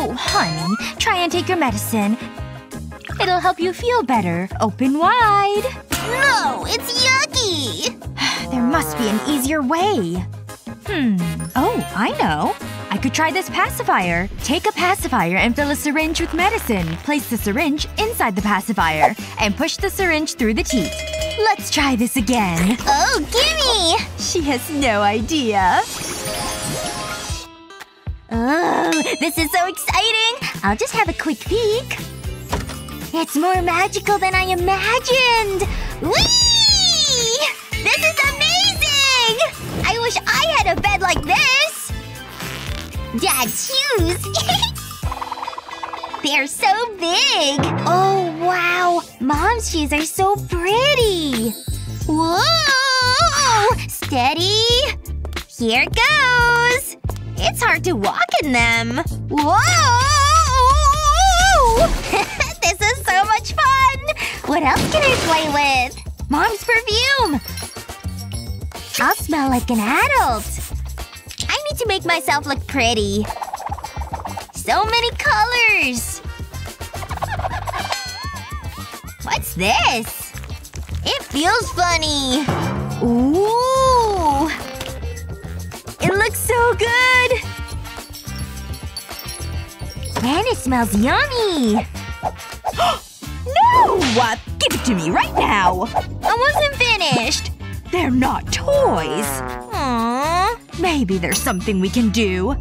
Oh, honey, try and take your medicine. It'll help you feel better. Open wide. No, it's yucky! There must be an easier way. Hmm. Oh, I know. I could try this pacifier. Take a pacifier and fill a syringe with medicine. Place the syringe inside the pacifier. And push the syringe through the teat. Let's try this again. Oh, gimme! She has no idea. Oh, this is so exciting! I'll just have a quick peek. It's more magical than I imagined! Whee! This is amazing! I wish I had a bed like this! Dad's shoes! They're so big! Oh, wow! Mom's shoes are so pretty! Whoa! Steady! Here goes! It's hard to walk in them. Whoa! this is so much fun! What else can I play with? Mom's perfume! I'll smell like an adult. I need to make myself look pretty. So many colors! What's this? It feels funny. Ooh! It looks so good! And it smells yummy! No! What? Give it to me right now! I wasn't finished! They're not toys. Aww. Maybe there's something we can do.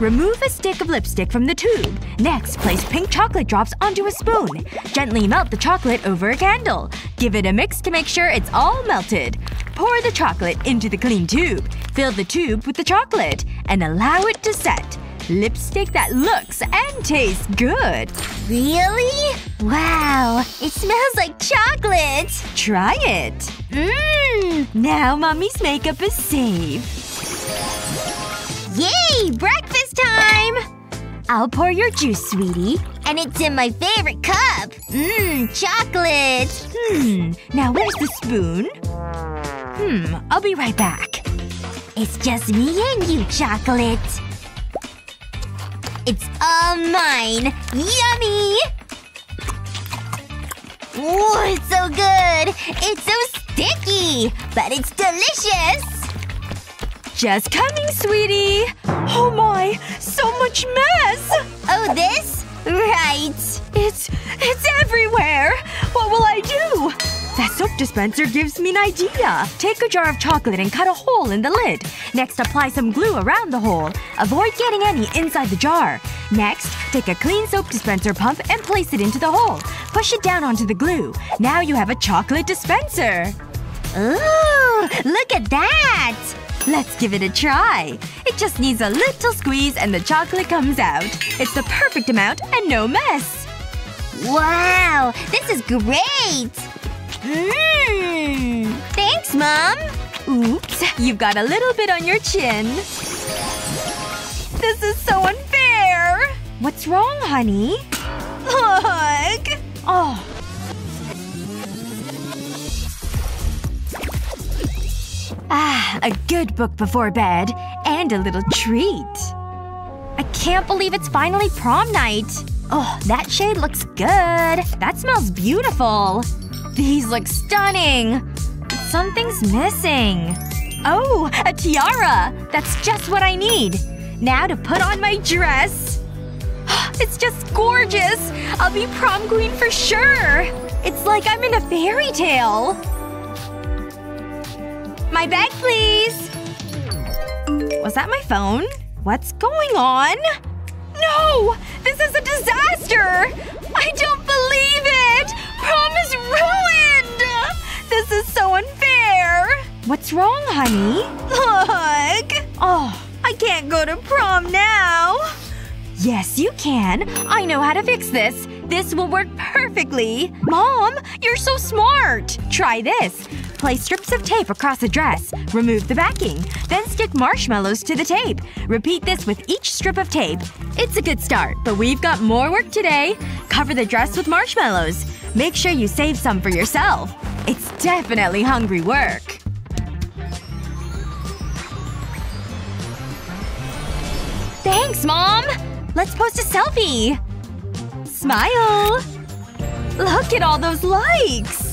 Remove a stick of lipstick from the tube. Next, place pink chocolate drops onto a spoon. Gently melt the chocolate over a candle. Give it a mix to make sure it's all melted. Pour the chocolate into the clean tube. Fill the tube with the chocolate. And allow it to set. Lipstick that looks and tastes good. Really? Wow. It smells like chocolate! Try it. Mmm! Now mommy's makeup is safe. Yay! Breakfast time! I'll pour your juice, sweetie. And it's in my favorite cup! Mmm, chocolate! Hmm. Now where's the spoon? Hmm. I'll be right back. It's just me and you, chocolate. It's all mine! Yummy! Ooh, it's so good! It's so sticky! But it's delicious! Just coming, sweetie. Oh my. So much mess. Oh, this? Right. It's… it's everywhere! What will I do? That soap dispenser gives me an idea. Take a jar of chocolate and cut a hole in the lid. Next, apply some glue around the hole. Avoid getting any inside the jar. Next, take a clean soap dispenser pump and place it into the hole. Push it down onto the glue. Now you have a chocolate dispenser. Ooh! Look at that! Let's give it a try. It just needs a little squeeze and the chocolate comes out. It's the perfect amount and no mess. Wow! This is great! Mmm! Thanks, Mom! Oops. You've got a little bit on your chin. This is so unfair! What's wrong, honey? Look! Oh. Ah, a good book before bed. And a little treat. I can't believe it's finally prom night. Oh, that shade looks good. That smells beautiful. These look stunning. Something's missing. Oh, a tiara! That's just what I need. Now to put on my dress. It's just gorgeous! I'll be prom queen for sure! It's like I'm in a fairy tale. My bag, please! Was that my phone? What's going on? No! This is a disaster! I don't believe it! Prom is ruined! This is so unfair! What's wrong, honey? Look! Oh, I can't go to prom now! Yes, you can. I know how to fix this. This will work perfectly. Mom, you're so smart! Try this. Place strips of tape across the dress. Remove the backing. Then stick marshmallows to the tape. Repeat this with each strip of tape. It's a good start, but we've got more work today. Cover the dress with marshmallows. Make sure you save some for yourself. It's definitely hungry work. Thanks, Mom! Let's post a selfie! Smile! Look at all those likes!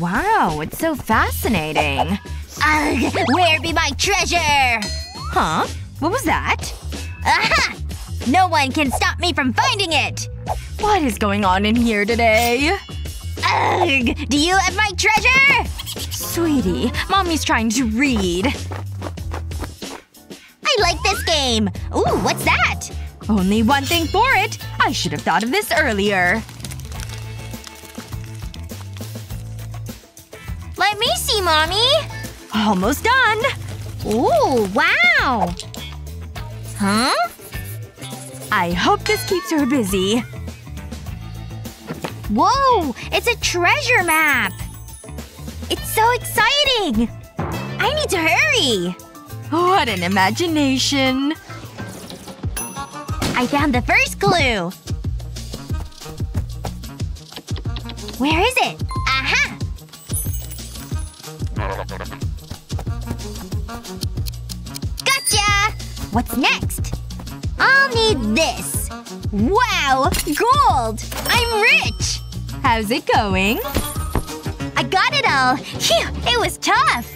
Wow, it's so fascinating. Ugh, where be my treasure? Huh? What was that? Aha! No one can stop me from finding it! What is going on in here today? Ugh! Do you have my treasure? Sweetie, mommy's trying to read. I like this game! Ooh, what's that? Only one thing for it. I should have thought of this earlier. Let me see, mommy! Almost done. Ooh, wow! Huh? I hope this keeps her busy. Whoa! It's a treasure map! It's so exciting! I need to hurry! What an imagination. I found the first clue! Where is it? Aha! Gotcha! What's next? I'll need this. Wow! Gold! I'm rich! How's it going? I got it all! Phew! It was tough!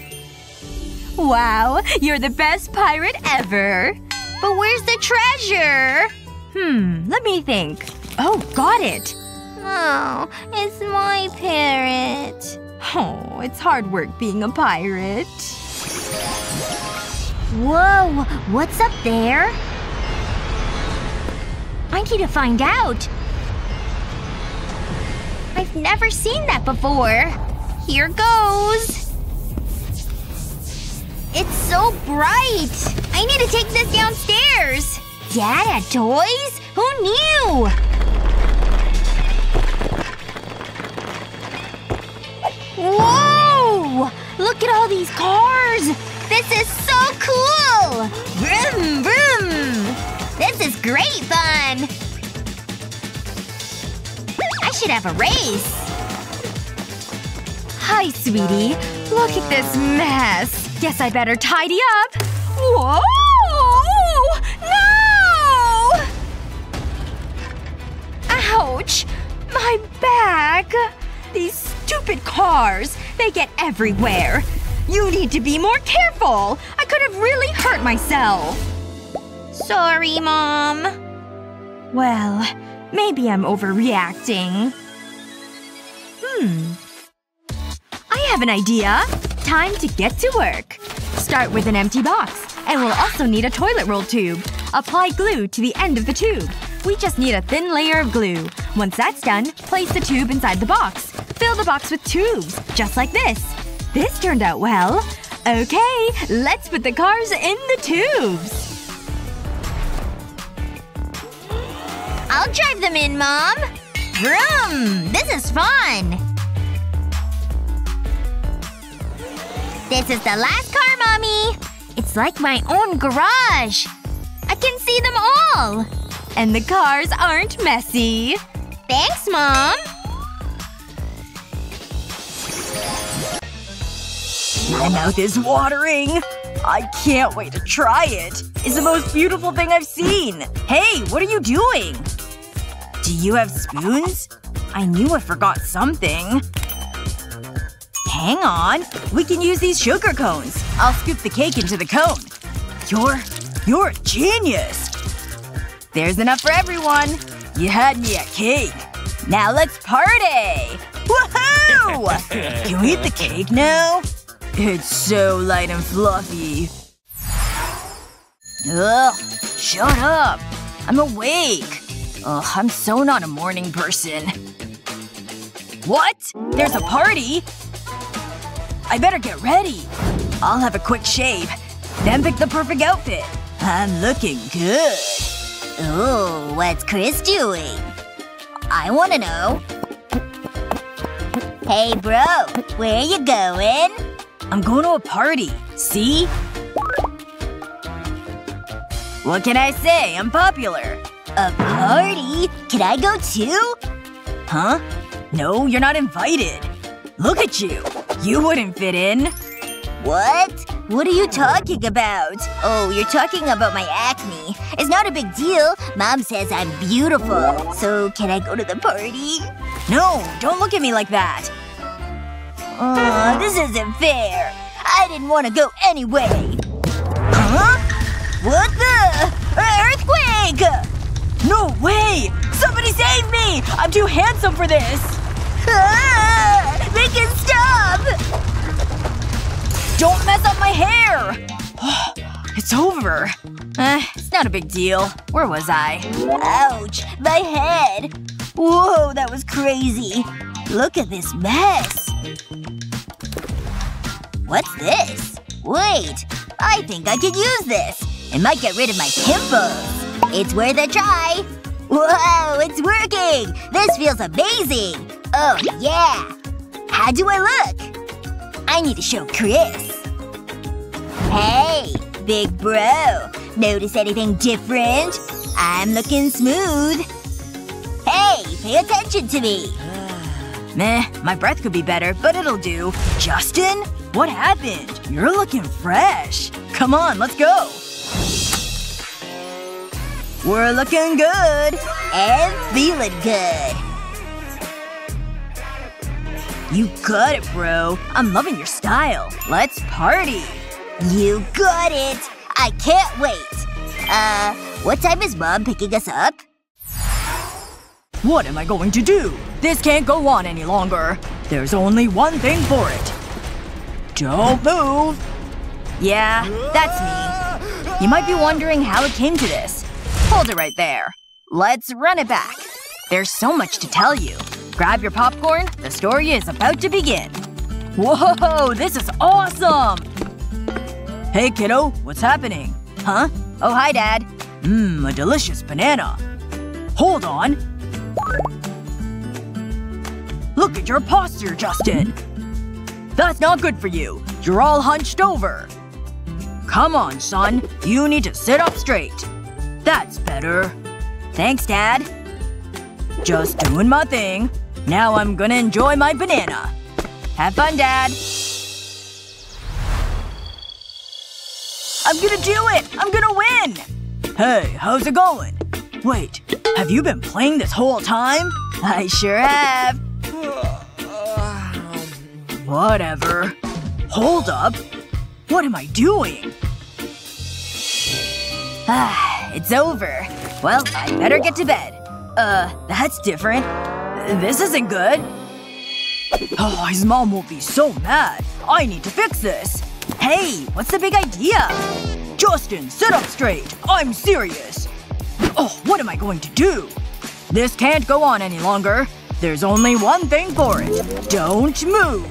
Wow, you're the best pirate ever. But where's the treasure? Hmm, let me think. Oh, got it. Oh, it's my parrot. Oh, it's hard work being a pirate. Whoa! What's up there? I need to find out. I've never seen that before. Here goes. It's so bright! I need to take this downstairs! Dad had toys? Who knew? Whoa! Look at all these cars! This is so cool! Vroom, vroom! This is great fun! I should have a race. Hi, sweetie. Look at this mess. Guess I better tidy up. Whoa! No! Ouch! My back! These stupid cars. They get everywhere. You need to be more careful. I could have really hurt myself. Sorry, Mom. Well, maybe I'm overreacting. Hmm. I have an idea. Time to get to work. Start with an empty box. And we'll also need a toilet roll tube. Apply glue to the end of the tube. We just need a thin layer of glue. Once that's done, place the tube inside the box. Fill the box with tubes. Just like this. This turned out well. Okay, let's put the cars in the tubes. I'll drive them in, Mom. Vroom! This is fun! This is the last car, Mommy! It's like my own garage! I can see them all! And the cars aren't messy. Thanks, Mom! My mouth is watering. I can't wait to try it. It's the most beautiful thing I've seen. Hey, what are you doing? Do you have spoons? I knew I forgot something. Hang on. We can use these sugar cones. I'll scoop the cake into the cone. You're… you're a genius! There's enough for everyone. You had me at cake. Now let's party! Woohoo! Can we eat the cake now? It's so light and fluffy. Ugh. Shut up. I'm awake. Ugh, I'm so not a morning person. What? There's a party? I better get ready. I'll have a quick shave. Then pick the perfect outfit. I'm looking good. Ooh, what's Chris doing? I wanna know. Hey, bro. Where you going? I'm going to a party. See? What can I say? I'm popular. A party? Can I go too? Huh? No, you're not invited. Look at you. You wouldn't fit in. What? What are you talking about? Oh, you're talking about my acne. It's not a big deal. Mom says I'm beautiful. So, can I go to the party? No, don't look at me like that. Aw, this isn't fair. I didn't want to go anyway. Huh? What the? Earthquake! No way! Somebody save me! I'm too handsome for this! Ah, make stop! Don't mess up my hair! it's over. Eh, it's not a big deal. Where was I? Ouch. My head. Whoa, that was crazy. Look at this mess. What's this? Wait. I think I could use this. It might get rid of my pimples. It's worth a try. Whoa, it's working! This feels amazing! Oh, yeah! How do I look? I need to show Chris. Hey, big bro. Notice anything different? I'm looking smooth. Hey, pay attention to me. Meh, my breath could be better, but it'll do. Justin? What happened? You're looking fresh. Come on, let's go. We're looking good. And feeling good. You got it, bro. I'm loving your style. Let's party. You got it! I can't wait! Uh, what time is mom picking us up? What am I going to do? This can't go on any longer. There's only one thing for it. Don't move! Yeah, that's me. You might be wondering how it came to this. Hold it right there. Let's run it back. There's so much to tell you. Grab your popcorn, the story is about to begin. Whoa, this is awesome! Hey kiddo, what's happening? Huh? Oh hi dad. Mmm, a delicious banana. Hold on. Look at your posture, Justin. That's not good for you. You're all hunched over. Come on, son. You need to sit up straight. That's better. Thanks, Dad. Just doing my thing. Now I'm gonna enjoy my banana. Have fun, Dad. I'm gonna do it! I'm gonna win! Hey, how's it going? Wait, have you been playing this whole time? I sure have. Whatever. Hold up. What am I doing? Ah, it's over. Well, I better get to bed. Uh, that's different. This isn't good. Oh, his mom will be so mad. I need to fix this. Hey, what's the big idea? Justin, sit up straight. I'm serious. Oh, what am I going to do? This can't go on any longer. There's only one thing for it. Don't move.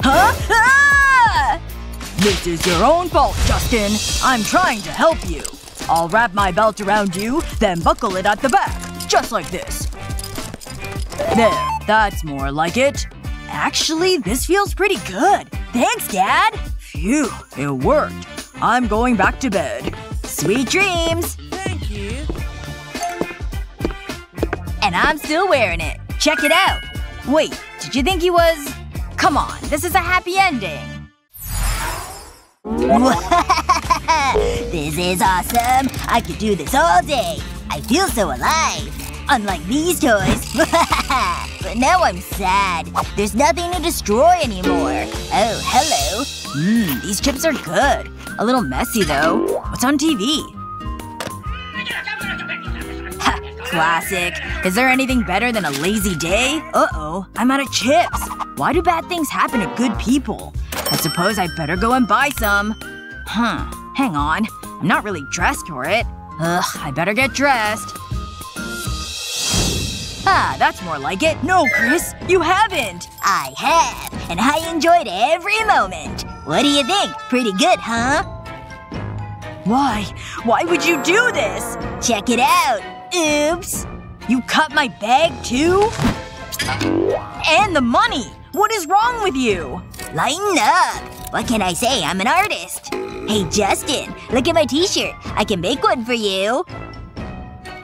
Huh? Ah! This is your own fault, Justin. I'm trying to help you. I'll wrap my belt around you, then buckle it at the back. Just like this. There. That's more like it. Actually, this feels pretty good. Thanks, Dad! Phew. It worked. I'm going back to bed. Sweet dreams! Thank you. And I'm still wearing it. Check it out. Wait, did you think he was… Come on, this is a happy ending. this is awesome! I could do this all day! I feel so alive! Unlike these toys. but now I'm sad. There's nothing to destroy anymore. Oh, hello. Mmm, these chips are good. A little messy, though. What's on TV? Classic. Is there anything better than a lazy day? Uh-oh. I'm out of chips. Why do bad things happen to good people? I suppose I better go and buy some. Huh. Hang on. I'm not really dressed for it. Ugh, I better get dressed. Ah, that's more like it. No, Chris. You haven't! I have. And I enjoyed every moment. What do you think? Pretty good, huh? Why? Why would you do this? Check it out. Oops. You cut my bag, too? And the money! What is wrong with you? Lighten up. What can I say? I'm an artist. Hey, Justin. Look at my t-shirt. I can make one for you.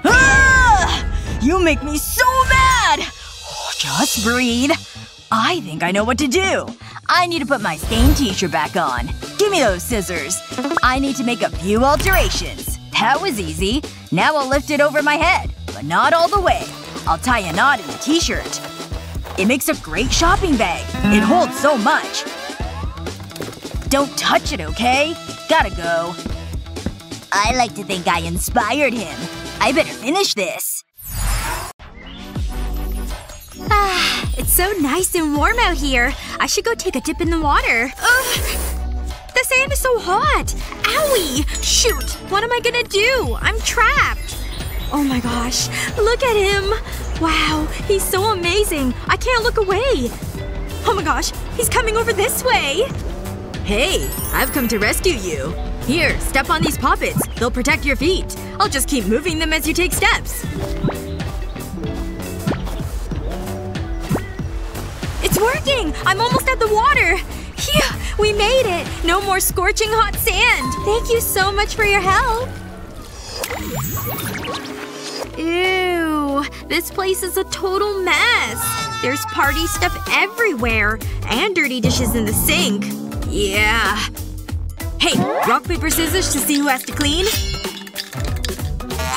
Ah! You make me so mad! Oh, just breathe. I think I know what to do. I need to put my stained t-shirt back on. Give me those scissors. I need to make a few alterations. That was easy. Now I'll lift it over my head. But not all the way. I'll tie a knot in the t-shirt. It makes a great shopping bag. It holds so much. Don't touch it, okay? Gotta go. I like to think I inspired him. I better finish this. Ah, it's so nice and warm out here. I should go take a dip in the water. Ugh. The sand is so hot. Owie! Shoot! What am I gonna do? I'm trapped. Oh my gosh. Look at him. Wow. He's so amazing. I can't look away. Oh my gosh. He's coming over this way. Hey. I've come to rescue you. Here, step on these poppets. They'll protect your feet. I'll just keep moving them as you take steps. It's working! I'm almost at the water! Phew! We made it! No more scorching hot sand! Thank you so much for your help! Ew. This place is a total mess. There's party stuff everywhere. And dirty dishes in the sink. Yeah. Hey, rock, paper, scissors to see who has to clean?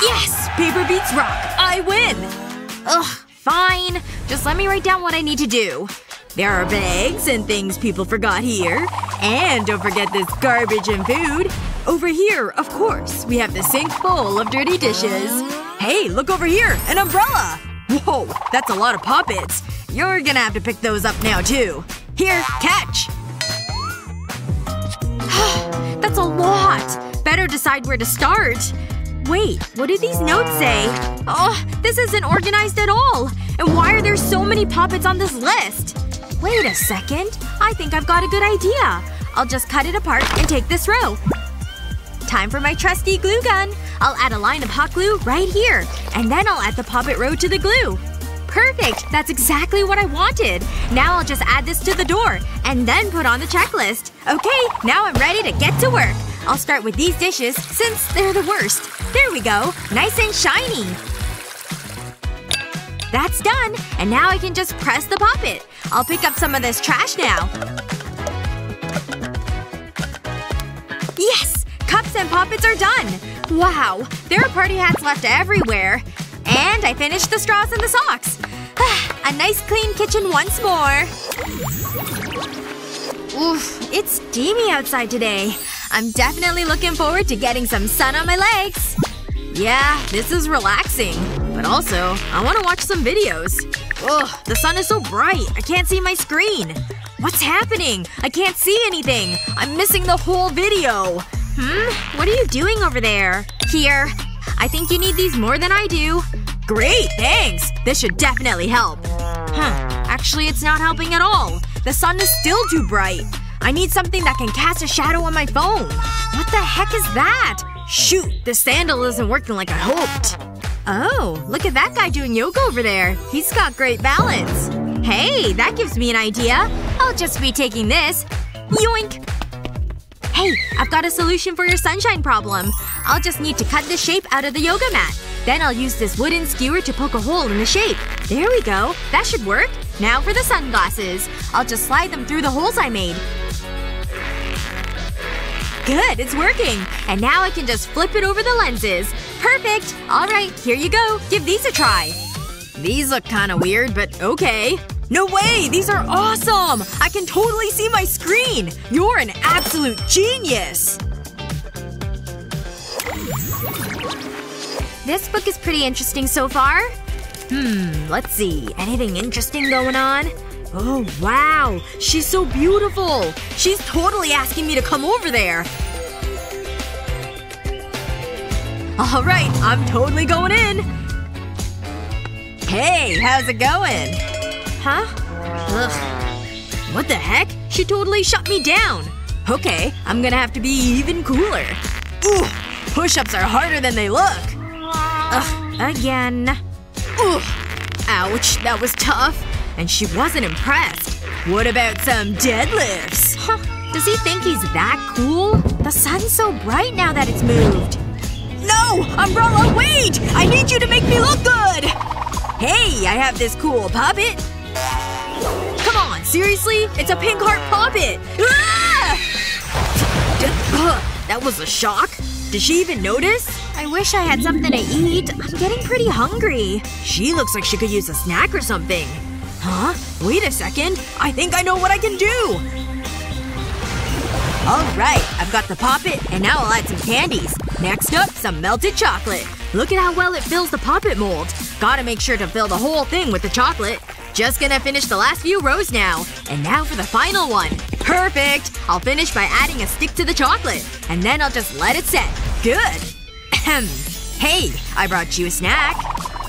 Yes! Paper beats rock. I win! Ugh, fine. Just let me write down what I need to do. There are bags and things people forgot here. And don't forget this garbage and food. Over here, of course, we have the sink full of dirty dishes. Hey, look over here! An umbrella! Whoa, that's a lot of poppets. You're gonna have to pick those up now, too. Here, catch! That's a lot! Better decide where to start. Wait, what do these notes say? Oh, this isn't organized at all! And why are there so many poppets on this list? Wait a second. I think I've got a good idea. I'll just cut it apart and take this row. Time for my trusty glue gun. I'll add a line of hot glue right here. And then I'll add the poppet row to the glue. Perfect! That's exactly what I wanted. Now I'll just add this to the door. And then put on the checklist. Okay, now I'm ready to get to work. I'll start with these dishes, since they're the worst. There we go. Nice and shiny. That's done. And now I can just press the poppet. I'll pick up some of this trash now. Yes! Cups and poppets are done! Wow. There are party hats left everywhere. And I finished the straws and the socks. A nice clean kitchen once more. Oof. It's steamy outside today. I'm definitely looking forward to getting some sun on my legs. Yeah, this is relaxing. But also, I want to watch some videos. Ugh, the sun is so bright. I can't see my screen. What's happening? I can't see anything. I'm missing the whole video. Hmm? What are you doing over there? Here. I think you need these more than I do. Great, thanks! This should definitely help. Huh. Actually, it's not helping at all. The sun is still too bright. I need something that can cast a shadow on my phone. What the heck is that? Shoot, the sandal isn't working like I hoped. Oh, look at that guy doing yoga over there. He's got great balance. Hey, that gives me an idea. I'll just be taking this. Yoink! Hey, I've got a solution for your sunshine problem. I'll just need to cut the shape out of the yoga mat. Then I'll use this wooden skewer to poke a hole in the shape. There we go. That should work. Now for the sunglasses. I'll just slide them through the holes I made. Good, it's working. And now I can just flip it over the lenses. Perfect! Alright, here you go. Give these a try. These look kinda weird, but okay. No way! These are awesome! I can totally see my screen! You're an absolute genius! This book is pretty interesting so far. Hmm, let's see. Anything interesting going on? Oh, wow. She's so beautiful. She's totally asking me to come over there. Alright, I'm totally going in. Hey, how's it going? Huh? Ugh. What the heck? She totally shut me down. Okay, I'm gonna have to be even cooler. Ooh, push-ups are harder than they look. Ugh, again. Ugh. Ouch, that was tough. And she wasn't impressed. What about some deadlifts? Huh. Does he think he's that cool? The sun's so bright now that it's moved. No! Umbrella, wait! I need you to make me look good! Hey, I have this cool puppet. Come on, Seriously? It's a pink heart poppet! Ah! That was a shock? Did she even notice? I wish I had something to eat. I'm getting pretty hungry. She looks like she could use a snack or something. Huh? Wait a second. I think I know what I can do! Alright, I've got the poppet, and now I'll add some candies. Next up, some melted chocolate. Look at how well it fills the poppet mold. Gotta make sure to fill the whole thing with the chocolate. Just gonna finish the last few rows now. And now for the final one. Perfect! I'll finish by adding a stick to the chocolate. And then I'll just let it set. Good. Ahem. hey, I brought you a snack.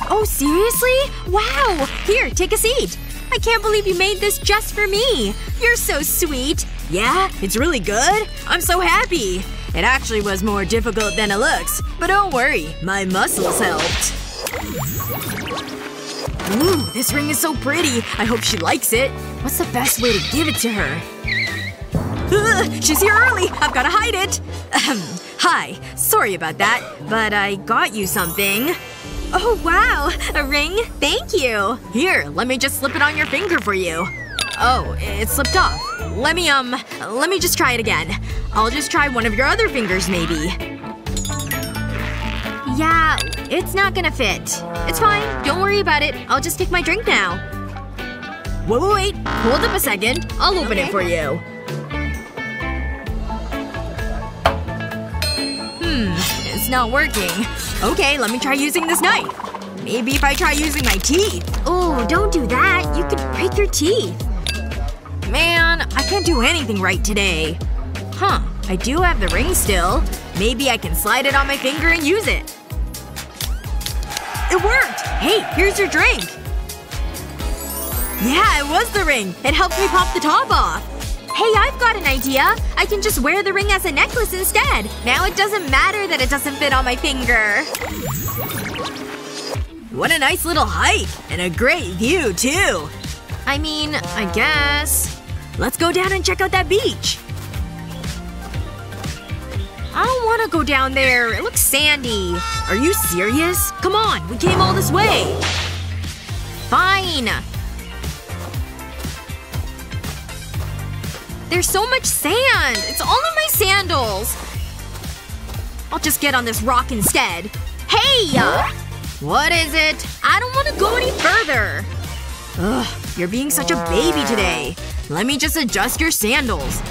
Oh, seriously? Wow! Here, take a seat. I can't believe you made this just for me. You're so sweet. Yeah? It's really good? I'm so happy. It actually was more difficult than it looks. But don't worry. My muscles helped. Ooh, this ring is so pretty. I hope she likes it. What's the best way to give it to her? Ugh, she's here early! I've gotta hide it! Hi. Sorry about that. But I got you something. Oh wow! A ring? Thank you! Here, let me just slip it on your finger for you. Oh, it slipped off. Let me, um, let me just try it again. I'll just try one of your other fingers, maybe. Yeah, it's not gonna fit. It's fine. Don't worry about it. I'll just take my drink now. Wait, wait. Hold up a second. I'll open Okay. it for you. Hmm. It's not working. Okay, let me try using this knife. Maybe if I try using my teeth. Oh, don't do that. You could break your teeth. Man, I can't do anything right today. Huh. I do have the ring still. Maybe I can slide it on my finger and use it. It worked! Hey, here's your drink! Yeah, it was the ring! It helped me pop the top off! Hey, I've got an idea. I can just wear the ring as a necklace instead. Now it doesn't matter that it doesn't fit on my finger. What a nice little hike! And a great view, too! I mean, I guess. Let's go down and check out that beach! I don't want to go down there. It looks sandy. Are you serious? Come on, we came all this way! Fine. There's so much sand. It's all in my sandals. I'll just get on this rock instead. Hey! What is it? I don't want to go any further. Ugh, you're being such a baby today. Let me just adjust your sandals.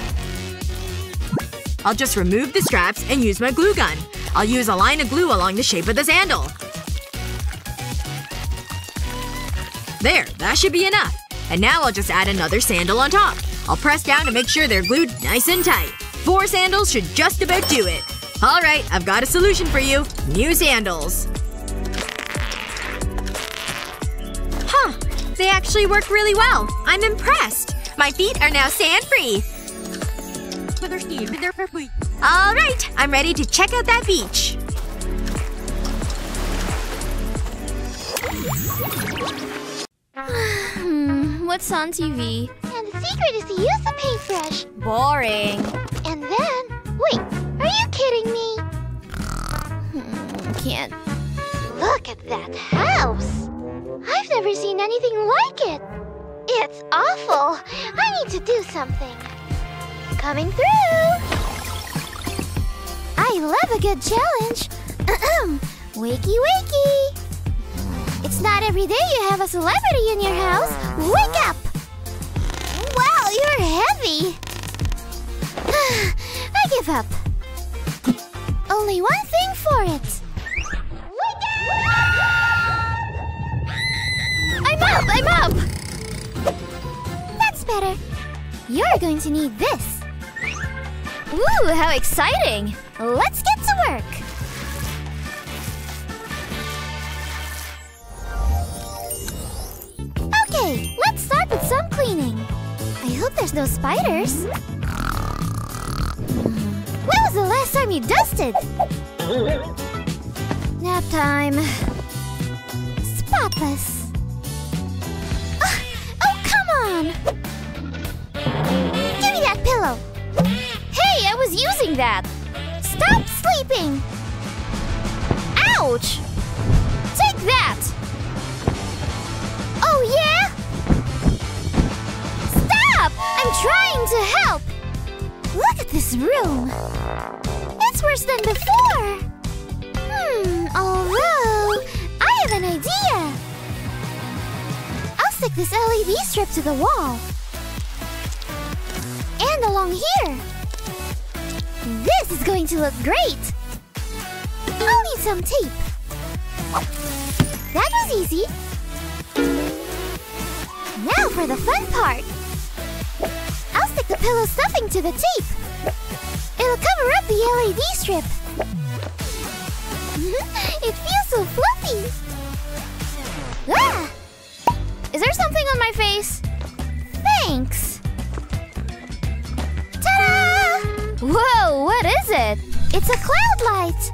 I'll just remove the straps and use my glue gun. I'll use a line of glue along the shape of the sandal. There, that should be enough. And now I'll just add another sandal on top. I'll press down to make sure they're glued nice and tight. Four sandals should just about do it. Alright, I've got a solution for you. New sandals. Huh. They actually work really well. I'm impressed. My feet are now sand-free. Alright, I'm ready to check out that beach. Hmm, what's on TV? And the secret is to use the paintbrush. Boring. And then. Wait, are you kidding me? Hmm, can't. Look at that house! I've never seen anything like it! It's awful! I need to do something. Coming through! I love a good challenge! Wakey wakey! It's not every day you have a celebrity in your house! Wake up! Wow, you're heavy! I give up. Only one thing for it. Wake up! I'm up! I'm up! Better. You're going to need this. Ooh, how exciting! Let's get to work. Okay, let's start with some cleaning. I hope there's no spiders. When was the last time you dusted? Nap time. Spotless. Ah, oh, come on! Give me that pillow. Hey, I was using that! Stop sleeping! Ouch! Take that! Oh, yeah? Stop I'm trying to help! Look at this room! It's worse than before! Hmm, although, I have an idea! I'll stick this LED strip to the wall. And along here. This is going to look great! I'll need some tape. That was easy. Now for the fun part. I'll stick the pillow stuffing to the tape. It'll cover up the LED strip. it feels so fluffy. Ah! Is there something on my face? Thanks. Ta-da! Whoa, what is it? It's a cloud light.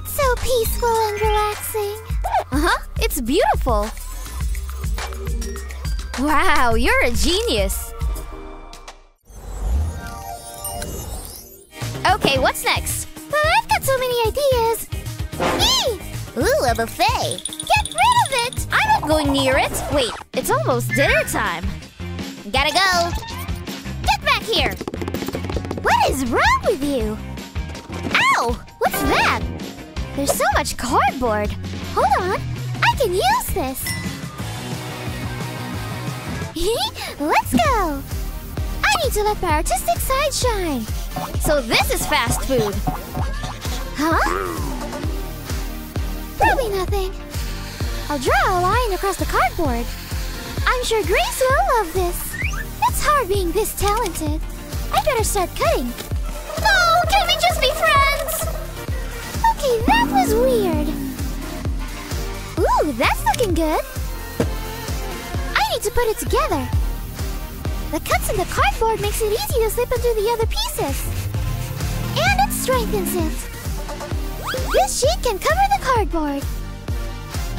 It's so peaceful and relaxing. Uh-huh, it's beautiful. Wow, you're a genius. Okay, what's next? But I've got so many ideas. Eee! Ooh, a buffet. Get rid of it! I'm not going near it. Wait, it's almost dinner time. Gotta go. Get back here. What is wrong with you? Ow! What's that? There's so much cardboard. Hold on. I can use this. Let's go. I need to let my artistic side shine. So this is fast food. Huh? Probably nothing. I'll draw a line across the cardboard. I'm sure Grace will love this. It's hard being this talented. I better start cutting. No, can we just be friends? Okay, that was weird. Ooh, that's looking good. I need to put it together. The cuts in the cardboard makes it easy to slip into the other pieces. And it strengthens it. This sheet can cover the cardboard.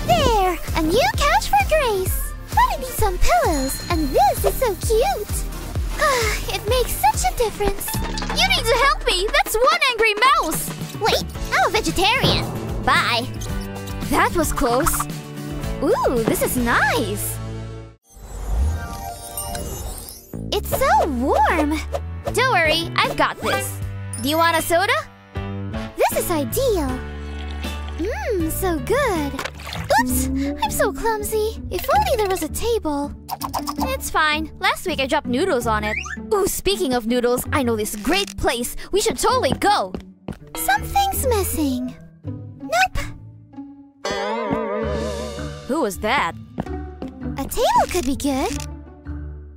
There! A new couch for Grace! Need some pillows, and this is so cute! Ah, it makes such a difference. You need to help me! That's one angry mouse! Wait, I'm a vegetarian. Bye. That was close. Ooh, this is nice. It's so warm. Don't worry, I've got this. Do you want a soda? This is ideal. Mmm, so good. Oops, I'm so clumsy. If only there was a table. It's fine. Last week I dropped noodles on it. Ooh, speaking of noodles, I know this great place. We should totally go. Something's missing. Nope. Who was that? A table could be good.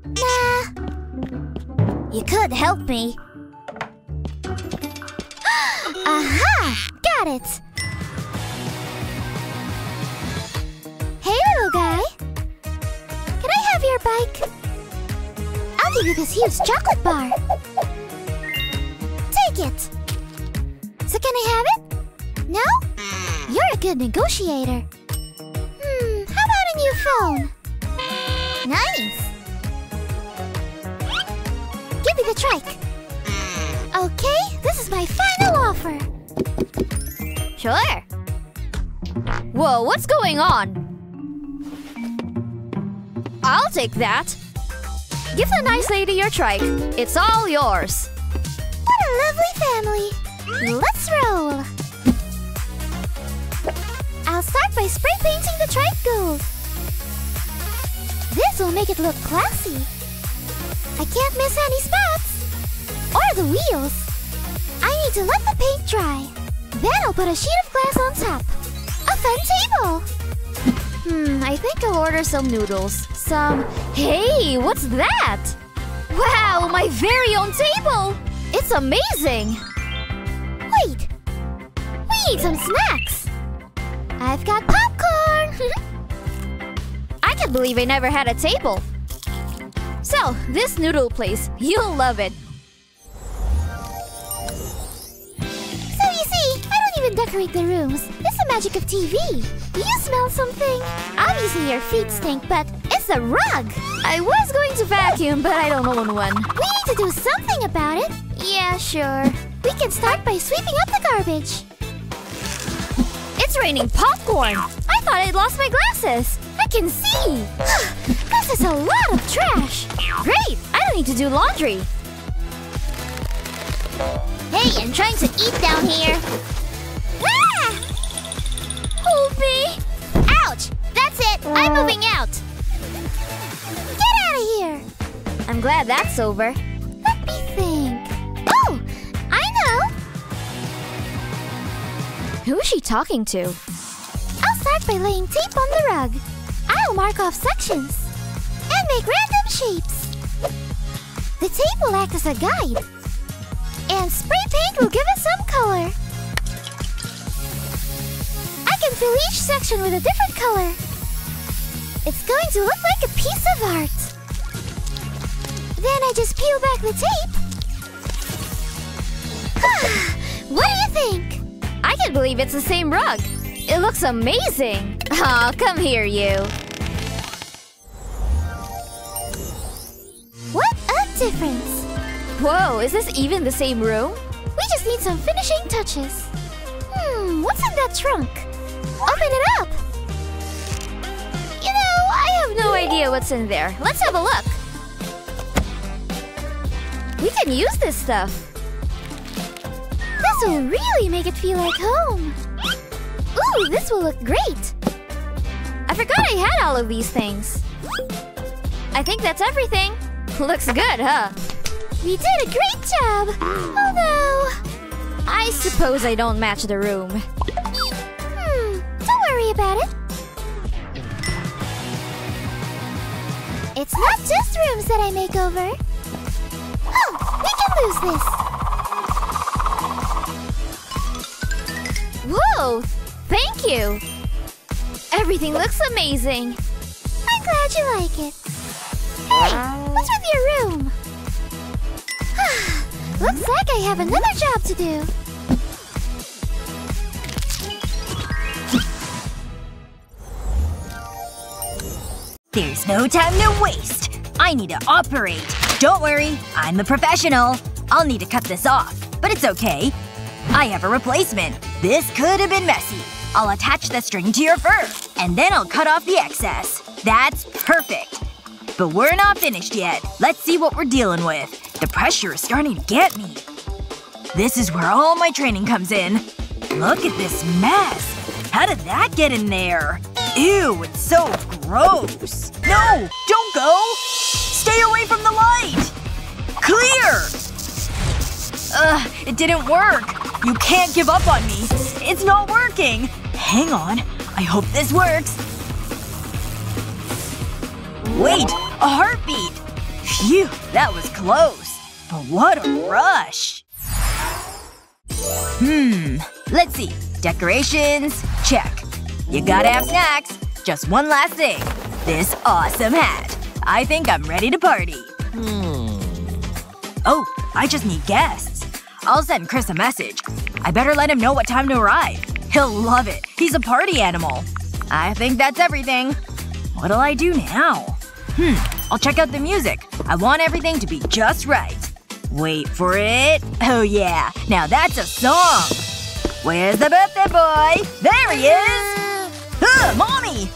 Nah. You could help me. Aha! Got it! Hey, little guy! Can I have your bike? I'll give you this huge chocolate bar. Take it! So can I have it? No? You're a good negotiator. Hmm, how about a new phone? Nice! Give me the trike. Okay, this is my final offer. Sure. Whoa, what's going on? I'll take that. Give the nice lady your trike. It's all yours. What a lovely family. Let's roll. I'll start by spray painting the trike gold. This will make it look classy. I can't miss any spots. Or the wheels. I need to let the paint dry. Then I'll put a sheet of glass on top. A fun table. Hmm, I think I'll order some noodles. Some. Hey, what's that? Wow, my very own table! It's amazing! Wait. We need some snacks. I've got popcorn. I can't believe I never had a table. So, this noodle place, you'll love it. See, I don't even decorate the rooms. It's the magic of TV. You smell something? Obviously your feet stink, but it's a rug. I was going to vacuum, but I don't own one. We need to do something about it. Yeah, sure. We can start by sweeping up the garbage. It's raining popcorn! I thought I'd lost my glasses! I can see! this is a lot of trash! Great! I don't need to do laundry! Hey, I'm trying to eat down here. Ah! Hold! Ouch! That's it! I'm moving out! Get out of here! I'm glad that's over. Let me think. Oh! I know! Who is she talking to? I'll start by laying tape on the rug. I'll mark off sections. And make random shapes. The tape will act as a guide. And spray paint will give it some color. Can fill each section with a different color. It's going to look like a piece of art. Then I just peel back the tape. what do you think? I can't believe it's the same rug. It looks amazing. Aw, come here, you. What a difference! Whoa, is this even the same room? We just need some finishing touches. Hmm, what's in that trunk? Open it up! You know, I have no idea what's in there. Let's have a look. We can use this stuff. This will really make it feel like home. Ooh, this will look great. I forgot I had all of these things. I think that's everything. Looks good, huh? We did a great job. Although, I suppose I don't match the room. Worry about it. It's not just rooms that I make over. Oh, we can lose this. Whoa! Thank you! Everything looks amazing. I'm glad you like it. Hey, what's with your room? Looks like I have another job to do. There's no time to waste. I need to operate. Don't worry, I'm a professional. I'll need to cut this off, but it's okay. I have a replacement. This could have been messy. I'll attach the string to your fur, and then I'll cut off the excess. That's perfect. But we're not finished yet. Let's see what we're dealing with. The pressure is starting to get me. This is where all my training comes in. Look at this mess. How did that get in there? Ew, it's so gross. No! Don't go! Stay away from the light! Clear! Ugh, it didn't work. You can't give up on me. It's not working. Hang on. I hope this works. Wait! A heartbeat! Phew, that was close. But what a rush. Hmm. Let's see. Decorations? Check. You gotta have snacks. Just one last thing. This awesome hat. I think I'm ready to party. Hmm. Oh, I just need guests. I'll send Chris a message. I better let him know what time to arrive. He'll love it. He's a party animal. I think that's everything. What'll I do now? Hmm. I'll check out the music. I want everything to be just right. Wait for it. Oh yeah. Now that's a song. Where's the birthday boy? There he is! Mommy!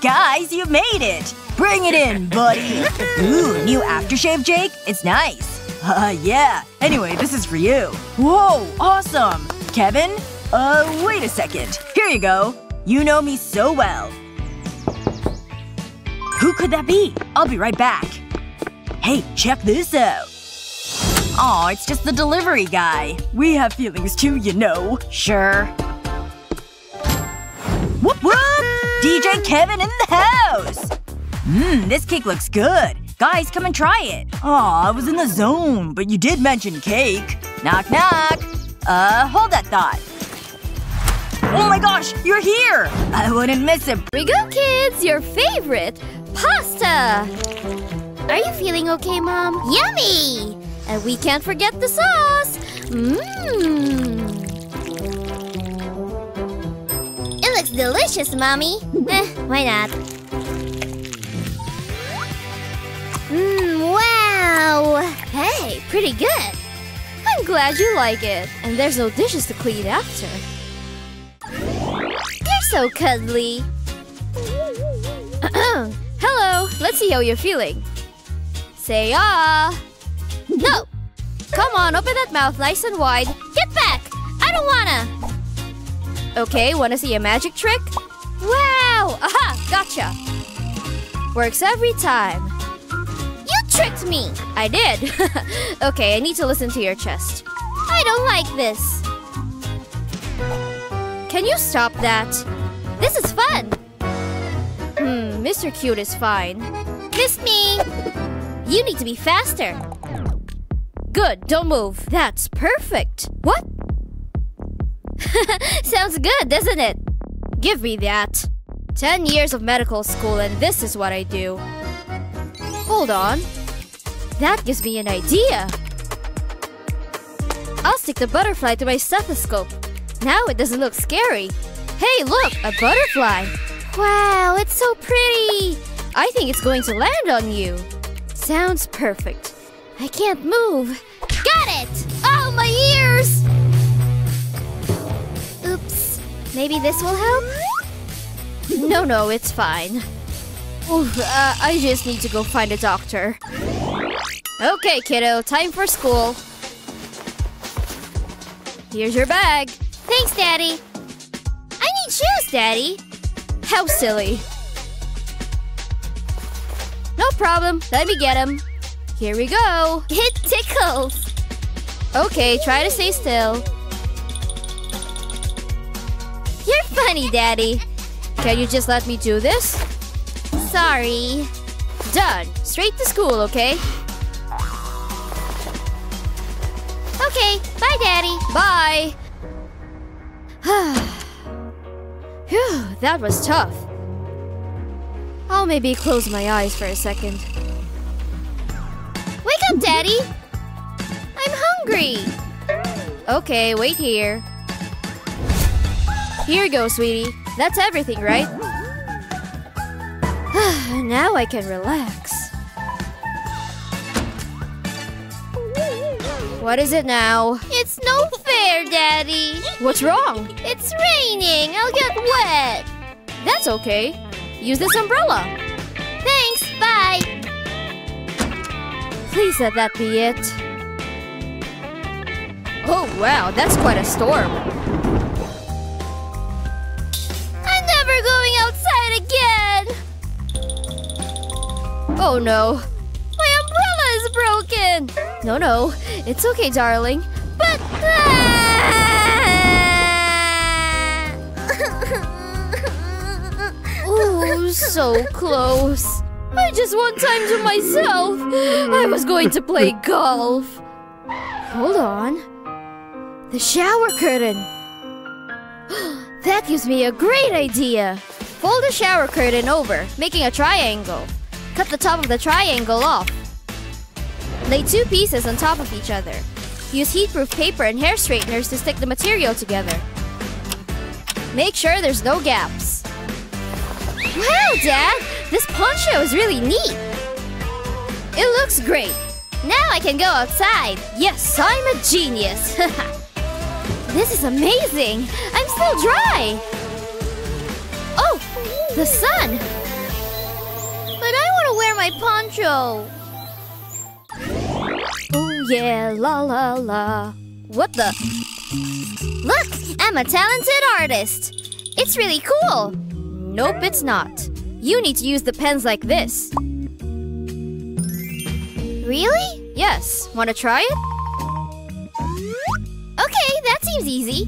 Guys, you made it! Bring it in, buddy! Ooh, new aftershave, Jake? It's nice. Uh, yeah. Anyway, this is for you. Whoa, awesome! Kevin? Uh, wait a second. Here you go. You know me so well. Who could that be? I'll be right back. Hey, check this out. Aw, it's just the delivery guy. We have feelings too, you know. Sure. Whoop whoop! DJ Kevin in the house! Mmm, this cake looks good. Guys, come and try it. Aw, I was in the zone, but you did mention cake. Knock knock. Uh, hold that thought. Oh my gosh, you're here! I wouldn't miss it. Here we go, kids! Your favorite! Pasta! Are you feeling okay, Mom? Yummy! And we can't forget the sauce! Mmm! Delicious, Mommy. eh, why not? Mmm, wow! Hey, pretty good! I'm glad you like it. And there's no dishes to clean after. You're so cuddly. Hello, let's see how you're feeling. Say ah. No! Come on, open that mouth nice and wide. Get back! I don't wanna! Okay, wanna see a magic trick? Wow! Aha! Gotcha! Works every time. You tricked me! I did. okay, I need to listen to your chest. I don't like this. Can you stop that? This is fun. Hmm, Mr. Cute is fine. Miss me. You need to be faster. Good, don't move. That's perfect. What? Sounds good, doesn't it? Give me that. Ten years of medical school and this is what I do. Hold on. That gives me an idea. I'll stick the butterfly to my stethoscope. Now it doesn't look scary. Hey, look, a butterfly. Wow, it's so pretty. I think it's going to land on you. Sounds perfect. I can't move. Got it! Oh, my ears! Maybe this will help? No, no, it's fine. Oof, uh, I just need to go find a doctor. Okay, kiddo, time for school. Here's your bag. Thanks, Daddy. I need shoes, Daddy. How silly. No problem. Let me get them. Here we go. It tickles. Okay, try to stay still. Funny, Daddy. Can you just let me do this? Sorry. Done. Straight to school, okay? Okay, bye, Daddy. Bye. Phew, that was tough. I'll maybe close my eyes for a second. Wake up, Daddy. I'm hungry. Okay, wait here. Here you go, sweetie. That's everything, right? now I can relax. What is it now? It's no fair, Daddy. What's wrong? It's raining. I'll get wet. That's okay. Use this umbrella. Thanks. Bye. Please let that be it. Oh, wow, that's quite a storm. Oh no. My umbrella is broken. No, no. It's okay, darling. But. Ah! Ooh, so close. I just want time to myself. I was going to play golf. Hold on. The shower curtain. that gives me a great idea. Fold the shower curtain over, making a triangle. Cut the top of the triangle off. Lay two pieces on top of each other. Use heatproof paper and hair straighteners to stick the material together. Make sure there's no gaps. Wow, Dad! This poncho is really neat. It looks great. Now I can go outside. Yes, I'm a genius. this is amazing. I'm still dry. Oh, the sun. My poncho. Oh yeah, la la la. What the? Look, I'm a talented artist. It's really cool. Nope, it's not. You need to use the pens like this. Really? Yes. Want to try it? Okay, that seems easy.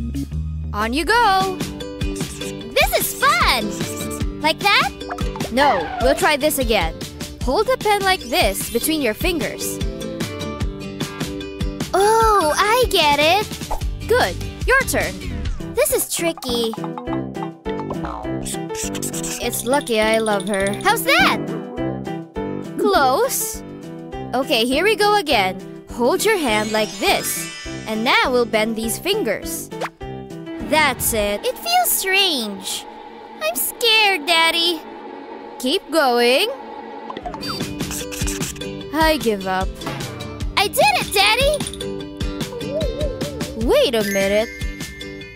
On you go. This is fun. Like that? No, we'll try this again. Hold the pen like this between your fingers. Oh, I get it. Good. Your turn. This is tricky. It's lucky I love her. How's that? Close. Okay, here we go again. Hold your hand like this. And now we'll bend these fingers. That's it. It feels strange. I'm scared, Daddy. Keep going. I give up. I did it, Daddy! Wait a minute.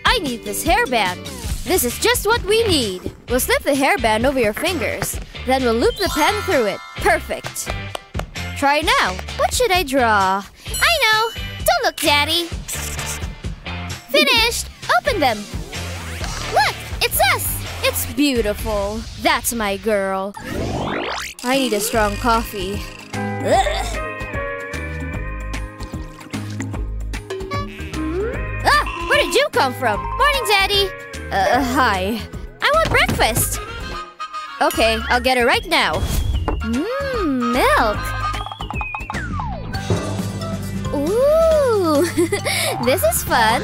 I need this hairband. This is just what we need. We'll slip the hairband over your fingers. Then we'll loop the pen through it. Perfect. Try now. What should I draw? I know. Don't look, Daddy. Finished. Open them. Look, it's us. It's beautiful. That's my girl. I need a strong coffee. Ugh. Ah, where did you come from? Morning, Daddy. Uh, hi. I want breakfast. Okay, I'll get it right now. Mmm, milk. Ooh, this is fun.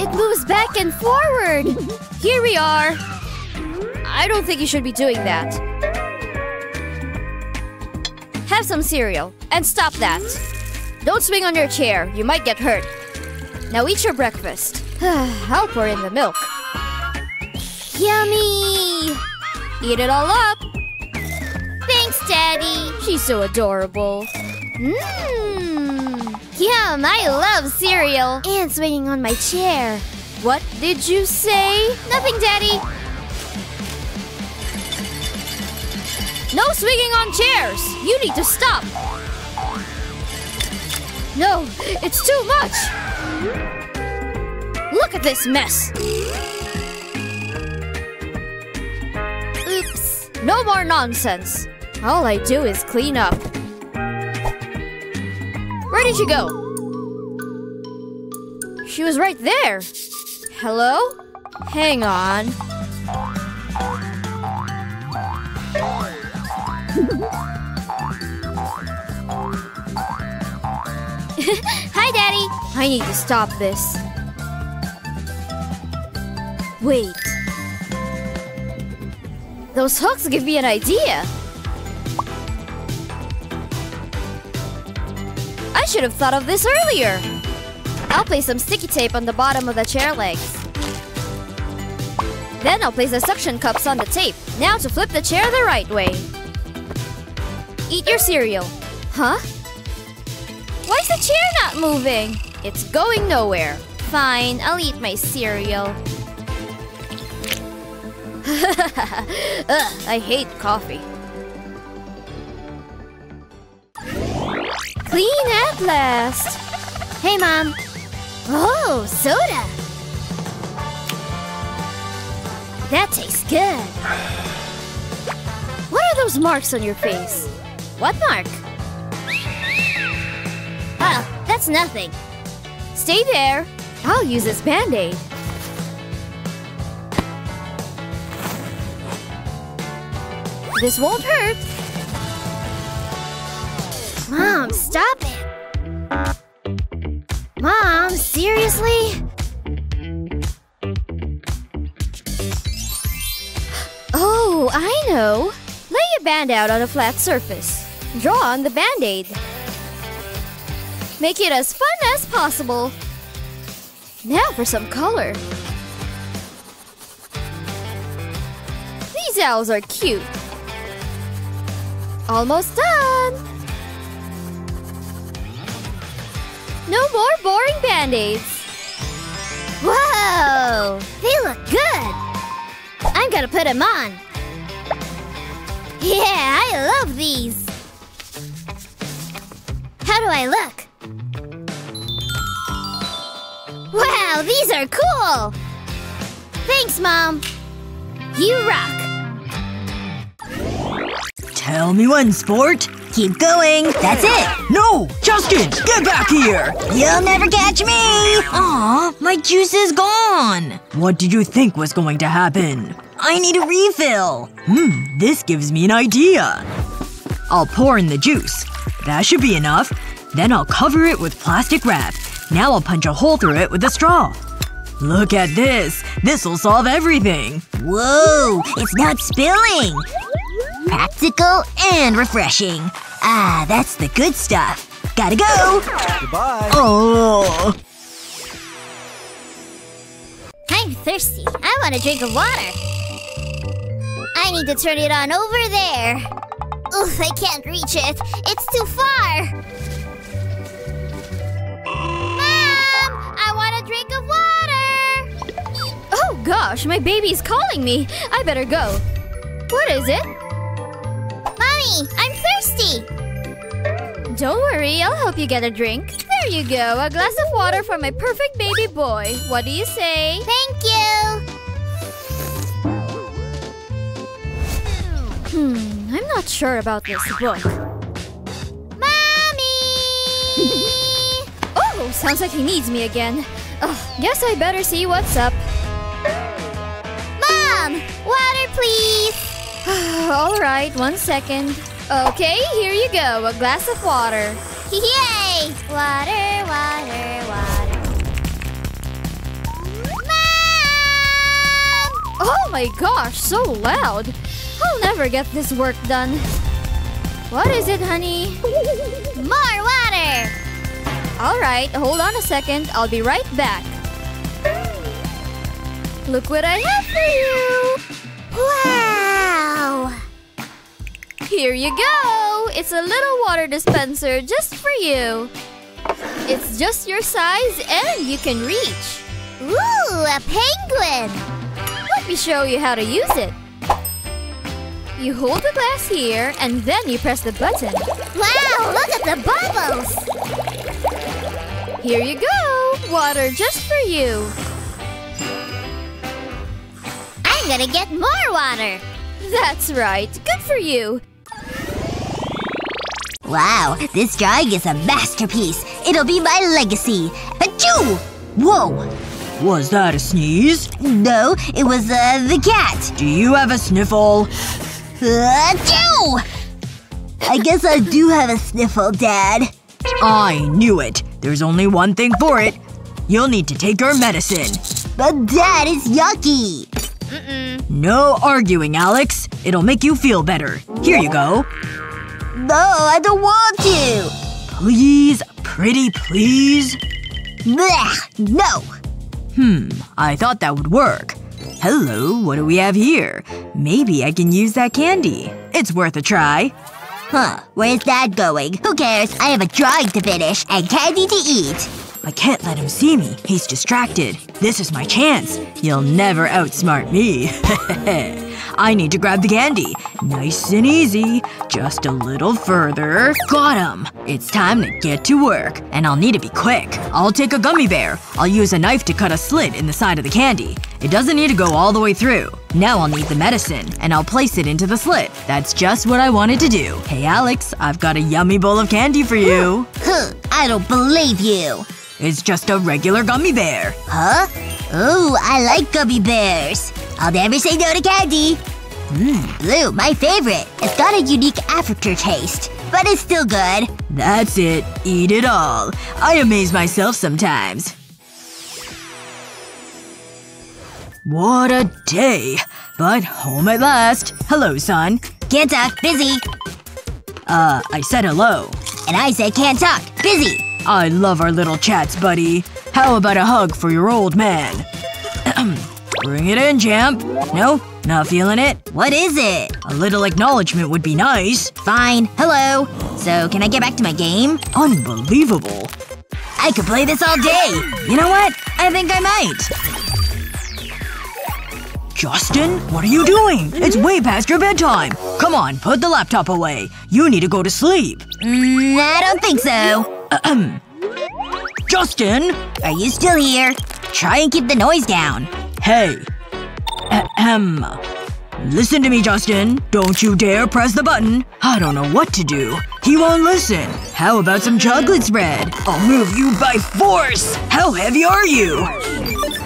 It moves back and forward. Here we are. I don't think you should be doing that. Have some cereal and stop that. Don't swing on your chair, you might get hurt. Now eat your breakfast. I'll pour in the milk. Yummy. Eat it all up. Thanks, Daddy. She's so adorable. Mmm. Yum, I love cereal. And swinging on my chair. What did you say? Nothing, Daddy. No swinging on chairs! You need to stop! No, it's too much! Look at this mess! Oops. No more nonsense! All I do is clean up. Where did she go? She was right there! Hello? Hang on. Hi, Daddy. I need to stop this. Wait. Those hooks give me an idea. I should have thought of this earlier. I'll place some sticky tape on the bottom of the chair legs. Then I'll place the suction cups on the tape. Now to flip the chair the right way. Eat your cereal. Huh? Why is the chair not moving? It's going nowhere. Fine, I'll eat my cereal. Ugh, I hate coffee. Clean at last. Hey, Mom. Oh, soda. That tastes good. What are those marks on your face? What mark? Oh, that's nothing. Stay there. I'll use this band-aid. This won't hurt. Mom, stop it. Mom, seriously? Oh, I know. Lay a band out on a flat surface. Draw on the band-aid. Make it as fun as possible. Now for some color. These owls are cute. Almost done. No more boring band-aids. Whoa, they look good. I'm gonna put them on. Yeah, I love these. How do I look? Wow, these are cool. Thanks, Mom. You rock. Tell me when, sport. Keep going. That's it. No! Justin! Get back here! You'll never catch me. Aw, my juice is gone! What did you think was going to happen? I need a refill. Hmm, this gives me an idea. I'll pour in the juice. That should be enough. Then I'll cover it with plastic wrap. Now I'll punch a hole through it with a straw. Look at this. This'll solve everything. Whoa, it's not spilling. Practical and refreshing. Ah, that's the good stuff. Gotta go. Goodbye. Oh. I'm thirsty. I want a drink of water. I need to turn it on over there. Oof, I can't reach it. It's too far. Mom! I want a drink of water! Oh gosh, my baby's calling me. I better go. What is it? Mommy, I'm thirsty. Don't worry, I'll help you get a drink. There you go, a glass of water for my perfect baby boy. What do you say? Thank you. Hmm, I'm not sure about this book. Mommy! Oh, sounds like he needs me again. Ugh, guess I better see what's up. Mom! Water, please! Alright, one second. Okay, here you go, a glass of water. Yay! Water, water, water. Mom! Oh my gosh, so loud. Never get this work done. What is it, honey? More water! Alright, hold on a second. I'll be right back. Look what I have for you! Wow! Here you go! It's a little water dispenser just for you. It's just your size and you can reach. Ooh, a penguin! Let me show you how to use it. You hold the glass here and then you press the button. Wow, look at the bubbles! Here you go! Water just for you. I'm gonna get more water! That's right. Good for you. Wow, this drawing is a masterpiece. It'll be my legacy. Achoo! Whoa! Was that a sneeze? No, it was, uh, the cat. Do you have a sniffle? Achoo! I guess I do have a sniffle, Dad. I knew it. There's only one thing for it. You'll need to take your medicine. But Dad, it's yucky. No arguing, Alex. It'll make you feel better. Here you go. No, I don't want to. Please, pretty please. Blech, no. Hmm, I thought that would work. Hello, what do we have here? Maybe I can use that candy. It's worth a try. Huh, where's that going? Who cares? I have a drawing to finish and candy to eat. I can't let him see me. He's distracted. This is my chance. You'll never outsmart me. I need to grab the candy. Nice and easy. Just a little further. Got him! It's time to get to work. And I'll need to be quick. I'll take a gummy bear. I'll use a knife to cut a slit in the side of the candy. It doesn't need to go all the way through. Now I'll need the medicine, and I'll place it into the slit. That's just what I wanted to do. Hey Alex, I've got a yummy bowl of candy for you. Huh, I don't believe you. It's just a regular gummy bear. Huh? Ooh, I like gummy bears. I'll never say no to candy. Mmm, blue, my favorite. It's got a unique aftertaste, taste. But it's still good. That's it. Eat it all. I amaze myself sometimes. What a day. But home at last. Hello, son. Can't talk, busy. Uh, I said hello. And I said can't talk, busy. I love our little chats, buddy. How about a hug for your old man? Bring it in, champ. No? Not feeling it? What is it? A little acknowledgement would be nice. Fine. Hello. So, can I get back to my game? Unbelievable. I could play this all day. You know what? I think I might. Justin? What are you doing? It's way past your bedtime. Come on, put the laptop away. You need to go to sleep. Mm, I don't think so. Justin! Are you still here? Try and keep the noise down. Hey. Ahem. Listen to me, Justin. Don't you dare press the button. I don't know what to do. He won't listen. How about some chocolate spread? I'll move you by force! How heavy are you?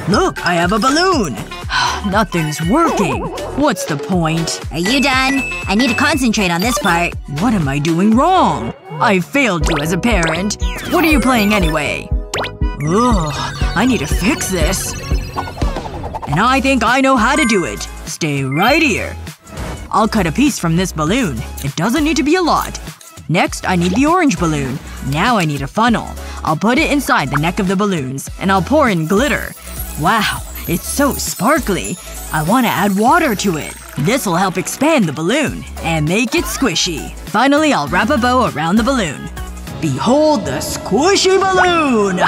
Look, I have a balloon. Nothing's working. What's the point? Are you done? I need to concentrate on this part. What am I doing wrong? I failed you as a parent. What are you playing anyway? Ugh, I need to fix this. And I think I know how to do it. Stay right here. I'll cut a piece from this balloon. It doesn't need to be a lot. Next, I need the orange balloon. Now I need a funnel. I'll put it inside the neck of the balloons, and I'll pour in glitter. Wow, it's so sparkly. I want to add water to it. This'll help expand the balloon, and make it squishy. Finally, I'll wrap a bow around the balloon. Behold the squishy balloon!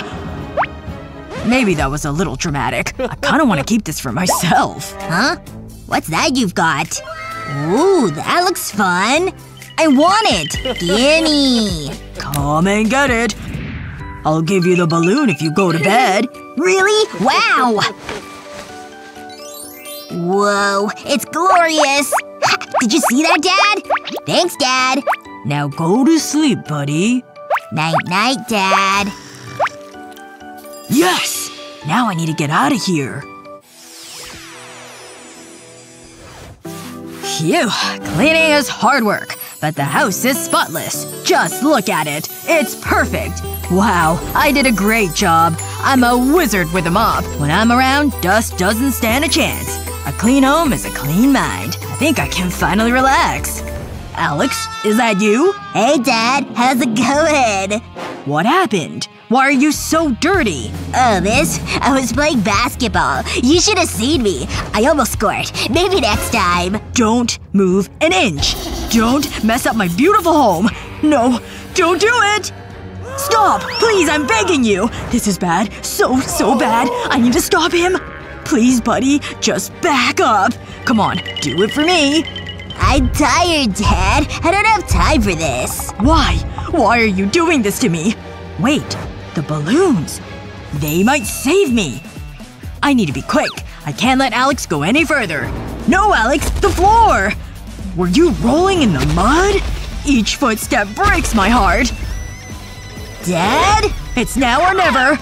Maybe that was a little dramatic. I kinda wanna keep this for myself. Huh? What's that you've got? Ooh, that looks fun. I want it. Gimme. Come and get it. I'll give you the balloon if you go to bed. Really? Wow! Whoa, it's glorious! Did you see that, Dad? Thanks, Dad. Now go to sleep, buddy. Night-night, Dad. Yes! Now I need to get out of here. Phew. Cleaning is hard work. But the house is spotless. Just look at it. It's perfect. Wow, I did a great job. I'm a wizard with a mop. When I'm around, dust doesn't stand a chance. A clean home is a clean mind. I think I can finally relax. Alex, is that you? Hey, Dad. How's it going? What happened? Why are you so dirty? Oh, this? I was playing basketball. You should have seen me. I almost scored. Maybe next time. Don't move an inch. Don't mess up my beautiful home. No, don't do it! Stop! Please, I'm begging you! This is bad. So, so bad. I need to stop him. Please, buddy, just back up. Come on, do it for me. I'm tired, Dad. I don't have time for this. Why? Why are you doing this to me? Wait. The balloons. They might save me. I need to be quick. I can't let Alex go any further. No, Alex! The floor! Were you rolling in the mud? Each footstep breaks my heart. Dad? It's now or never.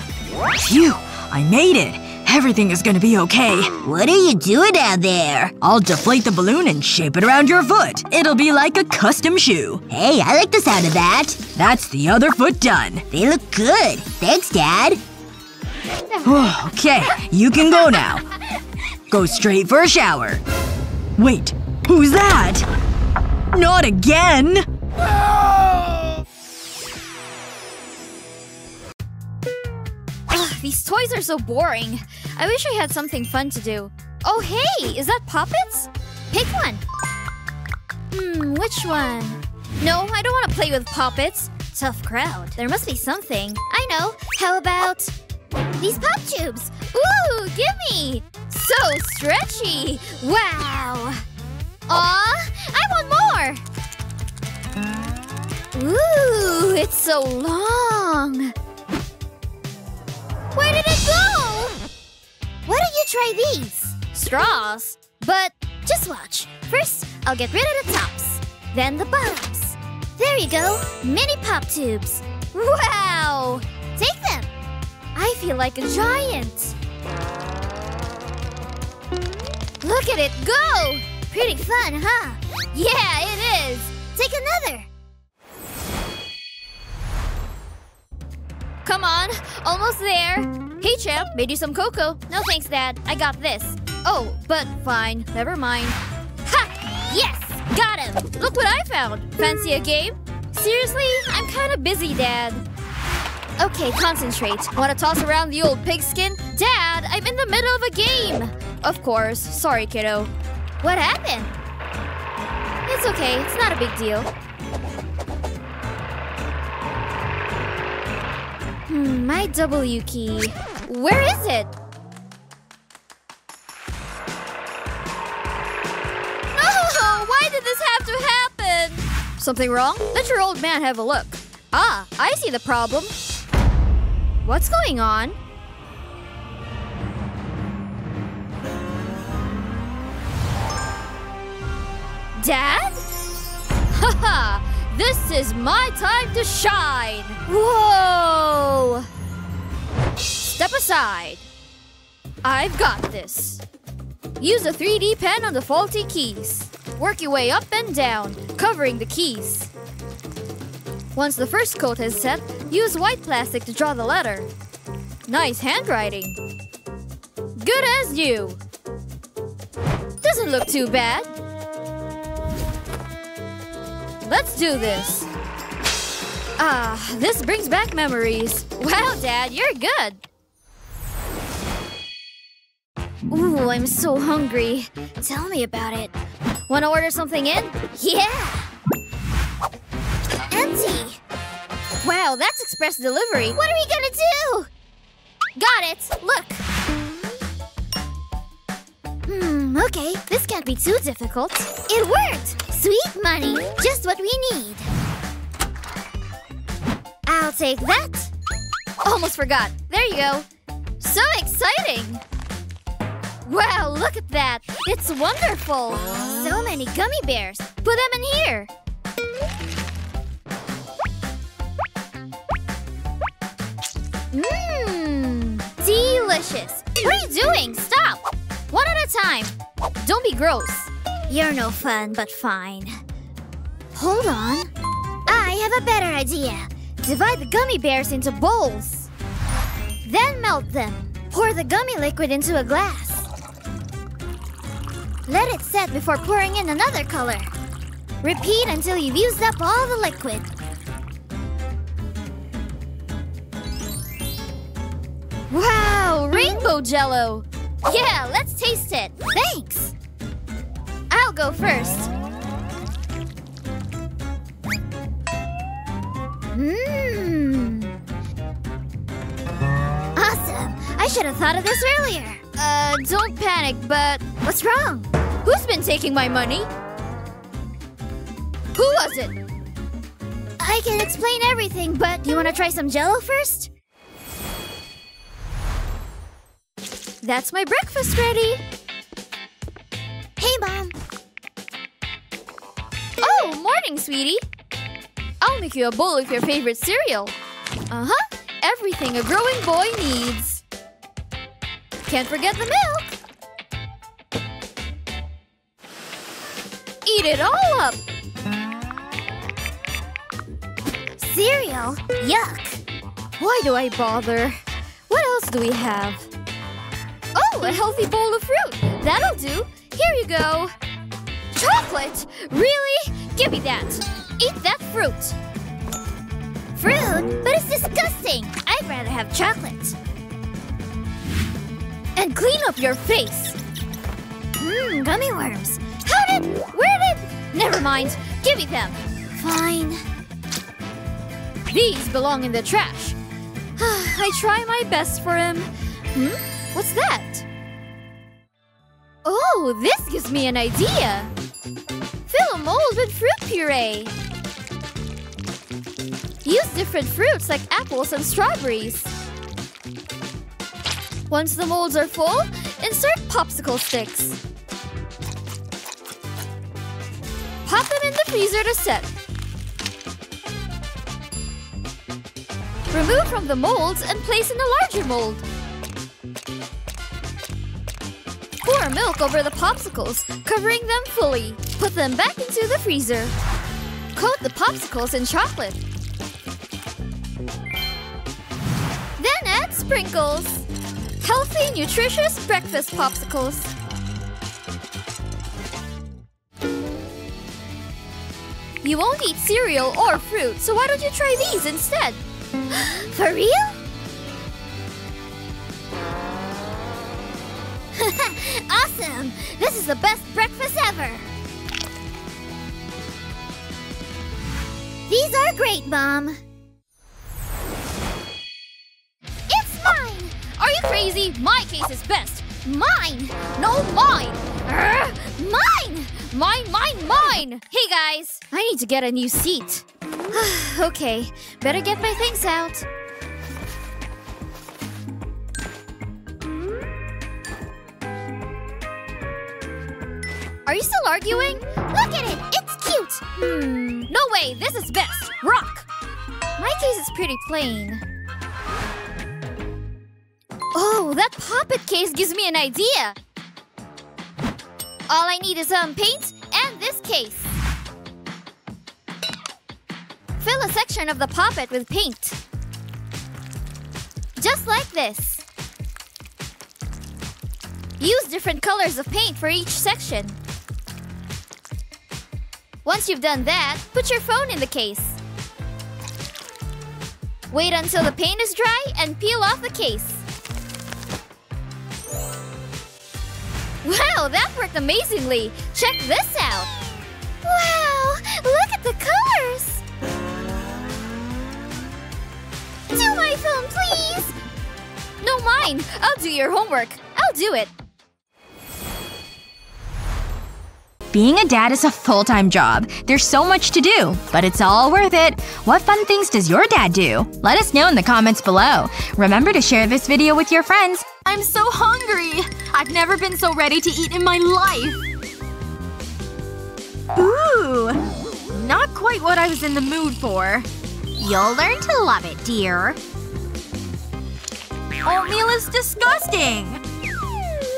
Phew. I made it. Everything is gonna be okay. What are you doing down there? I'll deflate the balloon and shape it around your foot. It'll be like a custom shoe. Hey, I like the sound of that. That's the other foot done. They look good. Thanks, Dad. okay, you can go now. Go straight for a shower. Wait, who's that? Not again! Ugh, these toys are so boring. I wish I had something fun to do. Oh hey, is that puppets? Pick one. Hmm, which one? No, I don't want to play with puppets. Tough crowd. There must be something. I know. How about these pop tubes? Ooh, gimme! So stretchy. Wow. Aw, I want more. Ooh, it's so long. Where did it go? Why don't you try these? Straws? But just watch. First, I'll get rid of the tops. Then the bottoms. There you go. Mini pop tubes. Wow! Take them. I feel like a giant. Look at it go! Pretty fun, huh? Yeah, it is. Take another. Come on, almost there. Hey, champ, made you some cocoa. No thanks, Dad. I got this. Oh, but fine. Never mind. Ha! Yes! Got him! Look what I found. Fancy a game? Seriously? I'm kind of busy, Dad. Okay, concentrate. Want to toss around the old pigskin? Dad, I'm in the middle of a game. Of course. Sorry, kiddo. What happened? It's okay. It's not a big deal. Hmm, my W key. Where is it? No! Why did this have to happen? Something wrong? Let your old man have a look. Ah, I see the problem. What's going on? Dad? Haha! This is my time to shine! Whoa! Step aside. I've got this. Use a 3D pen on the faulty keys. Work your way up and down, covering the keys. Once the first coat is set, use white plastic to draw the letter. Nice handwriting. Good as new. Doesn't look too bad. Let's do this. Ah, this brings back memories. Wow, Dad, you're good. Ooh, I'm so hungry. Tell me about it. Wanna order something in? Yeah! Empty. Wow, that's express delivery. What are we gonna do? Got it! Look! Hmm, okay. This can't be too difficult. It worked! Sweet money! Just what we need. I'll take that. Almost forgot. There you go. So exciting! Wow, look at that! It's wonderful! So many gummy bears. Put them in here! Mmm! Delicious! What are you doing? Stop! One at a time! Don't be gross! You're no fun, but fine. Hold on. I have a better idea. Divide the gummy bears into bowls. Then melt them. Pour the gummy liquid into a glass. Let it set before pouring in another color. Repeat until you've used up all the liquid. Wow! Rainbow jello! Yeah, let's taste it! Thanks! Go first. Mmm. Awesome! I should have thought of this earlier. Uh, don't panic, but What's wrong? who's been taking my money? Who was it? I can explain everything, but do you want to try some jello first? That's my breakfast ready. Hey, Mom. Oh, morning, sweetie. I'll make you a bowl of your favorite cereal. Uh huh. Everything a growing boy needs. Can't forget the milk. Eat it all up. Cereal? Yuck. Why do I bother? What else do we have? Oh, a healthy bowl of fruit. That'll do. Here you go. Chocolate? Really? Give me that. Eat that fruit. Fruit? But it's disgusting. I'd rather have chocolate. And clean up your face. Mmm, gummy worms. How did. Where did. Never mind. Give me them. Fine. These belong in the trash. I try my best for him. Hmm? What's that? Oh, this gives me an idea. Fill a mold with fruit puree. Use different fruits like apples and strawberries. Once the molds are full, insert popsicle sticks. Pop them in the freezer to set. Remove from the molds and place in a larger mold. Pour milk over the popsicles, covering them fully. Put them back into the freezer. Coat the popsicles in chocolate. Then add sprinkles. Healthy, nutritious breakfast popsicles. You won't eat cereal or fruit, so why don't you try these instead? For real? awesome! This is the best breakfast ever! These are great, Mom. It's mine! Are you crazy? My case is best. Mine! No, mine! Urgh, mine! Mine, mine, mine! Hey guys, I need to get a new seat. okay, better get my things out. Are you still arguing? Look at it! It's cute! Hmm, no way, this is best. Rock! My case is pretty plain. Oh, that pop it case gives me an idea. All I need is some paint and this case. Fill a section of the pop it with paint. Just like this. Use different colors of paint for each section. Once you've done that, put your phone in the case. Wait until the paint is dry and peel off the case. Wow, that worked amazingly! Check this out! Wow! Look at the colors! To my phone, please! No, mine! I'll do your homework. I'll do it. Being a dad is a full-time job. There's so much to do. But it's all worth it. What fun things does your dad do? Let us know in the comments below. Remember to share this video with your friends. I'm so hungry! I've never been so ready to eat in my life. Ooh. Not quite what I was in the mood for. You'll learn to love it, dear. Oatmeal is disgusting!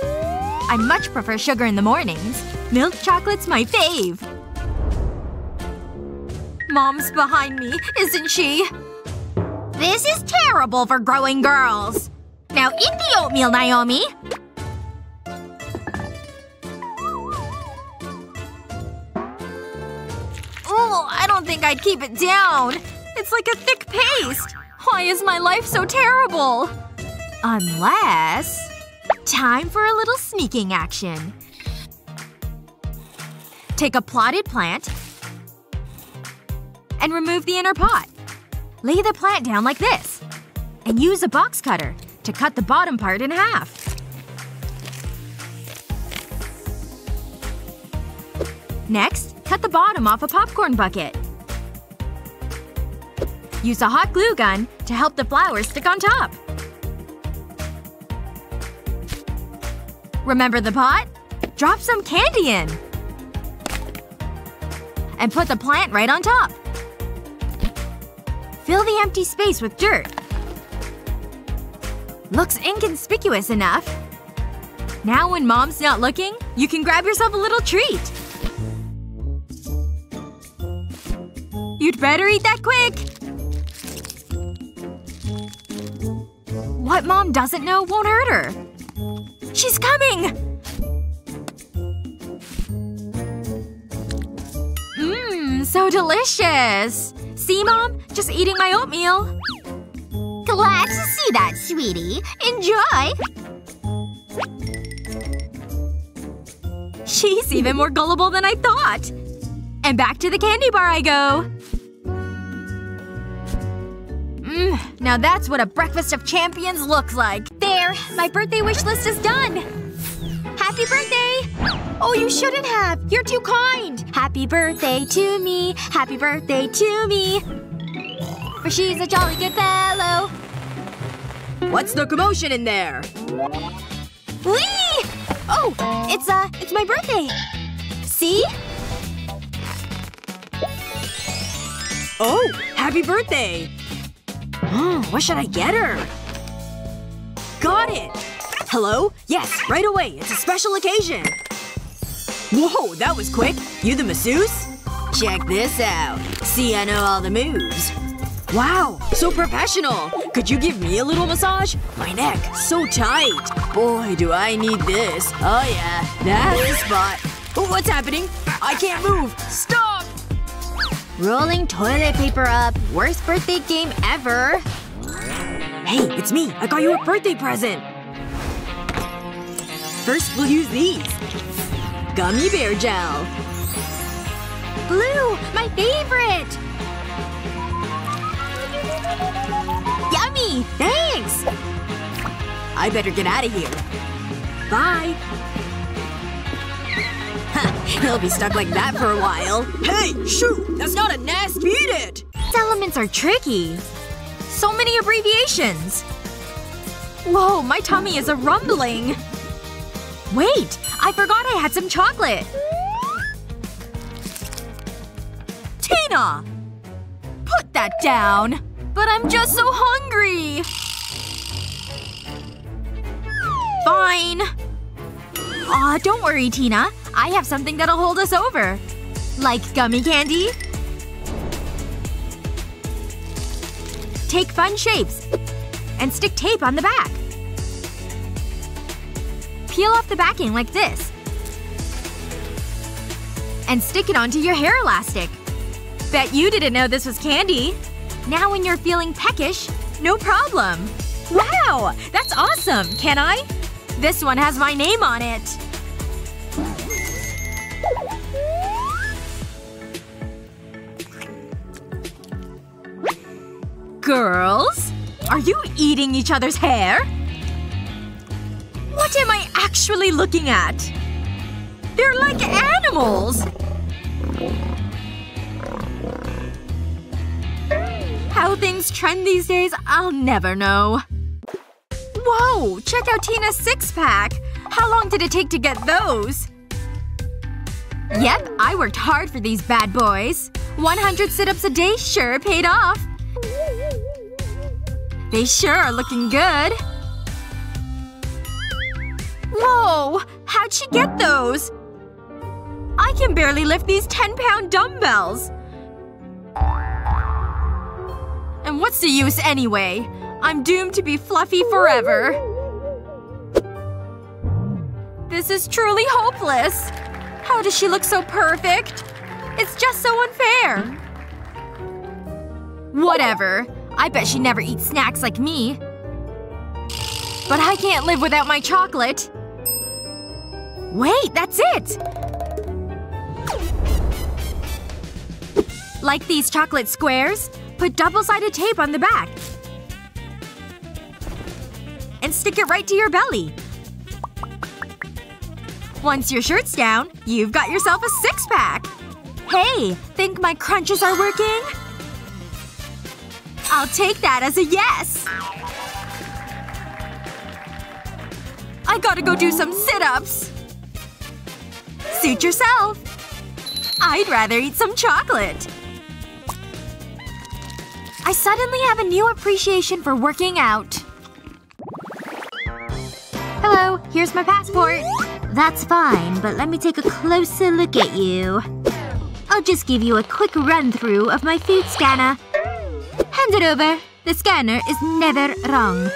I much prefer sugar in the mornings. Milk chocolate's my fave. Mom's behind me, isn't she? This is terrible for growing girls. Now eat the oatmeal, Naomi. Oh, I don't think I'd keep it down. It's like a thick paste. Why is my life so terrible? Unless… Time for a little sneaking action. Take a plotted plant and remove the inner pot. Lay the plant down like this. And use a box cutter to cut the bottom part in half. Next, cut the bottom off a popcorn bucket. Use a hot glue gun to help the flowers stick on top. Remember the pot? Drop some candy in. And put the plant right on top. Fill the empty space with dirt. Looks inconspicuous enough. Now when mom's not looking, you can grab yourself a little treat. You'd better eat that quick! What mom doesn't know won't hurt her. She's coming! Mmm, so delicious! See, Mom? Just eating my oatmeal. Glad to see that, sweetie. Enjoy! She's even more gullible than I thought. And back to the candy bar I go. Mmm, now that's what a breakfast of champions looks like. There! My birthday wish list is done! Happy birthday! Oh, you shouldn't have! You're too kind! Happy birthday to me! Happy birthday to me! For she's a jolly good fellow! What's the commotion in there? Whee! Oh! It's, uh, it's my birthday! See? Oh! Happy birthday! Oh, what should I get her? Got it! Hello? Yes, right away. It's a special occasion. Whoa, that was quick. You the masseuse? Check this out. See, I know all the moves. Wow, so professional! Could you give me a little massage? My neck, so tight. Boy, do I need this. Oh yeah, that's the spot. Oh, what's happening? I can't move! Stop! Rolling toilet paper up. Worst birthday game ever. Hey, it's me. I got you a birthday present. First, we'll use these. Gummy bear gel. Blue! My favorite! Yummy! Thanks! I better get out of here. Bye. He'll be stuck like that for a while. Hey! Shoot! That's not a nest! Beat it! These elements are tricky. So many abbreviations. Whoa, my tummy is a rumbling. Wait! I forgot I had some chocolate. Tina! Put that down. But I'm just so hungry. Fine. Aw, don't worry, Tina. I have something that'll hold us over. Like gummy candy? Take fun shapes. And stick tape on the back. Peel off the backing like this. And stick it onto your hair elastic. Bet you didn't know this was candy. Now when you're feeling peckish, no problem. Wow! That's awesome! Can I? This one has my name on it. Girls? Are you eating each other's hair? What am I actually looking at? They're like animals! How things trend these days, I'll never know. Whoa! Check out Tina's six-pack! How long did it take to get those? Yep, I worked hard for these bad boys. 100 sit-ups a day sure paid off. They sure are looking good. Whoa! How'd she get those? I can barely lift these 10-pound dumbbells! And what's the use anyway? I'm doomed to be fluffy forever. This is truly hopeless. How does she look so perfect? It's just so unfair. Whatever. I bet she never eats snacks like me. But I can't live without my chocolate. Wait, that's it! Like these chocolate squares? Put double-sided tape on the back. And stick it right to your belly. Once your shirt's down, you've got yourself a six-pack! Hey, think my crunches are working? I'll take that as a yes! I gotta go do some sit-ups. Suit yourself. I'd rather eat some chocolate. I suddenly have a new appreciation for working out. Hello, here's my passport. That's fine, but let me take a closer look at you. I'll just give you a quick run-through of my food scanner. Hand it over. The scanner is never wrong.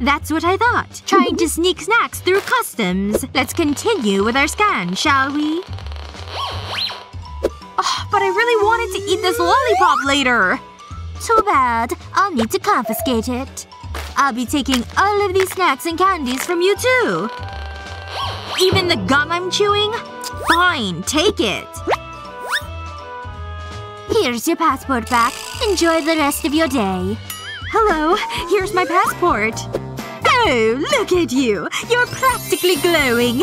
That's what I thought. Trying to sneak snacks through customs. Let's continue with our scan, shall we? Oh, but I really wanted to eat this lollipop later. Too bad. I'll need to confiscate it. I'll be taking all of these snacks and candies from you too. Even the gum I'm chewing? Fine, take it. Here's your passport back. Enjoy the rest of your day. Hello. Here's my passport. Oh, look at you. You're practically glowing.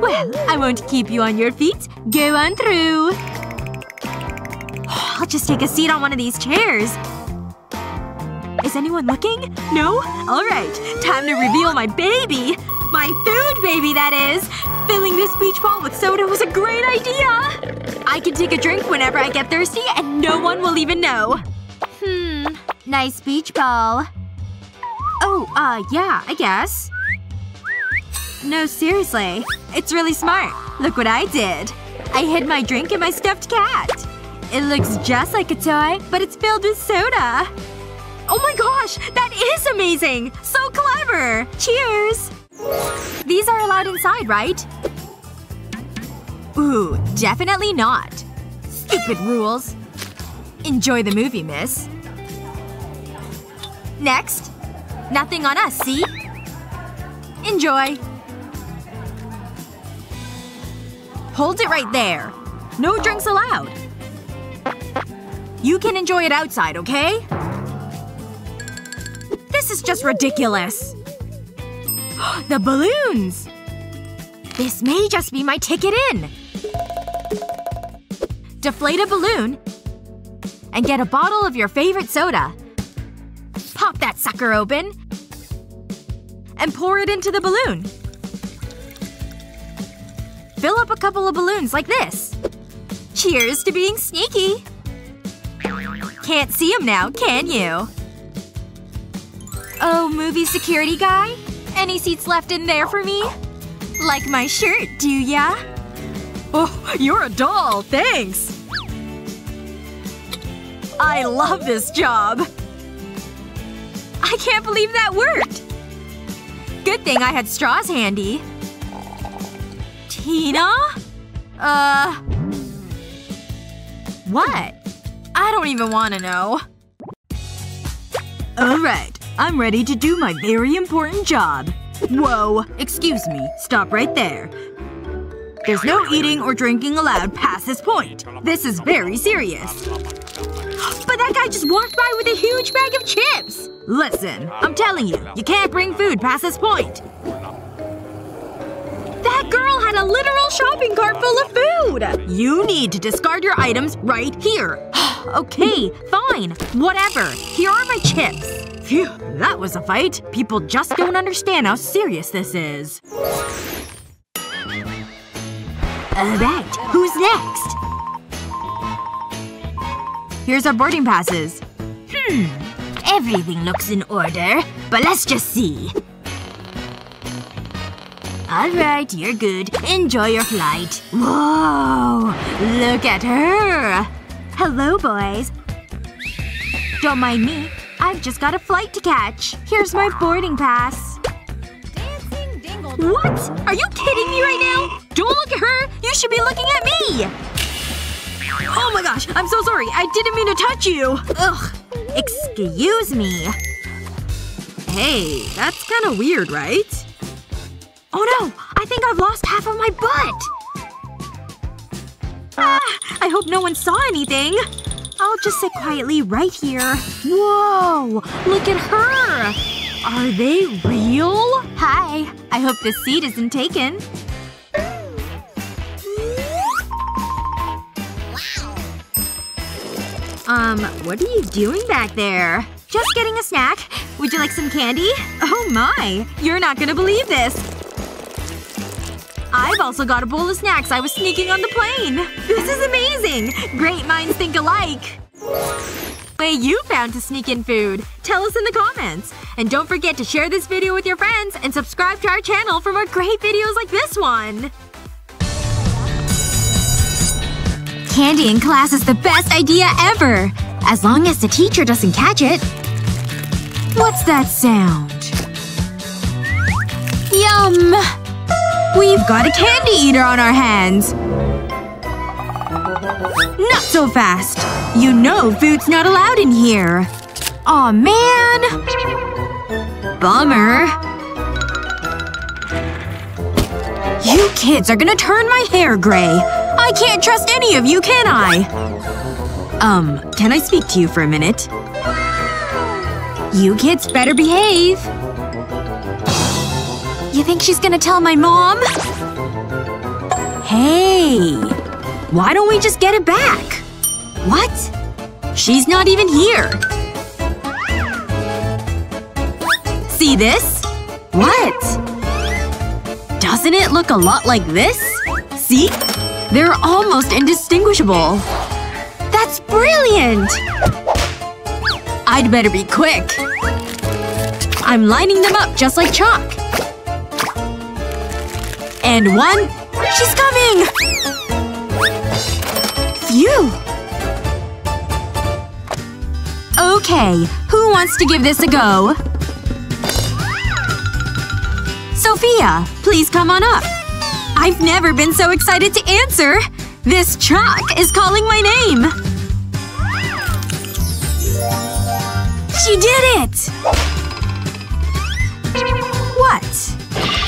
Well, I won't keep you on your feet. Go on through. Oh, I'll just take a seat on one of these chairs. Is anyone looking? No? Alright. Time to reveal my baby! My food baby, that is! Filling this beach ball with soda was a great idea! I can take a drink whenever I get thirsty and no one will even know. Hmm. Nice beach ball. Oh, uh, yeah, I guess. No, seriously. It's really smart. Look what I did. I hid my drink in my stuffed cat. It looks just like a toy, but it's filled with soda. Oh my gosh! That is amazing! So clever! Cheers! These are allowed inside, right? Ooh, definitely not. Stupid rules. Enjoy the movie, miss. Next. Nothing on us, see? Enjoy. Hold it right there. No drinks allowed. You can enjoy it outside, okay? This is just ridiculous. the balloons! This may just be my ticket in. Deflate a balloon and get a bottle of your favorite soda. Pop that sucker open and pour it into the balloon. Fill up a couple of balloons like this. Cheers to being sneaky. Can't see him now, can you? Oh, movie security guy? Any seats left in there for me? Like my shirt, do ya? Oh, you're a doll, thanks! I love this job! I can't believe that worked! Good thing I had straws handy. Tina? Uh… What? I don't even want to know. Alright. I'm ready to do my very important job. Whoa. Excuse me. Stop right there. There's no eating or drinking allowed past this point. This is very serious. But that guy just walked by with a huge bag of chips! Listen, I'm telling you, you can't bring food past this point. That girl had a literal shopping cart full of food! You need to discard your items right here. okay, fine. Whatever. Here are my chips. Phew, that was a fight. People just don't understand how serious this is. Alright, who's next? Here's our boarding passes. Hmm. Everything looks in order. But let's just see. Alright, you're good. Enjoy your flight. Whoa! Look at her! Hello, boys. Don't mind me. I've just got a flight to catch. Here's my boarding pass. What? Are you kidding me right now? Don't look at her! You should be looking at me! Oh my gosh, I'm so sorry. I didn't mean to touch you. Ugh. Excuse me. Hey, that's kinda weird, right? Oh no! I think I've lost half of my butt! Ah! I hope no one saw anything. I'll just sit quietly right here. Whoa! Look at her! Are they real? Hi. I hope this seat isn't taken. Wow. Um, what are you doing back there? Just getting a snack. Would you like some candy? Oh my. You're not gonna believe this. I've also got a bowl of snacks I was sneaking on the plane. This is amazing! Great minds think alike. Way you found to sneak in food. Tell us in the comments. And don't forget to share this video with your friends and subscribe to our channel for more great videos like this one. Candy in class is the best idea ever! As long as the teacher doesn't catch it. What's that sound? Yum! We've got a candy eater on our hands! Not so fast! You know food's not allowed in here. Aw man! Bummer. You kids are gonna turn my hair gray. I can't trust any of you, can I? Um, can I speak to you for a minute? You kids better behave. You think she's gonna tell my mom? Hey. Why don't we just get it back? What? She's not even here. See this? What? Doesn't it look a lot like this? See? They're almost indistinguishable. That's brilliant! I'd better be quick. I'm lining them up just like chalk. And one… She's coming! Phew! Okay, who wants to give this a go? Sophia, please come on up. I've never been so excited to answer! This chalk is calling my name! She did it!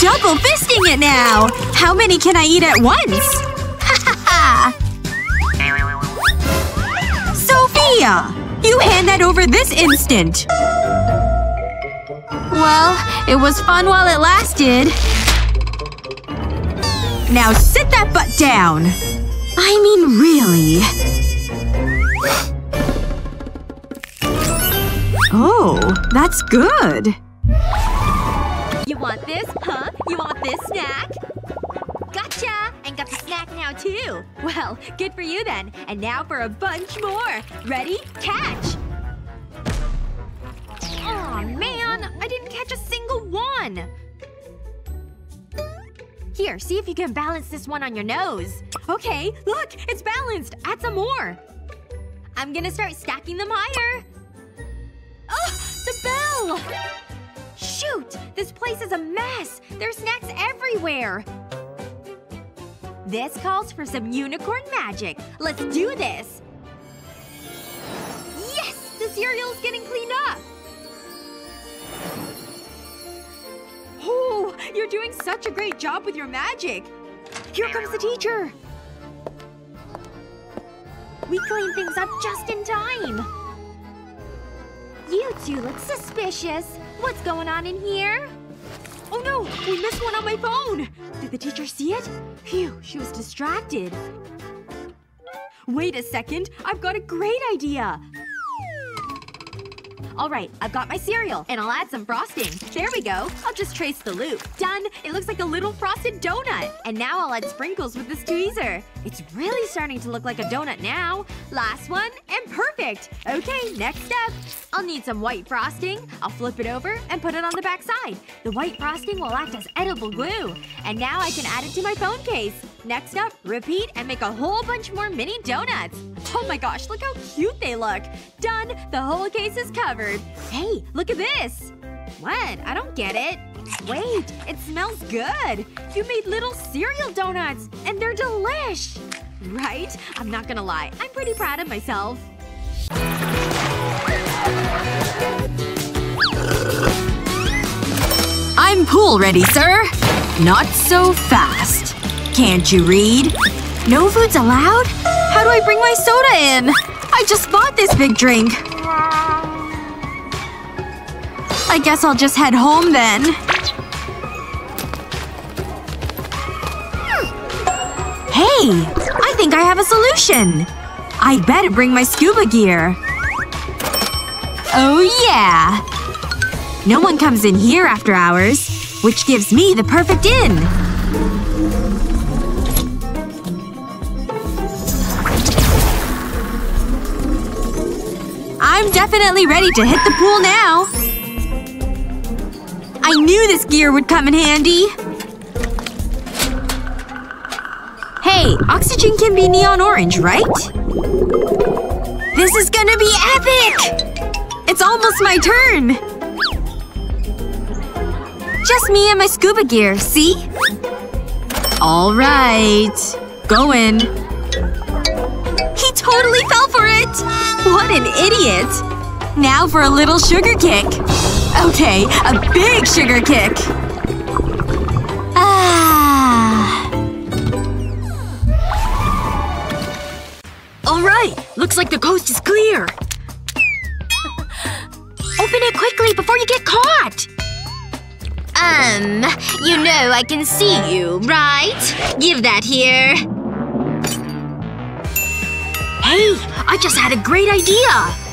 Double fisting it now! How many can I eat at once? Ha! Sophia! You hand that over this instant! Well, it was fun while it lasted. Now sit that butt down! I mean really. Oh, that's good. Well, good for you then. And now for a bunch more. Ready? Catch! Aw, man! I didn't catch a single one! Here, see if you can balance this one on your nose. Okay, look! It's balanced! Add some more! I'm gonna start stacking them higher. Ugh! The bell! Shoot! This place is a mess! There's snacks everywhere! This calls for some unicorn magic. Let's do this! Yes! The cereal's getting cleaned up! Oh, you're doing such a great job with your magic! Here comes the teacher! We clean things up just in time! You two look suspicious. What's going on in here? Oh no! We missed one on my phone! Did the teacher see it? Phew, she was distracted. Wait a second. I've got a great idea! Alright, I've got my cereal. And I'll add some frosting. There we go. I'll just trace the loop. Done! It looks like a little frosted donut. And now I'll add sprinkles with this tweezer. It's really starting to look like a donut now. Last one, and perfect! Okay, next step. I'll need some white frosting. I'll flip it over and put it on the back side. The white frosting will act as edible glue. And now I can add it to my phone case. Next up, repeat and make a whole bunch more mini donuts. Oh my gosh, look how cute they look. Done! The whole case is covered. Hey, look at this! What? I don't get it. Wait, it smells good! You made little cereal donuts! And they're delish! Right? I'm not gonna lie, I'm pretty proud of myself. I'm pool ready, sir. Not so fast. Can't you read? No foods allowed? How do I bring my soda in? I just bought this big drink. I guess I'll just head home then. Hey! I think I have a solution! I'd better bring my scuba gear. Oh yeah! No one comes in here after hours, which gives me the perfect in. I'm definitely ready to hit the pool now. I knew this gear would come in handy. Hey, oxygen can be neon orange, right? This is gonna be epic! It's almost my turn! Just me and my scuba gear, see? Alright. Go in. He totally fell for it! What an idiot! Now for a little sugar kick. Okay, a big sugar kick. Ah. Alright, looks like the coast is clear. Open it quickly before you get caught! Um, you know I can see you, right? Give that here. Hey, I just had a great idea!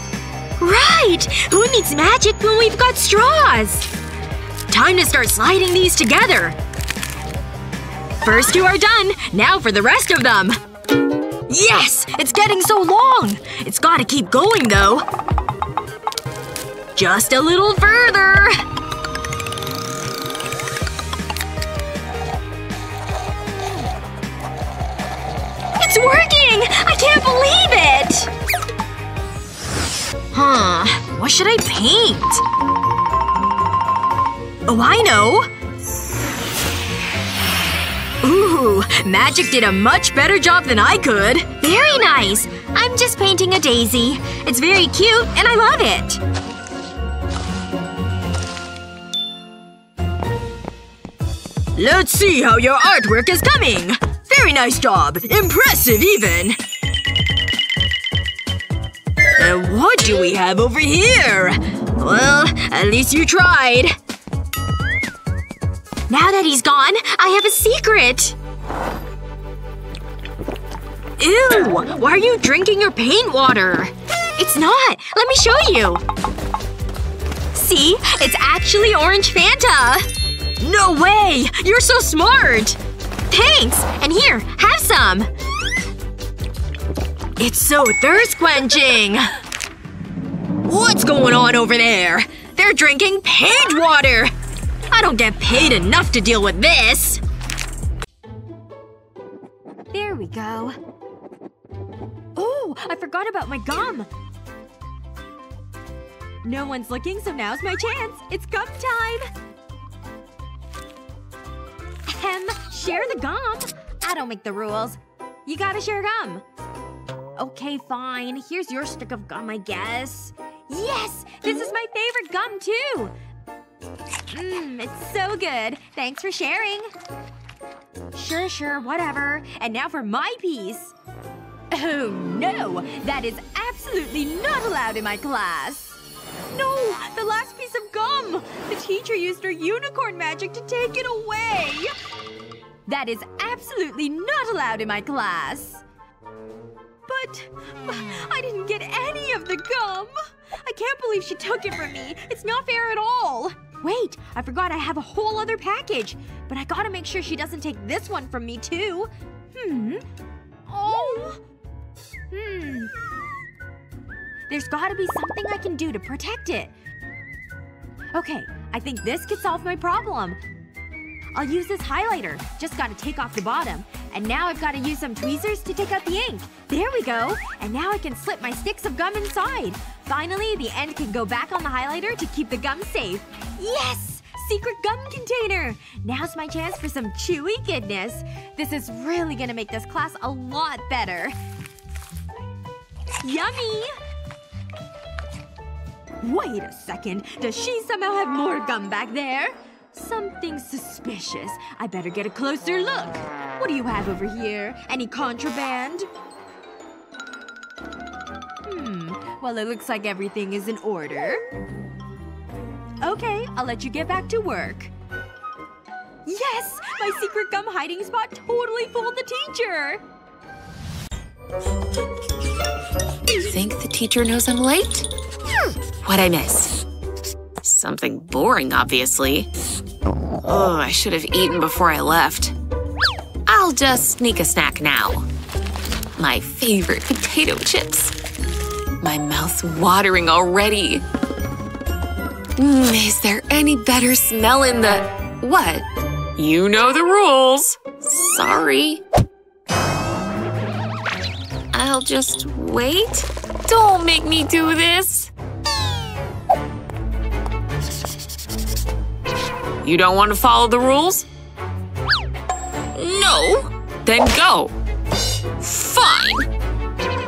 Right! Who needs magic when we've got straws? Time to start sliding these together. First two are done. Now for the rest of them. Yes! It's getting so long! It's gotta keep going, though. Just a little further. It's working! I can't believe it! Huh. What should I paint? Oh, I know! Ooh, magic did a much better job than I could. Very nice. I'm just painting a daisy. It's very cute, and I love it. Let's see how your artwork is coming! Very nice job. Impressive, even. And what do we have over here? Well, at least you tried. Now that he's gone, I have a secret! Ew! Why are you drinking your paint water? It's not! Let me show you! See? It's actually orange Fanta! No way! You're so smart! Thanks! And here, have some! It's so thirst-quenching! What's going on over there? They're drinking paint water! I don't get paid enough to deal with this! There we go. Oh, I forgot about my gum! No one's looking, so now's my chance. It's gum time! Ahem. Share the gum. I don't make the rules. You gotta share gum. Okay, fine. Here's your stick of gum, I guess. Yes! This is mm-hmm. my favorite gum, too! Mmm, it's so good. Thanks for sharing. Sure, sure, whatever. And now for my piece. Oh no! That is absolutely not allowed in my class! No! The last piece of gum! The teacher used her unicorn magic to take it away! That is absolutely not allowed in my class. But… I didn't get any of the gum! I can't believe she took it from me. It's not fair at all. Wait, I forgot I have a whole other package. But I gotta make sure she doesn't take this one from me, too. Hmm. Oh. Hmm. There's gotta be something I can do to protect it. Okay, I think this could solve my problem. I'll use this highlighter. Just gotta take off the bottom. And now I've gotta use some tweezers to take out the ink. There we go! And now I can slip my sticks of gum inside. Finally, the end can go back on the highlighter to keep the gum safe. Yes! Secret gum container! Now's my chance for some chewy goodness. This is really gonna make this class a lot better. Yummy! Wait a second. Does she somehow have more gum back there? Something suspicious. I better get a closer look. What do you have over here? Any contraband? Hmm. Well, it looks like everything is in order. Okay, I'll let you get back to work. Yes! My secret gum hiding spot totally fooled the teacher! You think the teacher knows I'm late? What'd I miss? Something boring, obviously. Oh, I should have eaten before I left. I'll just sneak a snack now. My favorite potato chips. My mouth's watering already. Mm, is there any better smell in the… What? You know the rules. Sorry. I'll just wait. Don't make me do this. You don't want to follow the rules? No? Then go. Fine.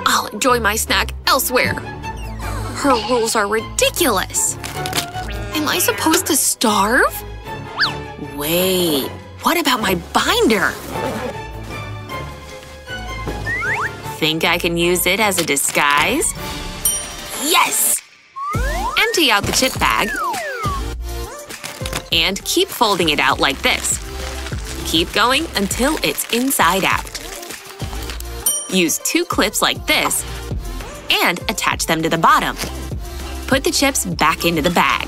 I'll enjoy my snack elsewhere. Her rules are ridiculous. Am I supposed to starve? Wait, what about my binder? Think I can use it as a disguise? Yes! Empty out the chip bag and keep folding it out like this. Keep going until it's inside out. Use two clips like this and attach them to the bottom. Put the chips back into the bag.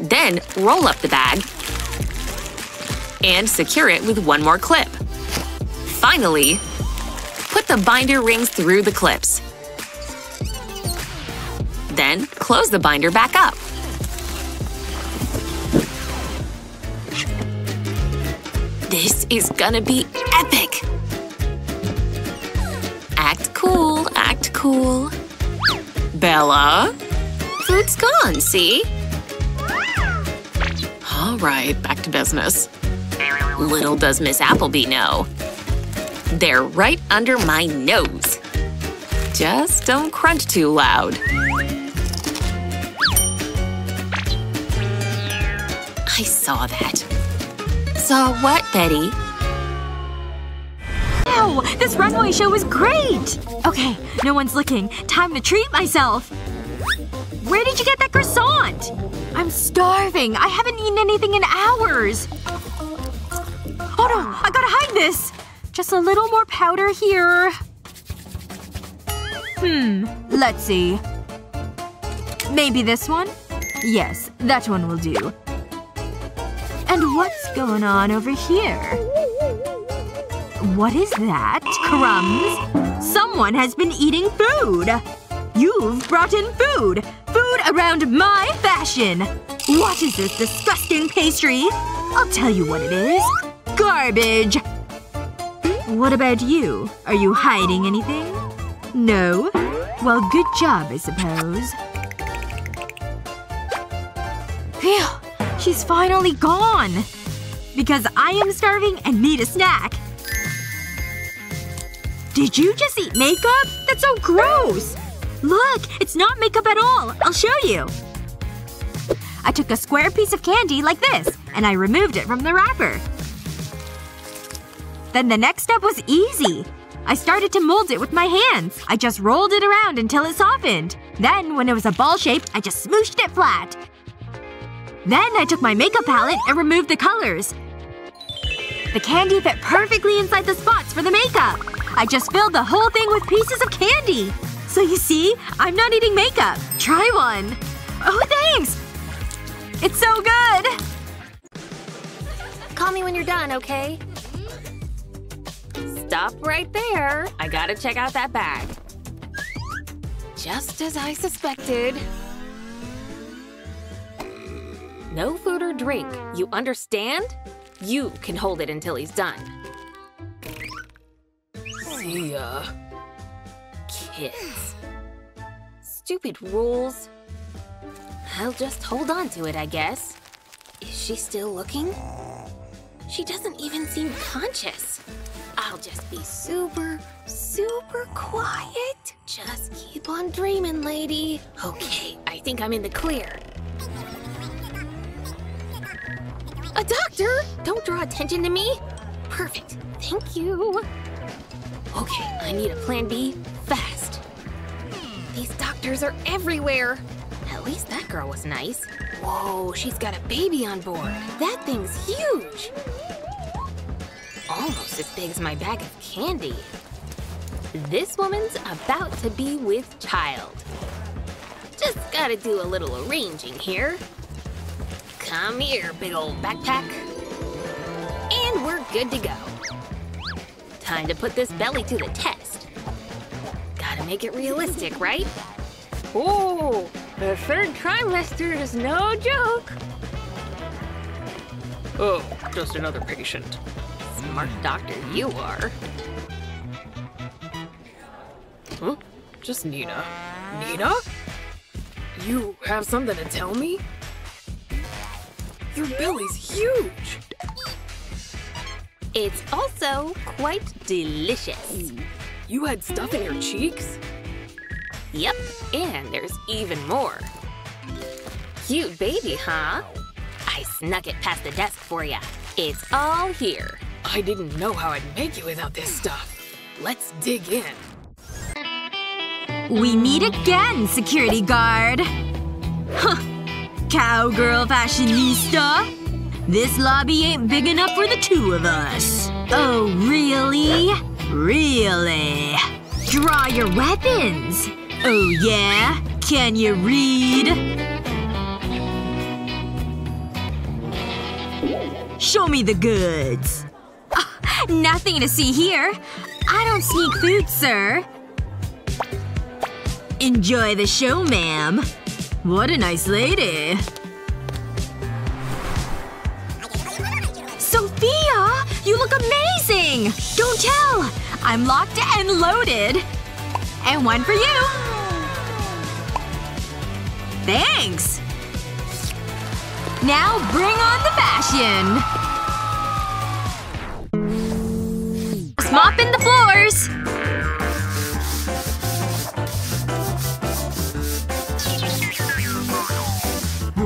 Then roll up the bag and secure it with one more clip. Finally, put the binder rings through the clips. Then close the binder back up. This is gonna be epic! Act cool, act cool. Bella? Food's gone, see? Alright, back to business. Little does Miss Appleby know. They're right under my nose. Just don't crunch too loud. I saw that. Saw what, Betty? Wow! This runway show was great! Okay, no one's looking. Time to treat myself. Where did you get that croissant? I'm starving. I haven't eaten anything in hours. Oh no! I gotta hide this! Just a little more powder here. Hmm. Let's see. Maybe this one? Yes, that one will do. And what's going on over here? What is that? Crumbs? Someone has been eating food! You've brought in food! Food around my fashion! What is this disgusting pastry? I'll tell you what it is. Garbage! What about you? Are you hiding anything? No? Well, good job, I suppose. Phew! She's finally gone! Because I am starving and need a snack. Did you just eat makeup? That's so gross! Look! It's not makeup at all! I'll show you! I took a square piece of candy like this, and I removed it from the wrapper. Then the next step was easy. I started to mold it with my hands. I just rolled it around until it softened. Then, when it was a ball shape, I just smooshed it flat. Then I took my makeup palette and removed the colors. The candy fit perfectly inside the spots for the makeup. I just filled the whole thing with pieces of candy. So you see? I'm not eating makeup. Try one. Oh, thanks! It's so good! Call me when you're done, okay? Stop right there. I gotta check out that bag. Just as I suspected. No food or drink. You understand? You can hold it until he's done. See ya. Kids. Stupid rules. I'll just hold on to it, I guess. Is she still looking? She doesn't even seem conscious. I'll just be super, super quiet. Just keep on dreaming, lady. Okay, I think I'm in the clear. A doctor! Don't draw attention to me. Perfect. Thank you. Okay, I need a plan B fast. These doctors are everywhere. At least that girl was nice. Whoa, she's got a baby on board. That thing's huge. Almost as big as my bag of candy. This woman's about to be with child. Just gotta do a little arranging here. Come here, big old backpack. And we're good to go. Time to put this belly to the test. Gotta make it realistic, right? Oh, the third trimester is no joke. Oh, just another patient. Smart doctor hmm? you are. Huh? Just Nina. Nina? You have something to tell me? Your belly's huge! It's also quite delicious. Mm. You had stuff in your cheeks? Yep, and there's even more. Cute baby, huh? I snuck it past the desk for ya. It's all here. I didn't know how I'd make it without this stuff. Let's dig in. We meet again, security guard. Huh. Cowgirl fashionista. This lobby ain't big enough for the two of us. Oh, really? Really? Draw your weapons. Oh, yeah? Can you read? Show me the goods. Ah, nothing to see here. I don't sneak food, sir. Enjoy the show, ma'am. What a nice lady. Sophia! You look amazing! Don't tell! I'm locked and loaded. And one for you. Thanks! Now bring on the fashion! Mopping the floors!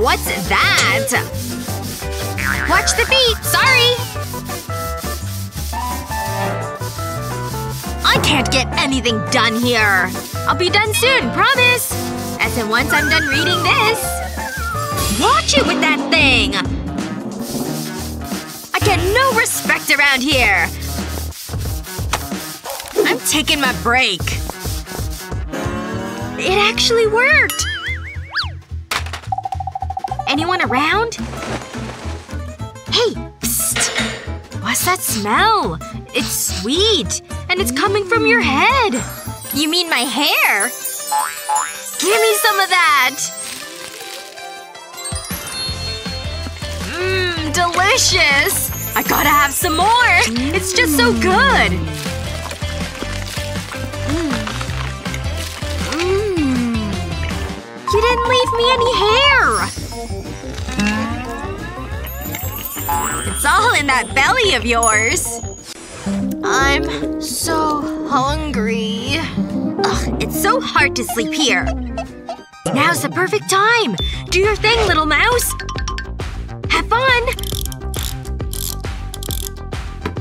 What's that? Watch the feet! Sorry! I can't get anything done here. I'll be done soon, promise. As in once I'm done reading this. Watch it with that thing! I get no respect around here. I'm taking my break. It actually worked! Anyone around? Hey! Psst! What's that smell? It's sweet. And it's coming from your head. You mean my hair? Give me some of that! Mmm, delicious! I gotta have some more! It's just so good! Mmm. mmm. You didn't leave me any hair! It's all in that belly of yours. I'm so hungry. Ugh, it's so hard to sleep here. Now's the perfect time! Do your thing, little mouse! Have fun!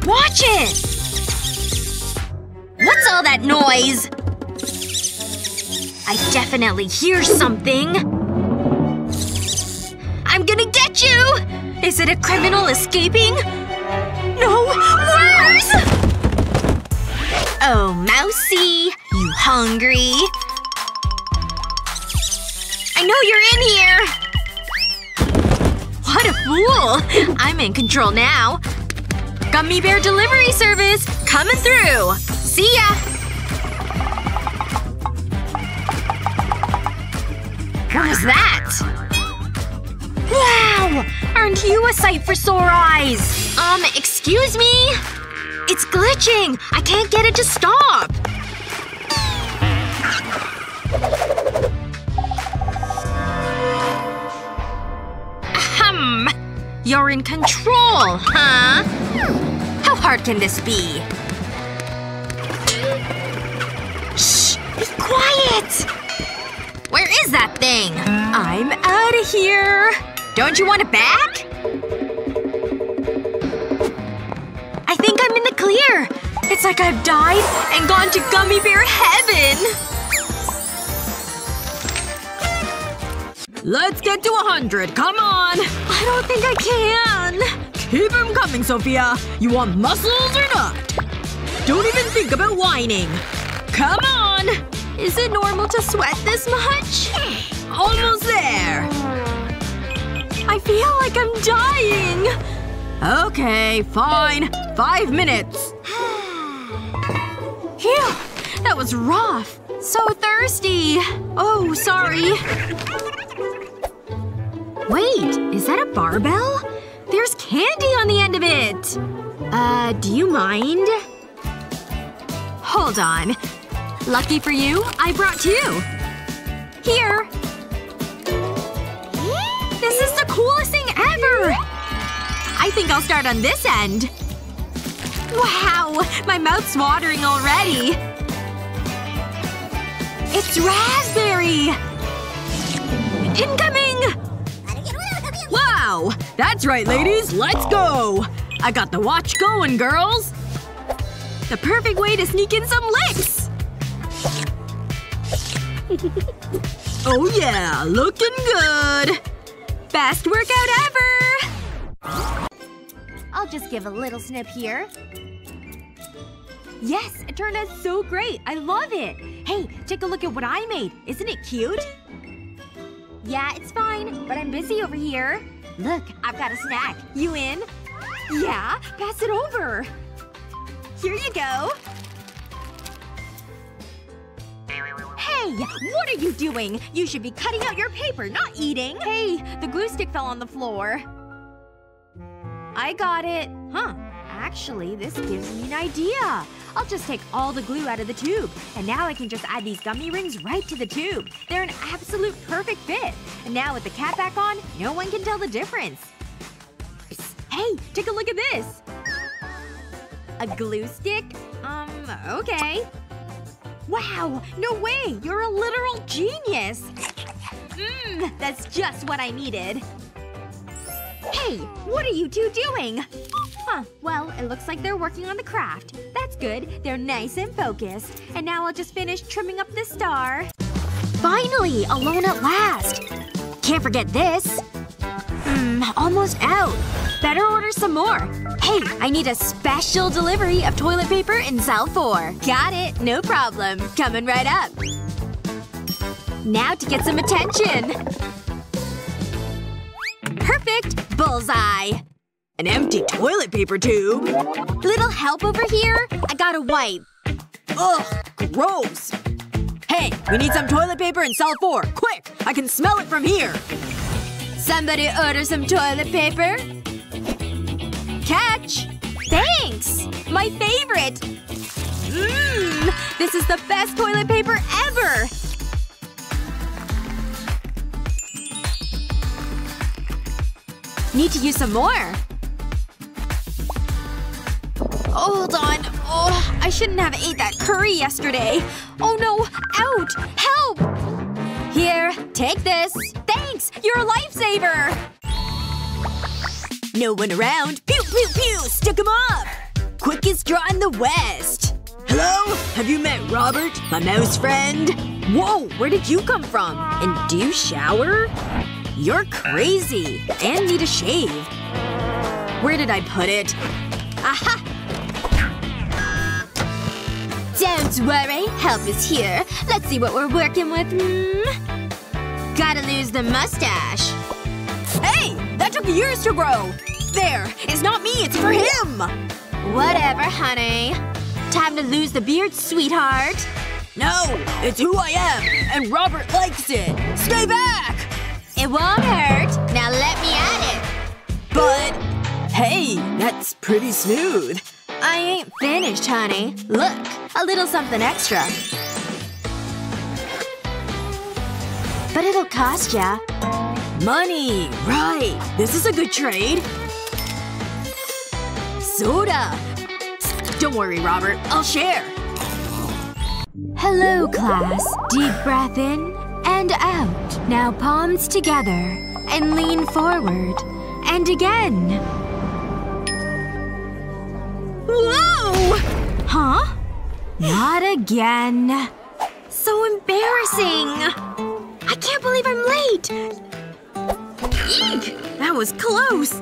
Watch it! What's all that noise? I definitely hear something. Is it a criminal escaping? No! Worse! Oh, Mousy. You hungry? I know you're in here! What a fool! I'm in control now. Gummy Bear Delivery Service! Coming through! See ya! What was that? Wow! Aren't you a sight for sore eyes? Um, excuse me? It's glitching! I can't get it to stop! Ahem! You're in control, huh? How hard can this be? Shh! Be quiet! Where is that thing? I'm out of here! Don't you want it back? I think I'm in the clear! It's like I've died and gone to Gummy Bear Heaven! Let's get to a hundred. Come on! I don't think I can. Keep 'em coming, Sophia. You want muscles or not? Don't even think about whining. Come on! Is it normal to sweat this much? Almost there. I feel like I'm dying. Okay, fine. Five minutes. Phew. That was rough. So thirsty. Oh, sorry. Wait, is that a barbell? There's candy on the end of it! Uh, do you mind? Hold on. Lucky for you, I brought two. Here. I think I'll start on this end. Wow! My mouth's watering already. It's raspberry! Incoming! Wow! That's right, ladies. Let's go! I got the watch going, girls! The perfect way to sneak in some licks! Oh yeah, looking good! Best workout ever! I'll just give a little snip here. Yes, it turned out so great. I love it. Hey, take a look at what I made. Isn't it cute? Yeah, it's fine, but I'm busy over here. Look, I've got a snack. You in? Yeah? Pass it over. Here you go. Hey! What are you doing? You should be cutting out your paper, not eating! Hey! The glue stick fell on the floor. I got it. Huh. Actually, this gives me an idea. I'll just take all the glue out of the tube. And now I can just add these gummy rings right to the tube. They're an absolute perfect fit. And now with the cap back on, no one can tell the difference. Hey! Take a look at this! A glue stick? Um, okay. Wow! No way! You're a literal genius! Mmm, that's just what I needed. Hey! What are you two doing? Huh. Well, it looks like they're working on the craft. That's good. They're nice and focused. And now I'll just finish trimming up the star. Finally! Alone at last! Can't forget this. Hmm, almost out. Better order some more. Hey, I need a special delivery of toilet paper in cell 4. Got it. No problem. Coming right up. Now to get some attention. Perfect! Bullseye! An empty toilet paper tube? Little help over here? I got a wipe. Ugh, gross. Hey, we need some toilet paper in cell 4. Quick! I can smell it from here. Somebody order some toilet paper? Catch! Thanks! My favorite! Mmm! This is the best toilet paper ever! Need to use some more. Hold on. Oh, I shouldn't have ate that curry yesterday. Oh no! Out! Help! Here, take this. Thanks! You're a lifesaver! No one around. Pew pew pew! Stick 'em up! Quickest draw in the West. Hello? Have you met Robert? My mouse friend? Whoa, where did you come from? And do you shower? You're crazy. And need a shave. Where did I put it? Aha! Don't worry, help is here. Let's see what we're working with. Hmm? Gotta lose the mustache. Hey! That took years to grow! There! It's not me, it's for him! Whatever, honey. Time to lose the beard, sweetheart. No! It's who I am! And Robert likes it! Stay back! It won't hurt. Now let me at it. But… Hey, that's pretty smooth. I ain't finished, honey. Look. A little something extra. But it'll cost ya. Money! Right. This is a good trade. Soda! Don't worry, Robert. I'll share. Hello, class. Deep breath in and out. Now palms together. And lean forward. And again. Whoa! Huh? Not again. So embarrassing. I can't believe I'm late. Eek! That was close.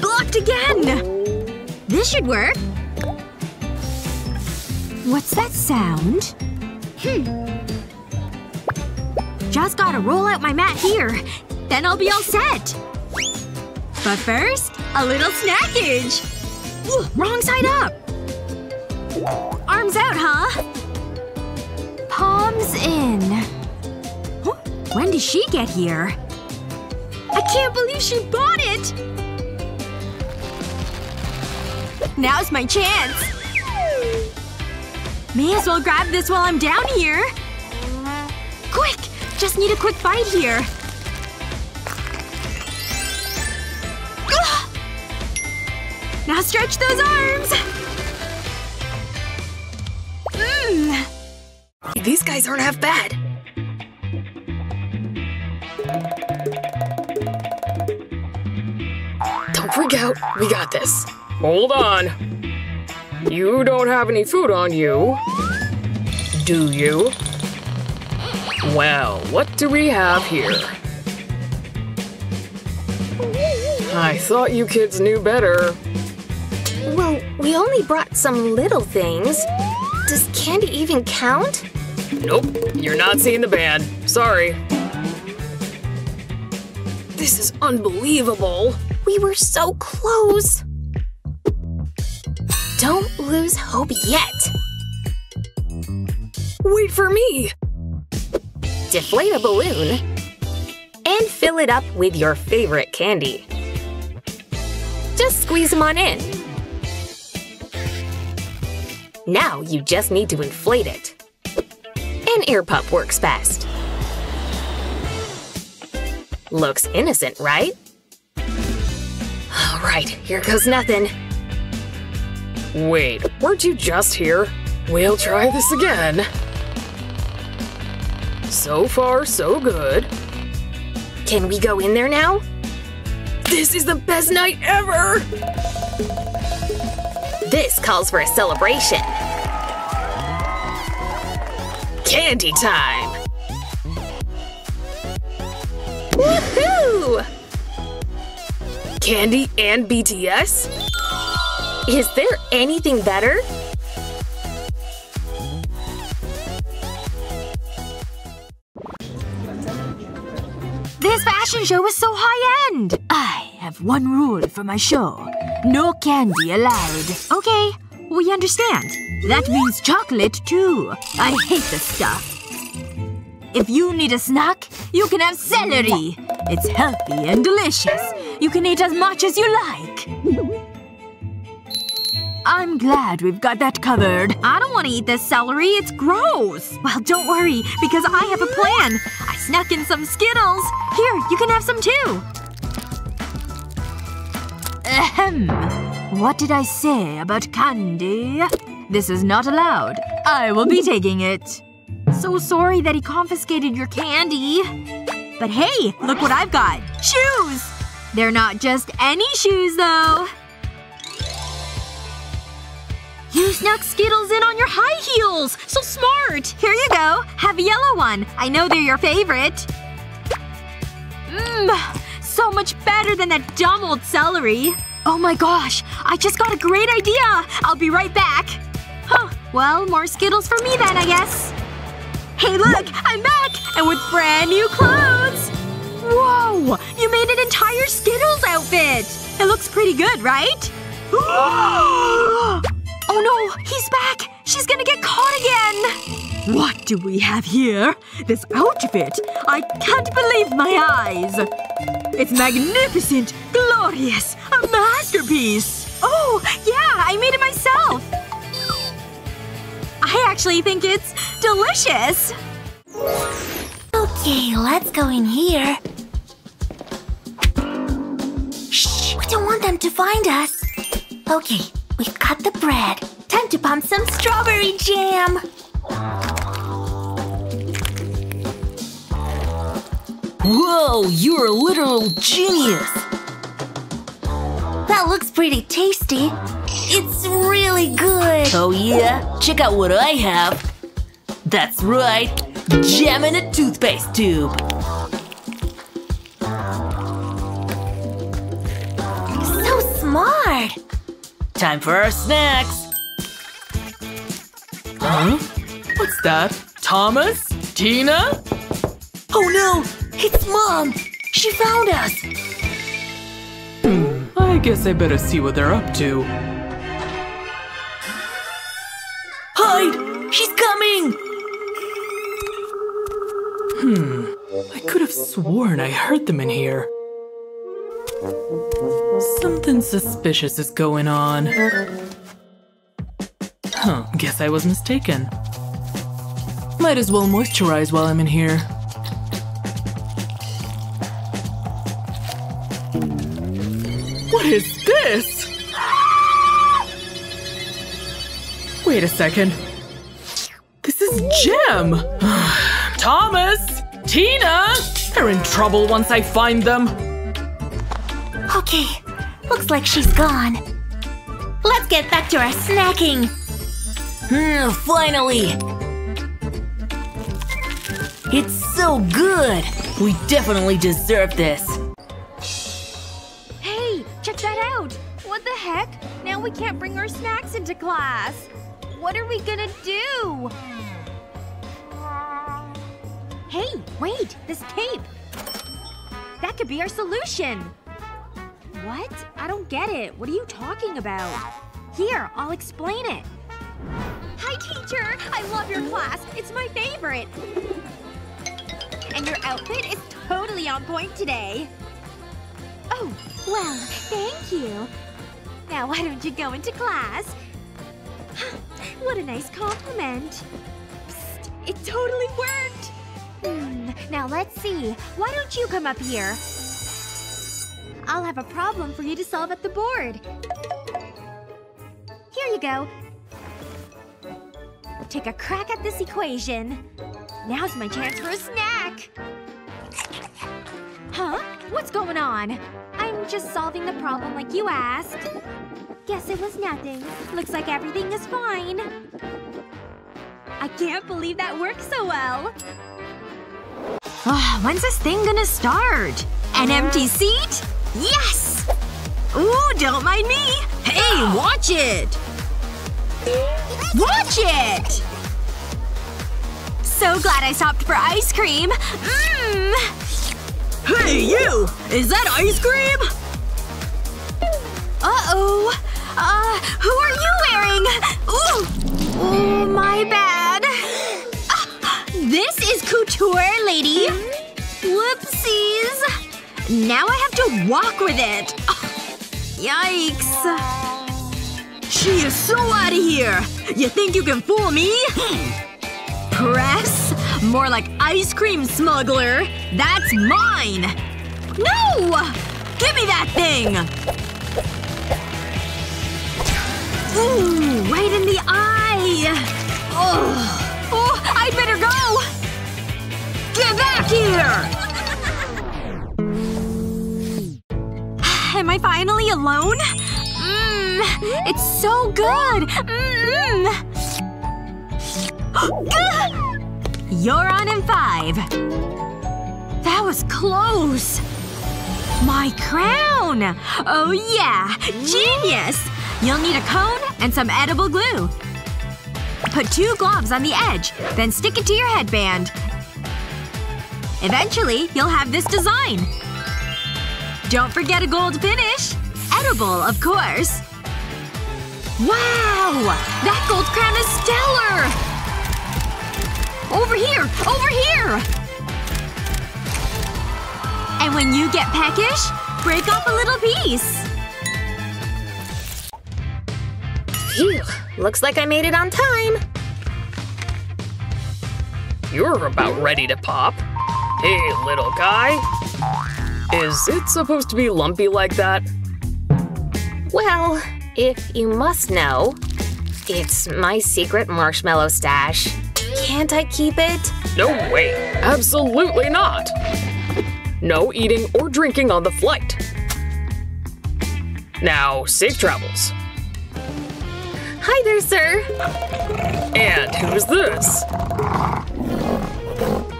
Blocked again! This should work. What's that sound? Hmm. Just gotta roll out my mat here. Then I'll be all set. But first, a little snackage. Wrong side up. Arms out, huh? Palms in. When did she get here? I can't believe she bought it! Now's my chance! May as well grab this while I'm down here. Quick! Just need a quick bite here. Now stretch those arms! Mmm! These guys aren't half bad. Don't freak out. We got this. Hold on. You don't have any food on you. Do you? Well, what do we have here? I thought you kids knew better. Well, we only brought some little things. Does candy even count? Nope, you're not seeing the band. Sorry. This is unbelievable. We were so close. Don't lose hope yet. Wait for me! Deflate a balloon and fill it up with your favorite candy. Just squeeze them on in. Now you just need to inflate it. An air pump works best. Looks innocent, right? Alright, here goes nothing. Wait, weren't you just here? We'll try this again. So far, so good. Can we go in there now? This is the best night ever! This calls for a celebration. Candy time! Woohoo! Candy and BTS? Is there anything better? This fashion show is so high-end! I have one rule for my show. No candy allowed. Okay, we understand. That means chocolate, too. I hate this stuff. If you need a snack, you can have celery. It's healthy and delicious. You can eat as much as you like. I'm glad we've got that covered. I don't want to eat this celery. It's gross. Well, don't worry, because I have a plan. I snuck in some Skittles. Here, you can have some too. Ahem. What did I say about candy? This is not allowed. I will be taking it. So sorry that he confiscated your candy. But hey, look what I've got. Shoes! They're not just any shoes, though. You snuck Skittles in on your high heels! So smart! Here you go. Have a yellow one. I know they're your favorite. Mmm. So much better than that dumb old celery. Oh my gosh. I just got a great idea. I'll be right back. Huh. Well, more Skittles for me then, I guess. Hey look! I'm back! And with brand new clothes! Whoa! You made an entire Skittles outfit! It looks pretty good, right? oh no! He's back! She's gonna get caught again! What do we have here? This outfit! I can't believe my eyes! It's magnificent! Glorious! A masterpiece! Oh, yeah! I made it myself! I actually think it's delicious! Okay, let's go in here. Shh! We don't want them to find us. Okay, we've got the bread. Time to pump some strawberry jam. Whoa, you're a literal genius! That looks pretty tasty. It's really good. Oh yeah? Check out what I have. That's right, jam in a toothpaste tube. So smart. Time for our snacks. Huh? What's that? Thomas? Tina? Oh no! It's Mom! She found us! Hmm, I guess I better see what they're up to. Hide! She's coming! Hmm, I could have sworn I heard them in here. Something suspicious is going on. Huh, guess I was mistaken. Might as well moisturize while I'm in here. What is this? Wait a second. This is Gem! Thomas! Tina! They're in trouble once I find them. Okay, looks like she's gone. Let's get back to our snacking. Hmm, finally! It's so good! We definitely deserve this. Hey! Check that out! What the heck? Now we can't bring our snacks into class! What are we gonna do? Hey! Wait! This tape! That could be our solution! What? I don't get it. What are you talking about? Here, I'll explain it. Hi, teacher! I love your class. It's my favorite. And your outfit is totally on point today. Oh, well, thank you. Now why don't you go into class? what a nice compliment. Psst, it totally worked! Hmm, now let's see. Why don't you come up here? I'll have a problem for you to solve at the board. Here you go. Take a crack at this equation. Now's my chance for a snack. Huh? What's going on? I'm just solving the problem like you asked. Guess it was nothing. Looks like everything is fine. I can't believe that worked so well. Oh, when's this thing gonna start? An empty seat? Yes! Ooh, don't mind me. Hey, watch it! Watch it! So glad I stopped for ice cream. Mmm! Hey, you! Is that ice cream? Uh-oh. Uh, who are you wearing? Ooh! Oh, my bad. This is couture, lady. Whoopsies. Now I have to walk with it. Yikes. She is so out of here! You think you can fool me? Press? More like ice cream smuggler. That's mine! No! Give me that thing! Ooh, right in the eye! Oh, oh I'd better go! Get back here! Am I finally alone? Mmm, it's so good! Mmm. You're on in five. That was close. My crown! Oh yeah! Genius! You'll need a cone and some edible glue. Put two globs on the edge, then stick it to your headband. Eventually, you'll have this design. Don't forget a gold finish. Edible, of course. Wow! That gold crown is stellar! Over here! Over here! And when you get peckish, break off a little piece. Phew. Looks like I made it on time. You're about ready to pop. Hey, little guy. Is it supposed to be lumpy like that? Well, if you must know, it's my secret marshmallow stash. Can't I keep it? No way. Absolutely not. No eating or drinking on the flight. Now, safe travels. Hi there, sir. And who's this?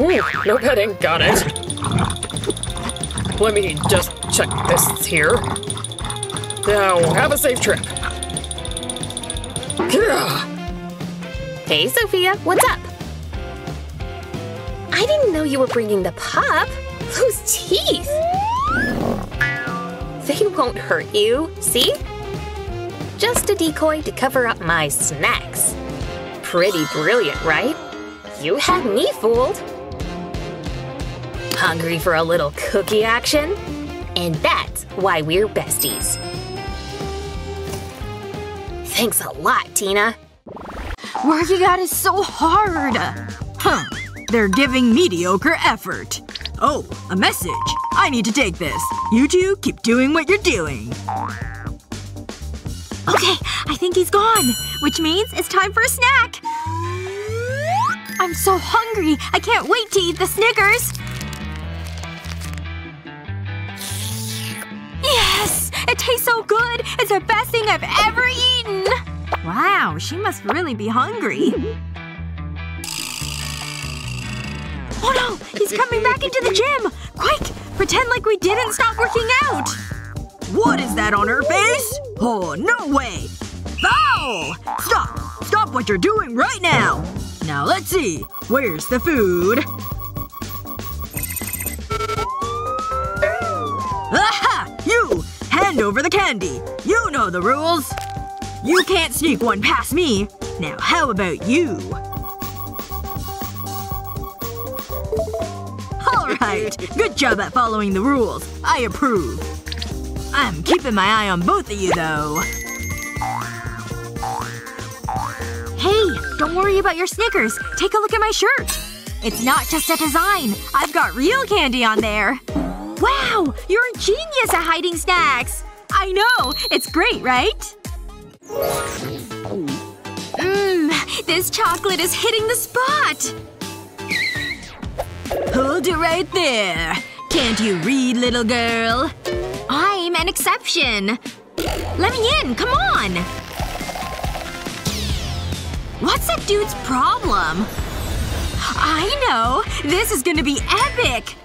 Ooh, no petting. Got it. Let me just check this here. Now, have a safe trip. Hey, Sophia, what's up? I didn't know you were bringing the pup. Those teeth! They won't hurt you, see? Just a decoy to cover up my snacks. Pretty brilliant, right? You had me fooled. Hungry for a little cookie action? And that's why we're besties. Thanks a lot, Tina. Working out is so hard. Huh. They're giving mediocre effort. Oh, a message. I need to take this. You two keep doing what you're doing. Okay, I think he's gone. Which means it's time for a snack. I'm so hungry. I can't wait to eat the Snickers. It tastes so good! It's the best thing I've ever eaten! Wow, she must really be hungry. Oh no! He's coming back into the gym! Quick! Pretend like we didn't stop working out! What is that on her face? Oh, no way! Foul! Stop! Stop what you're doing right now! Now let's see. Where's the food? Aha! You! Hand over the candy! You know the rules! You can't sneak one past me! Now how about you? Alright. Good job at following the rules. I approve. I'm keeping my eye on both of you, though. Hey! Don't worry about your Snickers. Take a look at my shirt. It's not just a design. I've got real candy on there. Wow! You're a genius at hiding snacks! I know! It's great, right? Mmm. This chocolate is hitting the spot! Hold it right there. Can't you read, little girl? I'm an exception. Let me in, come on! What's that dude's problem? I know! This is gonna be epic!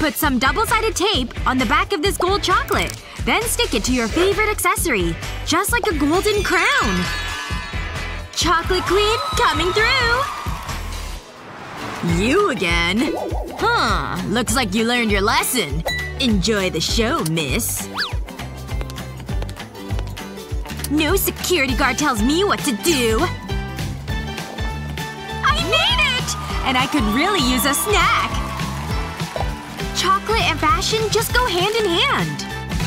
Put some double-sided tape on the back of this gold chocolate. Then stick it to your favorite accessory. Just like a golden crown. Chocolate queen coming through! You again? Huh. Looks like you learned your lesson. Enjoy the show, miss. No security guard tells me what to do. I made it! And I could really use a snack. Fashion just go hand in hand.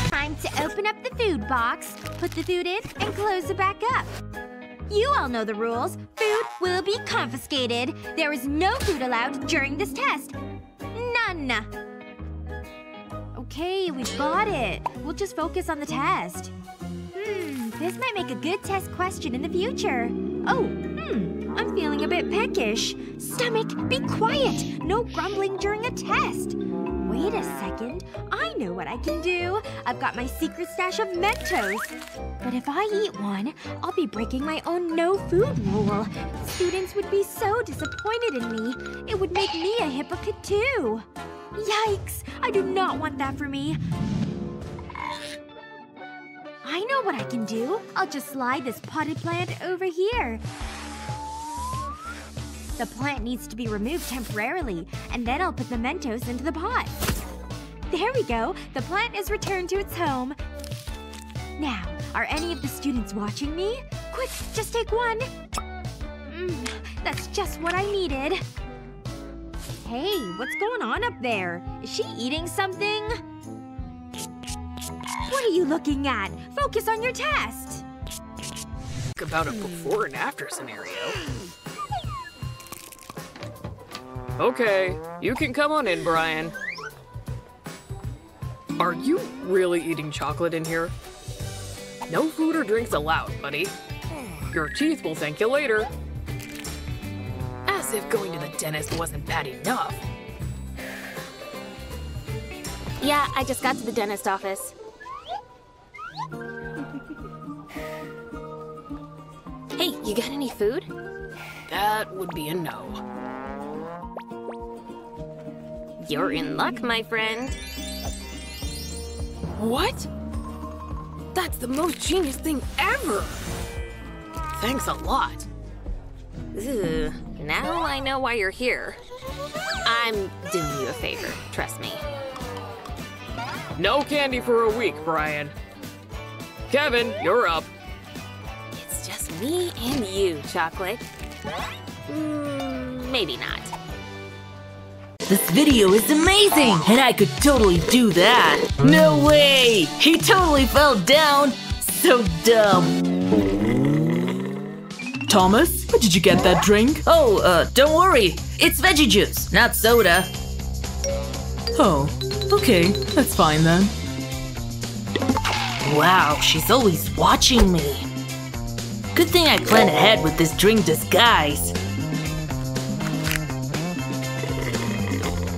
Time to open up the food box, put the food in, and close it back up. You all know the rules. Food will be confiscated. There is no food allowed during this test. None. Okay, we've got it. We'll just focus on the test. Hmm, this might make a good test question in the future. Oh, hmm, I'm feeling a bit peckish. Stomach, be quiet! No grumbling during a test. Wait a second. I know what I can do. I've got my secret stash of Mentos. But if I eat one, I'll be breaking my own no-food rule. Students would be so disappointed in me. It would make me a hypocrite too. Yikes! I do not want that for me. I know what I can do. I'll just slide this potted plant over here. The plant needs to be removed temporarily, and then I'll put the Mentos into the pot. There we go. The plant is returned to its home. Now, are any of the students watching me? Quick, just take one. Mm, that's just what I needed. Hey, what's going on up there? Is she eating something? What are you looking at? Focus on your test! Think About a before and after scenario. Okay, you can come on in, Brian. Are you really eating chocolate in here? No food or drinks allowed, buddy. Your teeth will thank you later. As if going to the dentist wasn't bad enough. Yeah, I just got to the dentist office. Hey, you got any food? That would be a no. You're in luck, my friend. What? That's the most genius thing ever! Thanks a lot. Ugh, now I know why you're here. I'm doing you a favor, trust me. No candy for a week, Brian. Kevin, you're up. It's just me and you, Chocolate. Mm, maybe not. This video is amazing! And I could totally do that! No way! He totally fell down! So dumb! Thomas, where did you get that drink? Oh, uh, don't worry. It's veggie juice, not soda. Oh, okay. That's fine then. Wow, she's always watching me. Good thing I planned ahead with this drink disguise.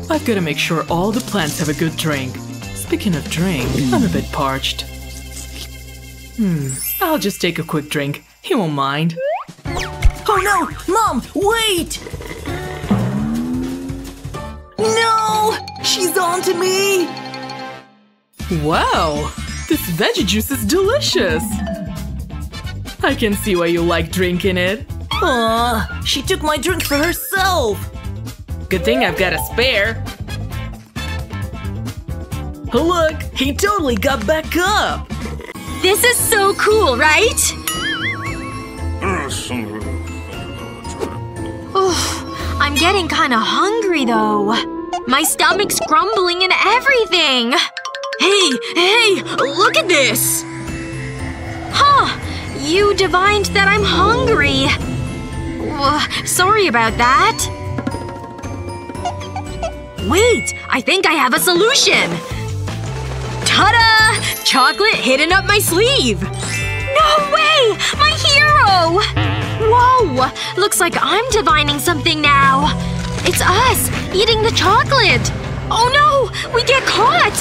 I've gotta make sure all the plants have a good drink. Speaking of drink, I'm a bit parched. Hmm, I'll just take a quick drink. He won't mind. Oh no! Mom, wait! No! She's on to me! Wow! This veggie juice is delicious! I can see why you like drinking it. Aw, she took my drink for herself! Good thing I've got a spare. Oh, look, he totally got back up! This is so cool, right? Oof, I'm getting kinda hungry though. My stomach's grumbling and everything. Hey, hey, look at this! Huh, you divined that I'm hungry. Sorry about that. Wait, I think I have a solution! Ta-da! Chocolate hidden up my sleeve! No way! My hero! Whoa! Looks like I'm divining something now. It's us, eating the chocolate! Oh no! We get caught!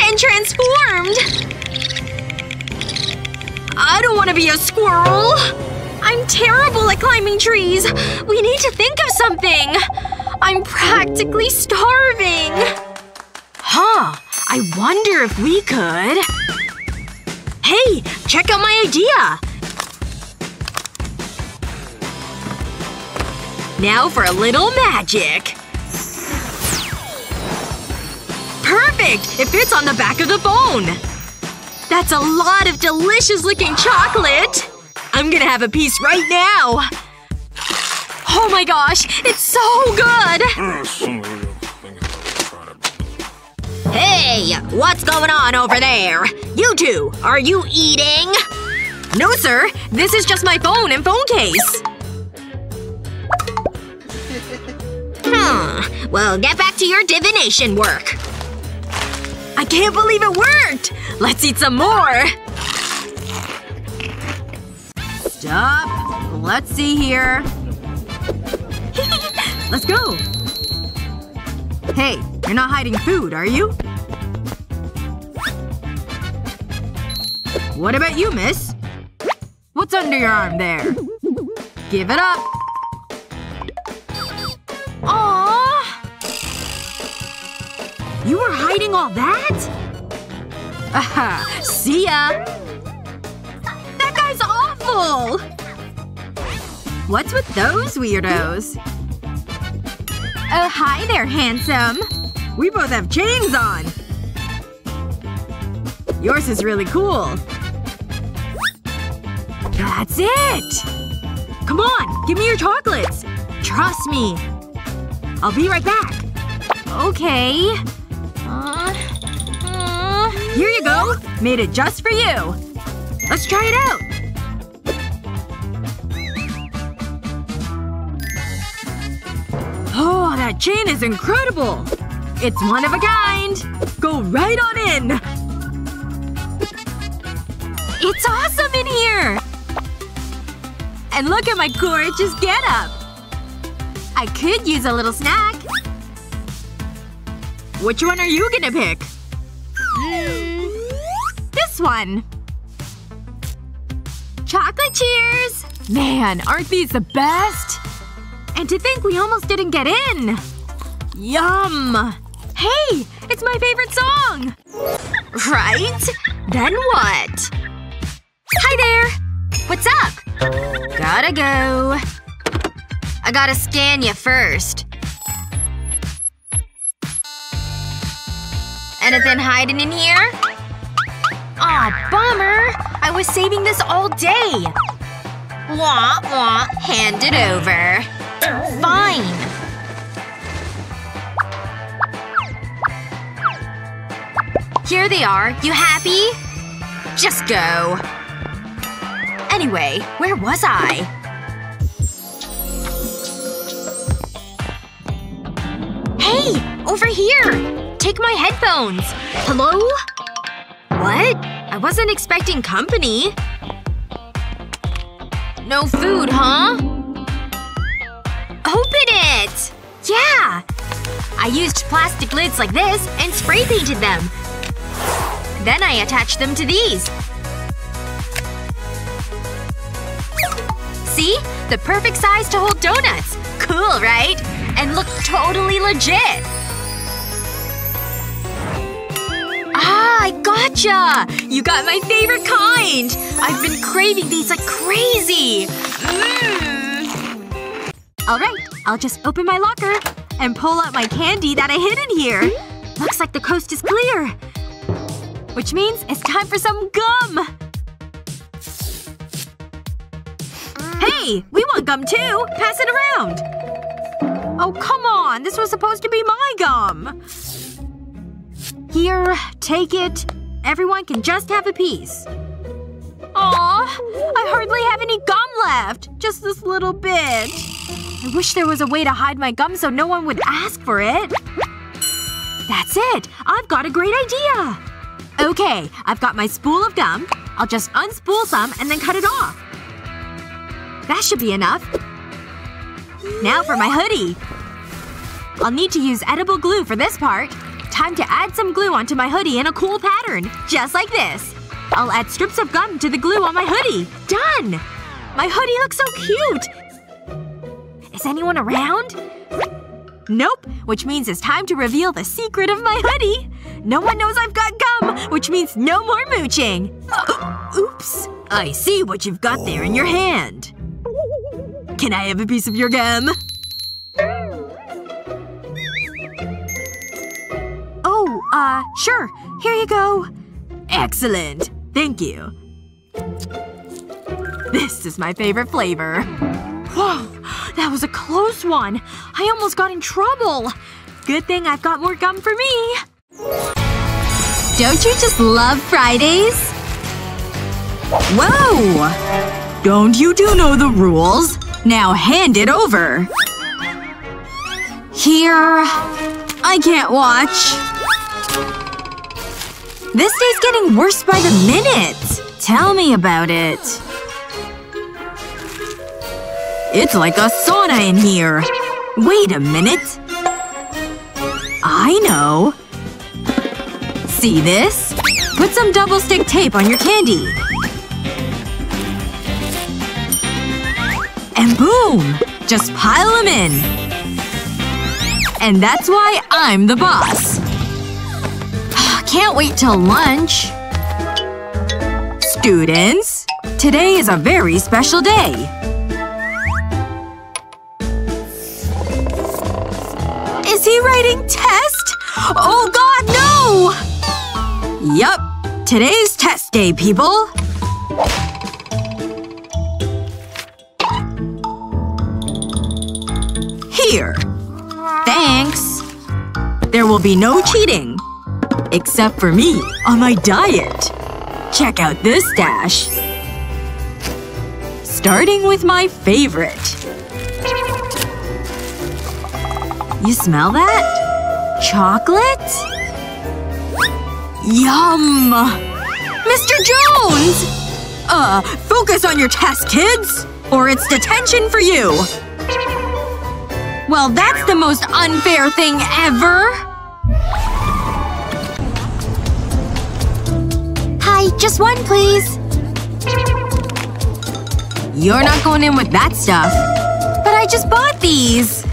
And transformed! I don't want to be a squirrel! I'm terrible at climbing trees! We need to think of something! I'm practically starving! Huh. I wonder if we could… Hey! Check out my idea! Now for a little magic. Perfect! It fits on the back of the phone! That's a lot of delicious-looking chocolate! I'm gonna have a piece right now! Oh my gosh! It's so good! Hey! What's going on over there? You two! Are you eating? No, sir. This is just my phone and phone case. Hmm. Well, get back to your divination work. I can't believe it worked! Let's eat some more! Stop. Let's see here. Let's go. Hey, you're not hiding food, are you? What about you, miss? What's under your arm there? Give it up. Aww! You were hiding all that? Aha, see ya! That guy's awful! What's with those weirdos? Oh, hi there, handsome. We both have chains on! Yours is really cool. That's it! Come on, give me your chocolates! Trust me. I'll be right back. Okay. Uh, uh, Here you go. Made it just for you. Let's try it out. Oh, that chain is incredible! It's one of a kind! Go right on in! it's awesome in here! And look at my gorgeous getup! I could use a little snack. Which one are you gonna pick? This one. Chocolate cheers! Man, aren't these the best? And to think we almost didn't get in! Yum! Hey! It's my favorite song! Right? Then what? Hi there! What's up? Gotta go. I gotta scan you first. Anything hiding in here? Aw, bummer! I was saving this all day! Wah, wah. Hand it over. Fine. Here they are. You happy? Just go. Anyway, where was I? Hey! Over here! Take my headphones. Hello? What? I wasn't expecting company. No food, huh? Open it! Yeah! I used plastic lids like this and spray painted them. Then I attached them to these. See? The perfect size to hold donuts. Cool, right? And look totally legit. Ah, I gotcha! You got my favorite kind! I've been craving these like crazy! Mmm. Alright, I'll just open my locker and pull out my candy that I hid in here. Looks like the coast is clear. Which means it's time for some gum! Hey! We want gum too! Pass it around! Oh, come on! This was supposed to be my gum! Here, take it. Everyone can just have a piece. Aw, I hardly have any gum left. Just this little bit. I wish there was a way to hide my gum so no one would ask for it. That's it! I've got a great idea! Okay, I've got my spool of gum. I'll just unspool some and then cut it off. That should be enough. Now for my hoodie. I'll need to use edible glue for this part. Time to add some glue onto my hoodie in a cool pattern. Just like this. I'll add strips of gum to the glue on my hoodie. Done! My hoodie looks so cute! Is anyone around? Nope. Which means it's time to reveal the secret of my hoodie. No one knows I've got gum, which means no more mooching. Oops. I see what you've got there in your hand. Can I have a piece of your gum? Oh, uh, sure. Here you go. Excellent. Thank you. This is my favorite flavor. Whoa. That was a close one. I almost got in trouble. Good thing I've got more gum for me. Don't you just love Fridays? Whoa! Don't you do know the rules? Now hand it over. Here. I can't watch. This day's getting worse by the minute. Tell me about it. It's like a sauna in here. Wait a minute. I know. See this? Put some double stick tape on your candy. And boom! Just pile them in. And that's why I'm the boss. Can't wait till lunch. Students, today is a very special day. Is he writing test? Oh god, no! Yup. Today's test day, people. Here. Thanks. There will be no cheating. Except for me, on my diet. Check out this stash. Starting with my favorite. You smell that? Chocolate? Yum! Mr. Jones! Uh, focus on your test, kids! Or it's detention for you! Well, that's the most unfair thing ever! Hi, just one, please. You're not going in with that stuff. But I just bought these.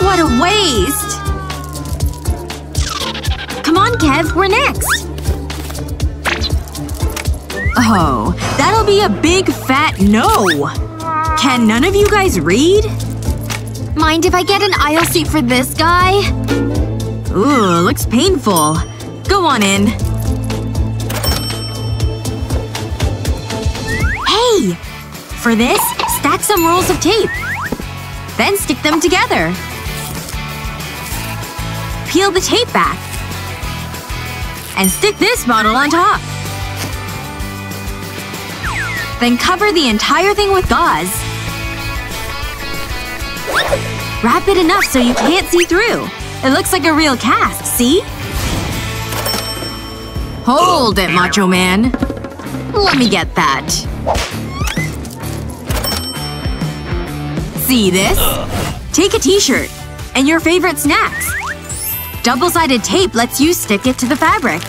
What a waste. Come on, Kev, we're next. Oh, that'll be a big fat no. Can none of you guys read? Mind if I get an aisle seat for this guy? Ooh, looks painful. Go on in. Hey! For this, stack some rolls of tape. Then stick them together. Peel the tape back. And stick this bottle on top. Then cover the entire thing with gauze. Wrap it enough so you can't see through. It looks like a real cast, see? Hold it, Macho Man. Let me get that. See this? Take a t-shirt. And your favorite snacks. Double-sided tape lets you stick it to the fabric.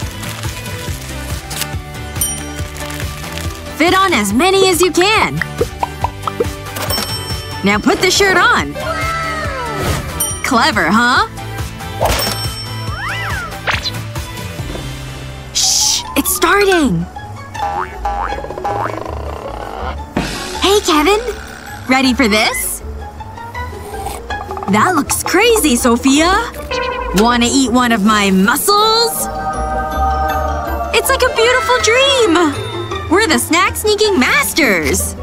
Fit on as many as you can. Now put the shirt on. Clever, huh? Shh! It's starting! Hey, Kevin! Ready for this? That looks crazy, Sophia! Wanna eat one of my mussels? It's like a beautiful dream! We're the snack sneaking masters!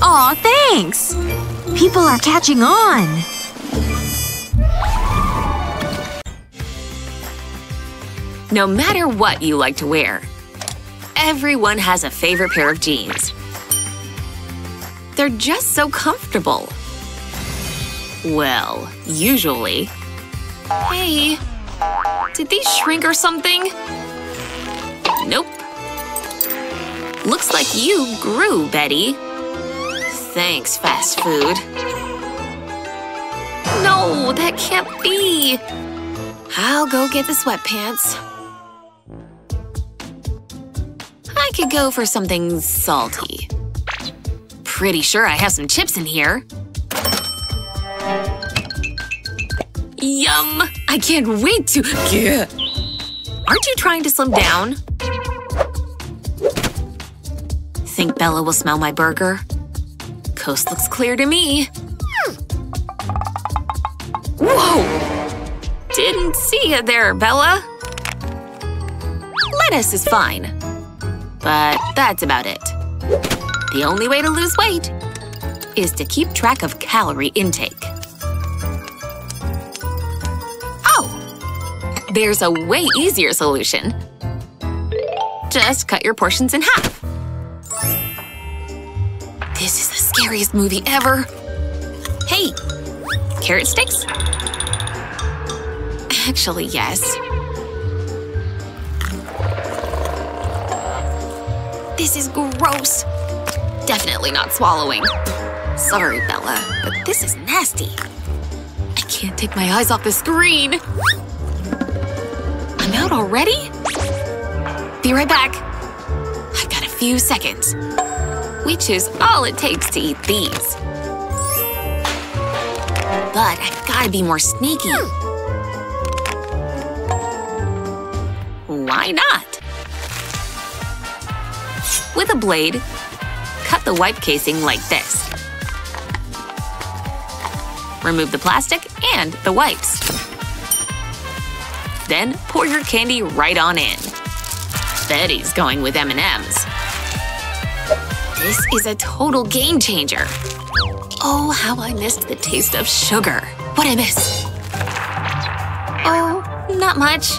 Aw, thanks! People are catching on. No matter what you like to wear, everyone has a favorite pair of jeans. They're just so comfortable. Well, usually. Hey, did these shrink or something? Nope. Looks like you grew, Betty. Thanks, fast food. No, that can't be. I'll go get the sweatpants. I could go for something salty. Pretty sure I have some chips in here. Yum! I can't wait to- Gah. Aren't you trying to slim down? Think Bella will smell my burger? Coast looks clear to me. Whoa! Didn't see you there, Bella. Lettuce is fine. But that's about it. The only way to lose weight is to keep track of calorie intake. There's a way easier solution. Just cut your portions in half. This is the scariest movie ever. Hey! Carrot sticks? Actually, yes. This is gross. Definitely not swallowing. Sorry, Bella, but this is nasty. I can't take my eyes off the screen. Out already? Be right back. I've got a few seconds. Which is all it takes to eat these. But I've gotta be more sneaky. Why not? With a blade, cut the wipe casing like this. Remove the plastic and the wipes. Then pour your candy right on in. Betty's going with M&Ms. This is a total game changer. Oh, how I missed the taste of sugar. What'd I miss? Oh, not much.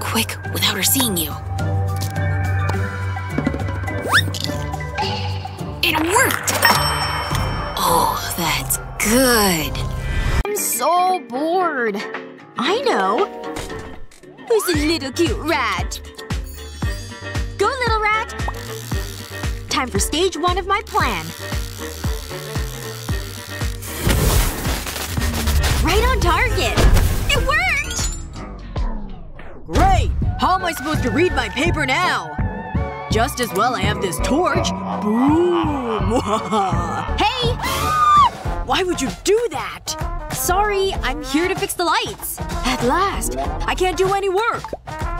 Quick, without her seeing you. It worked! Oh, that's good. I'm so bored. I know. Who's a little cute rat? Go, little rat! Time for stage one of my plan. Right on target! It worked! Great! How am I supposed to read my paper now? Just as well I have this torch. Boom! Hey! Why would you do that? Sorry, I'm here to fix the lights. At last! I can't do any work.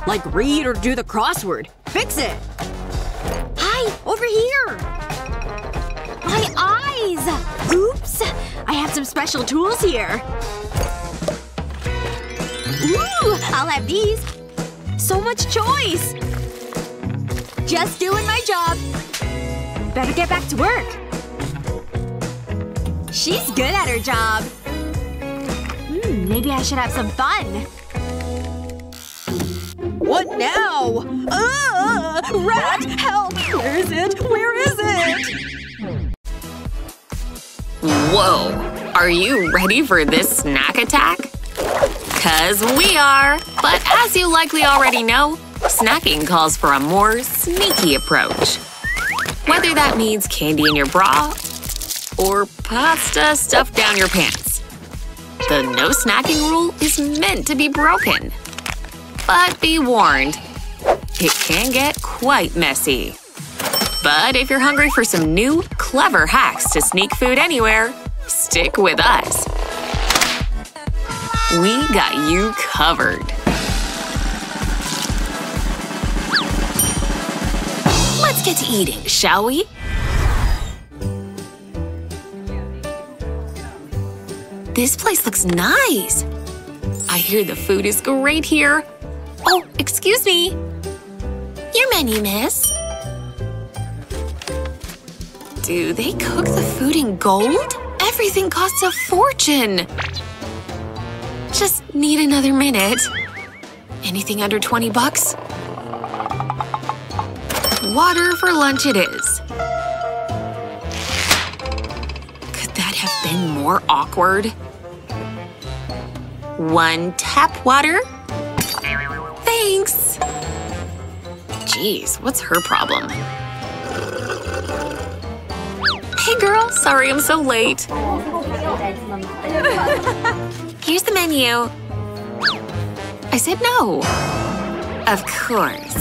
Like read or do the crossword. Fix it! Hi, over here! My eyes! Oops! I have some special tools here. Ooh! I'll have these. So much choice! Just doing my job. Better get back to work. She's good at her job. Hmm, maybe I should have some fun. What now? Ah! Rat! Help! Where is it? Where is it? Whoa! Are you ready for this snack attack? Cause we are! But as you likely already know, snacking calls for a more sneaky approach. Whether that means candy in your bra or pasta stuffed down your pants. The no snacking rule is meant to be broken. But be warned, it can get quite messy. But if you're hungry for some new, clever hacks to sneak food anywhere, stick with us. We got you covered. Let's get to eating, shall we? This place looks nice. I hear the food is great here. Oh, excuse me. Your menu, miss. Do they cook the food in gold? Everything costs a fortune. Just need another minute. Anything under 20 bucks? Water for lunch it is. Could that have been more awkward? One tap water? Thanks! Jeez, what's her problem? Hey girl, sorry I'm so late. Here's the menu. I said no. Of course.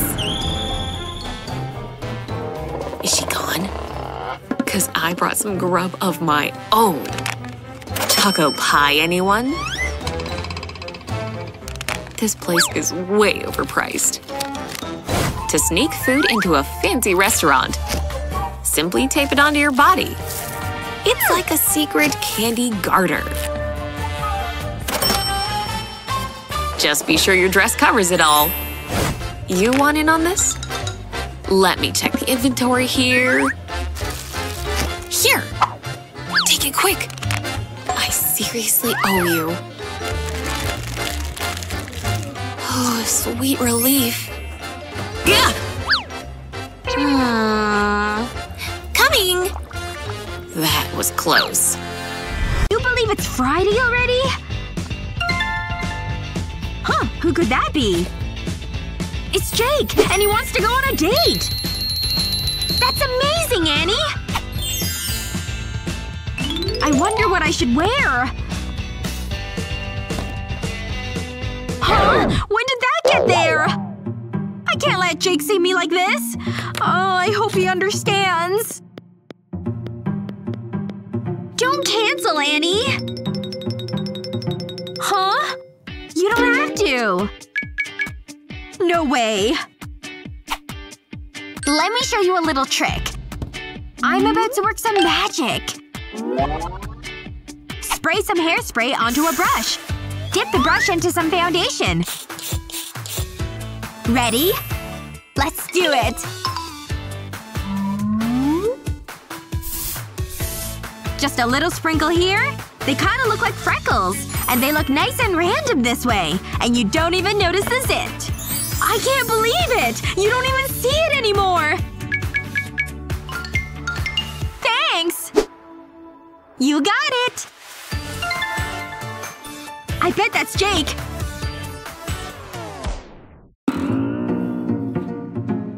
Is she gone? Cause I brought some grub of my own. Taco pie, anyone? This place is way overpriced. To sneak food into a fancy restaurant, simply tape it onto your body. It's like a secret candy garter. Just be sure your dress covers it all. You want in on this? Let me check the inventory here. Here! Take it quick! I seriously owe you. Oh, sweet relief. Yeah! Hmm. Coming! That was close. You believe it's Friday already? Huh, who could that be? It's Jake, and he wants to go on a date! That's amazing, Annie! I wonder what I should wear. When did that get there? I can't let Jake see me like this. Oh, I hope he understands. Don't cancel, Annie. Huh? You don't have to. No way. Let me show you a little trick. I'm about to work some magic. Spray some hairspray onto a brush. Dip the brush into some foundation. Ready? Let's do it! Just a little sprinkle here. They kinda look like freckles. And they look nice and random this way. And you don't even notice the zit. I can't believe it! You don't even see it anymore! Thanks! You got it! I bet that's Jake.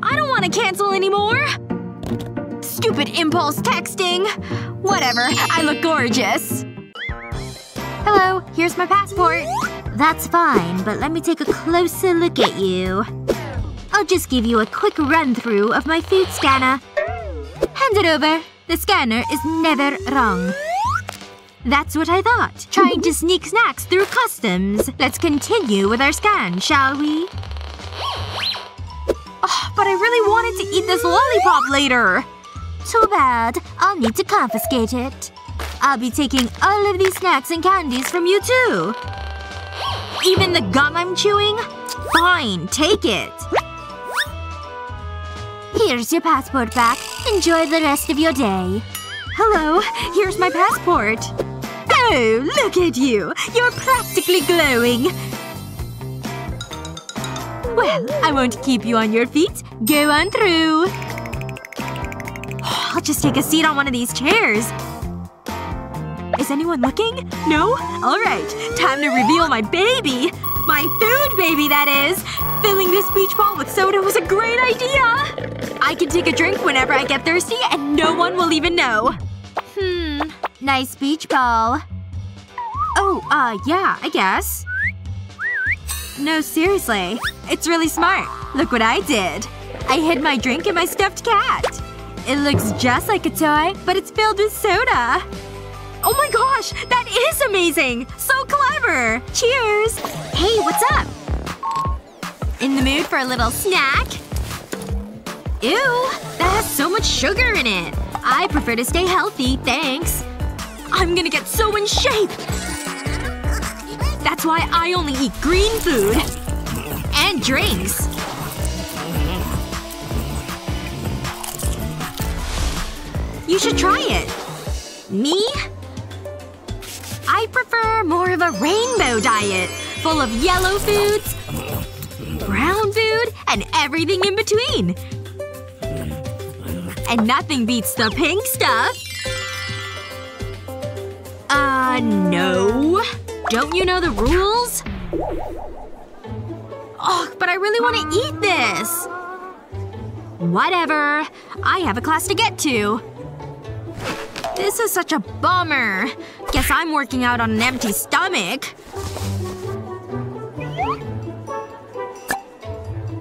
I don't want to cancel anymore. Stupid impulse texting. Whatever. I look gorgeous. Hello. Here's my passport. That's fine, but let me take a closer look at you. I'll just give you a quick run-through of my food scanner. Hand it over. The scanner is never wrong. That's what I thought. Trying to sneak snacks through customs. Let's continue with our scan, shall we? Oh, but I really wanted to eat this lollipop later. Too bad. I'll need to confiscate it. I'll be taking all of these snacks and candies from you too. Even the gum I'm chewing? Fine, take it. Here's your passport back. Enjoy the rest of your day. Hello. Here's my passport. Oh, look at you. You're practically glowing. Well, I won't keep you on your feet. Go on through. I'll just take a seat on one of these chairs. Is anyone looking? No? Alright. Time to reveal my baby! My food baby, that is! Filling this beach ball with soda was a great idea! I can take a drink whenever I get thirsty and no one will even know. Hmm. Nice beach ball. Oh, uh, yeah, I guess. No, seriously. It's really smart. Look what I did. I hid my drink in my stuffed cat. It looks just like a toy, but it's filled with soda. Oh my gosh! That is amazing! So clever! Cheers! Hey, what's up? In the mood for a little snack? Ew! That has so much sugar in it. I prefer to stay healthy, thanks. I'm gonna get so in shape! That's why I only eat green food. And drinks. You should try it. Me? I prefer more of a rainbow diet. Full of yellow foods, brown food, and everything in between. And nothing beats the pink stuff. Uh, no. Don't you know the rules? Oh, but I really want to eat this. Whatever. I have a class to get to. This is such a bummer. Guess I'm working out on an empty stomach.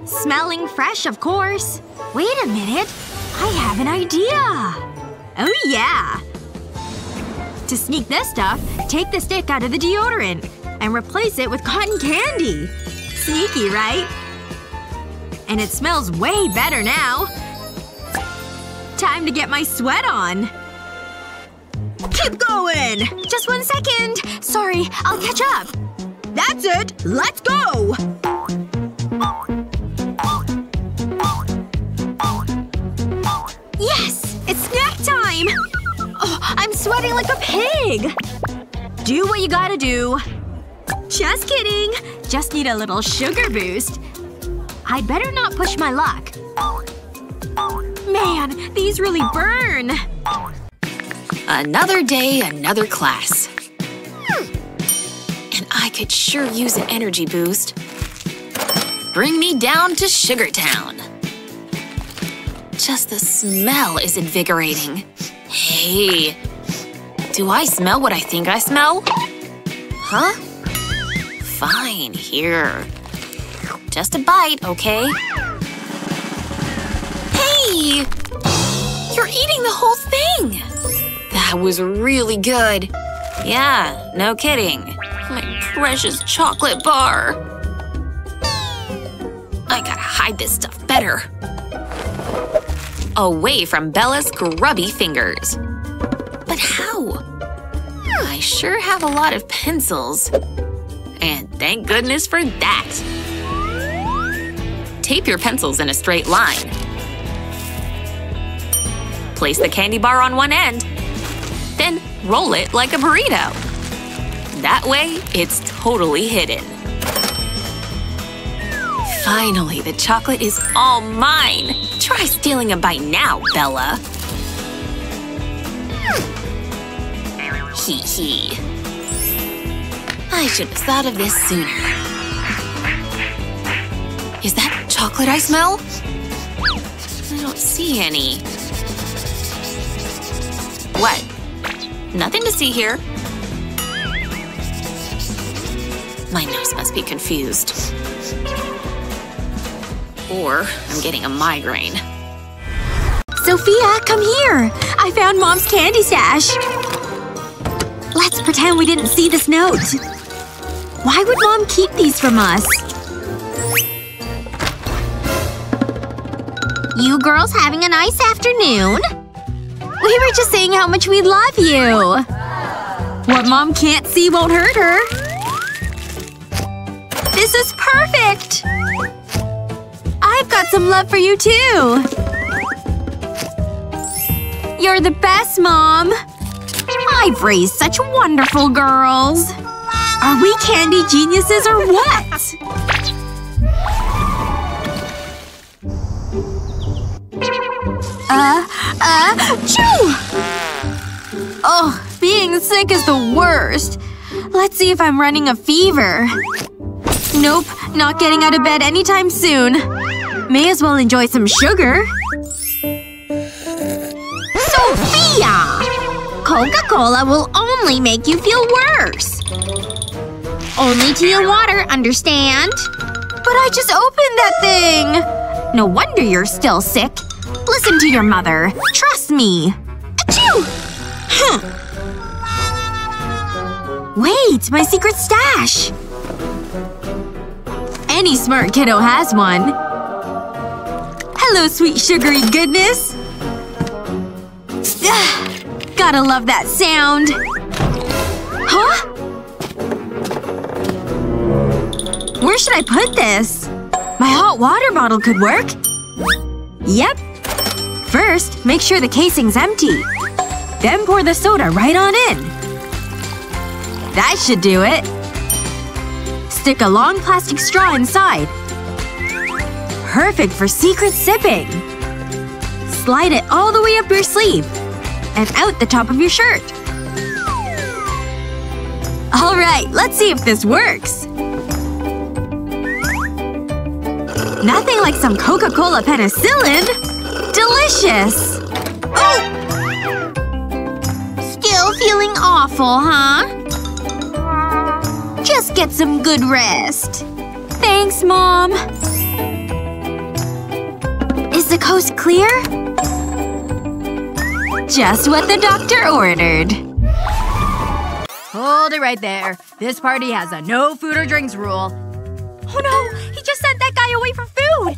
Smelling fresh, of course. Wait a minute. I have an idea. Oh yeah. To sneak this stuff, take the stick out of the deodorant. And replace it with cotton candy. Sneaky, right? And it smells way better now. Time to get my sweat on. Keep going! Just one second. Sorry, I'll catch up. That's it! Let's go! Yes! It's snack time! I'm sweating like a pig! Do what you gotta do. Just kidding. Just need a little sugar boost. I'd better not push my luck. Man, these really burn. Another day, another class. And I could sure use an energy boost. Bring me down to Sugartown. Just the smell is invigorating. Hey. Do I smell what I think I smell? Huh? Fine, here. Just a bite, okay? Hey! You're eating the whole thing! That was really good. Yeah, no kidding. My precious chocolate bar. I gotta hide this stuff better. Away from Bella's grubby fingers. But how? I sure have a lot of pencils. And thank goodness for that. Tape your pencils in a straight line. Place the candy bar on one end. Then roll it like a burrito. That way, it's totally hidden. Finally, the chocolate is all mine! Try stealing a bite now, Bella. Hee hee. I should have thought of this sooner. Is that chocolate I smell? I don't see any. What? Nothing to see here. My nose must be confused. Or I'm getting a migraine. Sophia, come here! I found Mom's candy stash! Let's pretend we didn't see this note. Why would Mom keep these from us? You girls having a nice afternoon? We were just saying how much we love you! What Mom can't see won't hurt her. This is perfect! I've got some love for you, too! You're the best, Mom! I've raised such wonderful girls! Are we candy geniuses or what? Uh, uh, choo! Oh, being sick is the worst. Let's see if I'm running a fever. Nope, not getting out of bed anytime soon. May as well enjoy some sugar. Sophia! Coca-Cola will only make you feel worse. Only tea and water, understand? But I just opened that thing! No wonder you're still sick. Listen to your mother. Trust me. Achoo! Huh. Wait, my secret stash! Any smart kiddo has one. Hello, sweet sugary goodness! Ugh, gotta love that sound. Huh? Where should I put this? My hot water bottle could work. Yep. First, make sure the casing's empty. Then pour the soda right on in. That should do it. Stick a long plastic straw inside. Perfect for secret sipping. Slide it all the way up your sleeve. And out the top of your shirt. Alright, let's see if this works. Nothing like some Coca-Cola penicillin! Delicious! Oh! Still feeling awful, huh? Just get some good rest. Thanks, Mom. Is the coast clear? Just what the doctor ordered. Hold it right there. This party has a no food or drinks rule. Oh no! He just sent that guy away for food!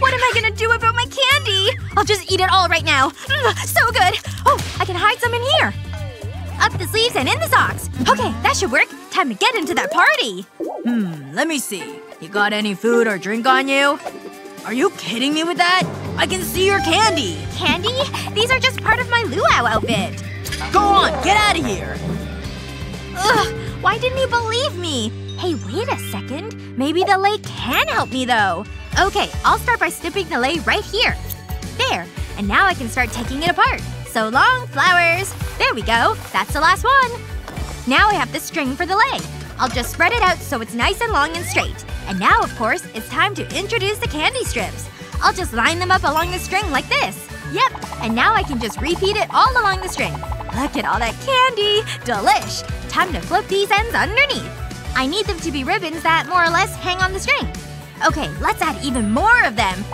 What am I gonna do about my candy? I'll just eat it all right now. Mm, so good! Oh, I can hide some in here. Up the sleeves and in the socks. Okay, that should work. Time to get into that party. Hmm, let me see. You got any food or drink on you? Are you kidding me with that? I can see your candy! Candy? These are just part of my luau outfit. Go on, get out of here! Ugh, why didn't you believe me? Hey, wait a second. Maybe the lei can help me, though. Okay, I'll start by snipping the lei right here. There. And now I can start taking it apart. So long, flowers. There we go. That's the last one. Now I have the string for the lei. I'll just spread it out so it's nice and long and straight. And now, of course, it's time to introduce the candy strips. I'll just line them up along the string like this. Yep. And now I can just repeat it all along the string. Look at all that candy! Delish! Time to flip these ends underneath. I need them to be ribbons that more or less hang on the string. Okay, let's add even more of them.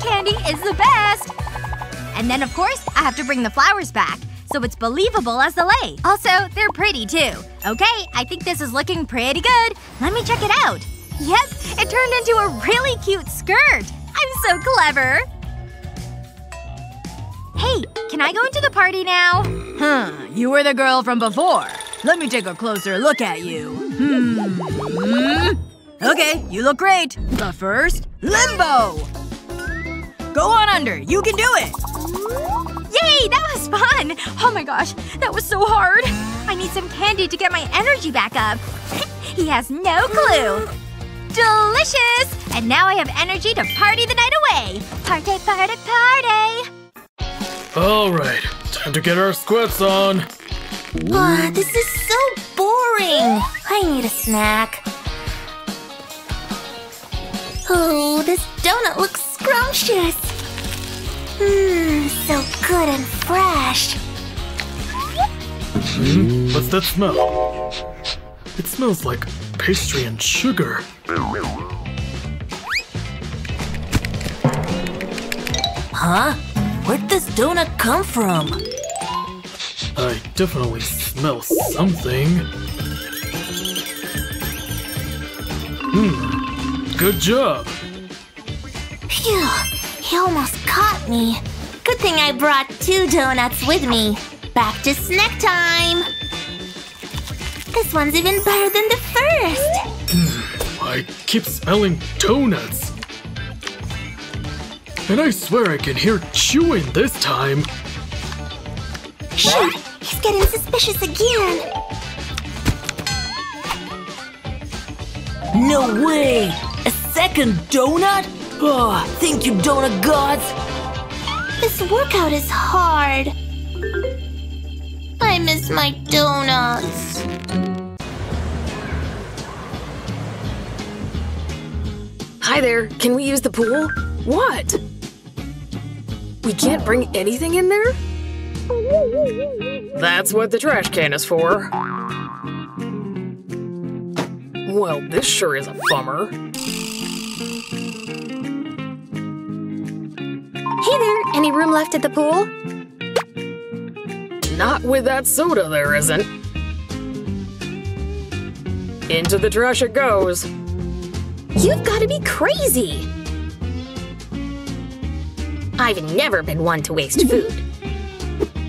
Candy is the best! And then of course, I have to bring the flowers back. So it's believable as the lei. Also, they're pretty too. Okay, I think this is looking pretty good. Let me check it out. Yep, it turned into a really cute skirt. I'm so clever. Hey, can I go into the party now? Huh. You were the girl from before. Let me take a closer look at you. Hmm. Okay, you look great. But first, limbo! Go on under. You can do it! Yay! That was fun! Oh my gosh, that was so hard. I need some candy to get my energy back up. he has no clue. Delicious! And now I have energy to party the night away! Party, party, party! Alright, time to get our squats on. Ah, this is so boring. I need a snack. Oh, this donut looks scrumptious. Mmm, so good and fresh. Hmm? What's that smell? It smells like pastry and sugar. Huh? Where'd this donut come from? I definitely smell something. Hmm. Good job. Phew, he almost caught me. Good thing I brought two donuts with me. Back to snack time. This one's even better than the first. Hmm, I keep smelling donuts. And I swear I can hear chewing this time. Shoot, he's getting suspicious again. No way! A second donut? Oh, thank you, donut gods! This workout is hard. I miss my donuts. Hi there, can we use the pool? What? We can't bring anything in there? That's what the trash can is for. Well, this sure is a bummer. Hey there, any room left at the pool? Not with that soda, there isn't. Into the trash it goes. You've got to be crazy! I've never been one to waste food.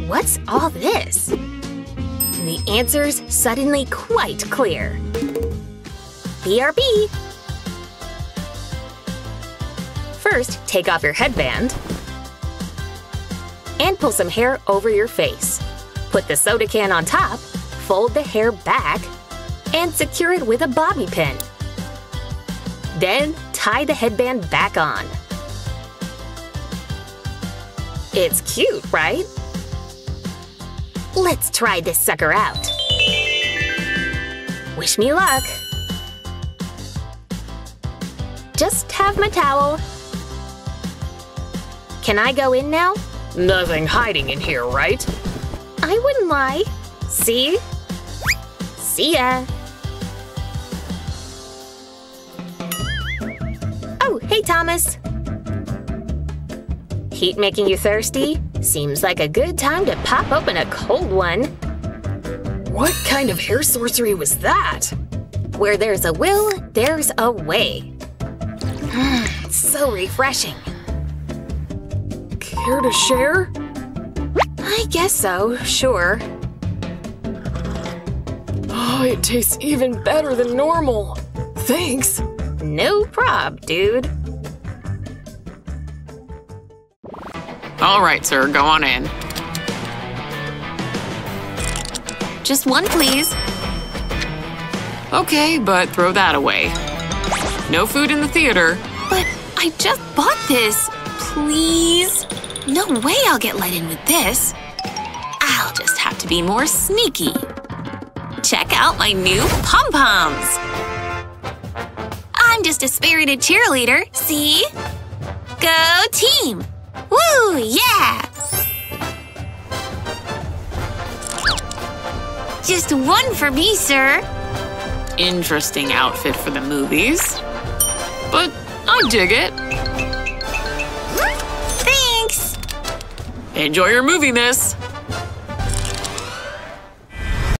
What's all this? The answer's suddenly quite clear. BRB. First, take off your headband and pull some hair over your face. Put the soda can on top, fold the hair back, and secure it with a bobby pin. Then, tie the headband back on. It's cute, right? Let's try this sucker out. Wish me luck. Just have my towel. Can I go in now? Nothing hiding in here, right? I wouldn't lie. See? See ya. Oh, hey, Thomas. Heat making you thirsty? Seems like a good time to pop open a cold one. What kind of hair sorcery was that? Where there's a will, there's a way. so refreshing. Care to share? I guess so, sure. Oh, it tastes even better than normal. Thanks. No prob, dude. All right, sir, go on in. Just one, please. Okay, but throw that away. No food in the theater. But I just bought this. Please? No way I'll get let in with this. I'll just have to be more sneaky. Check out my new pom-poms. I'm just a spirited cheerleader, see? Go team! Woo, yeah! Just one for me, sir. interesting outfit for the movies. But I dig it. Enjoy your movie, miss.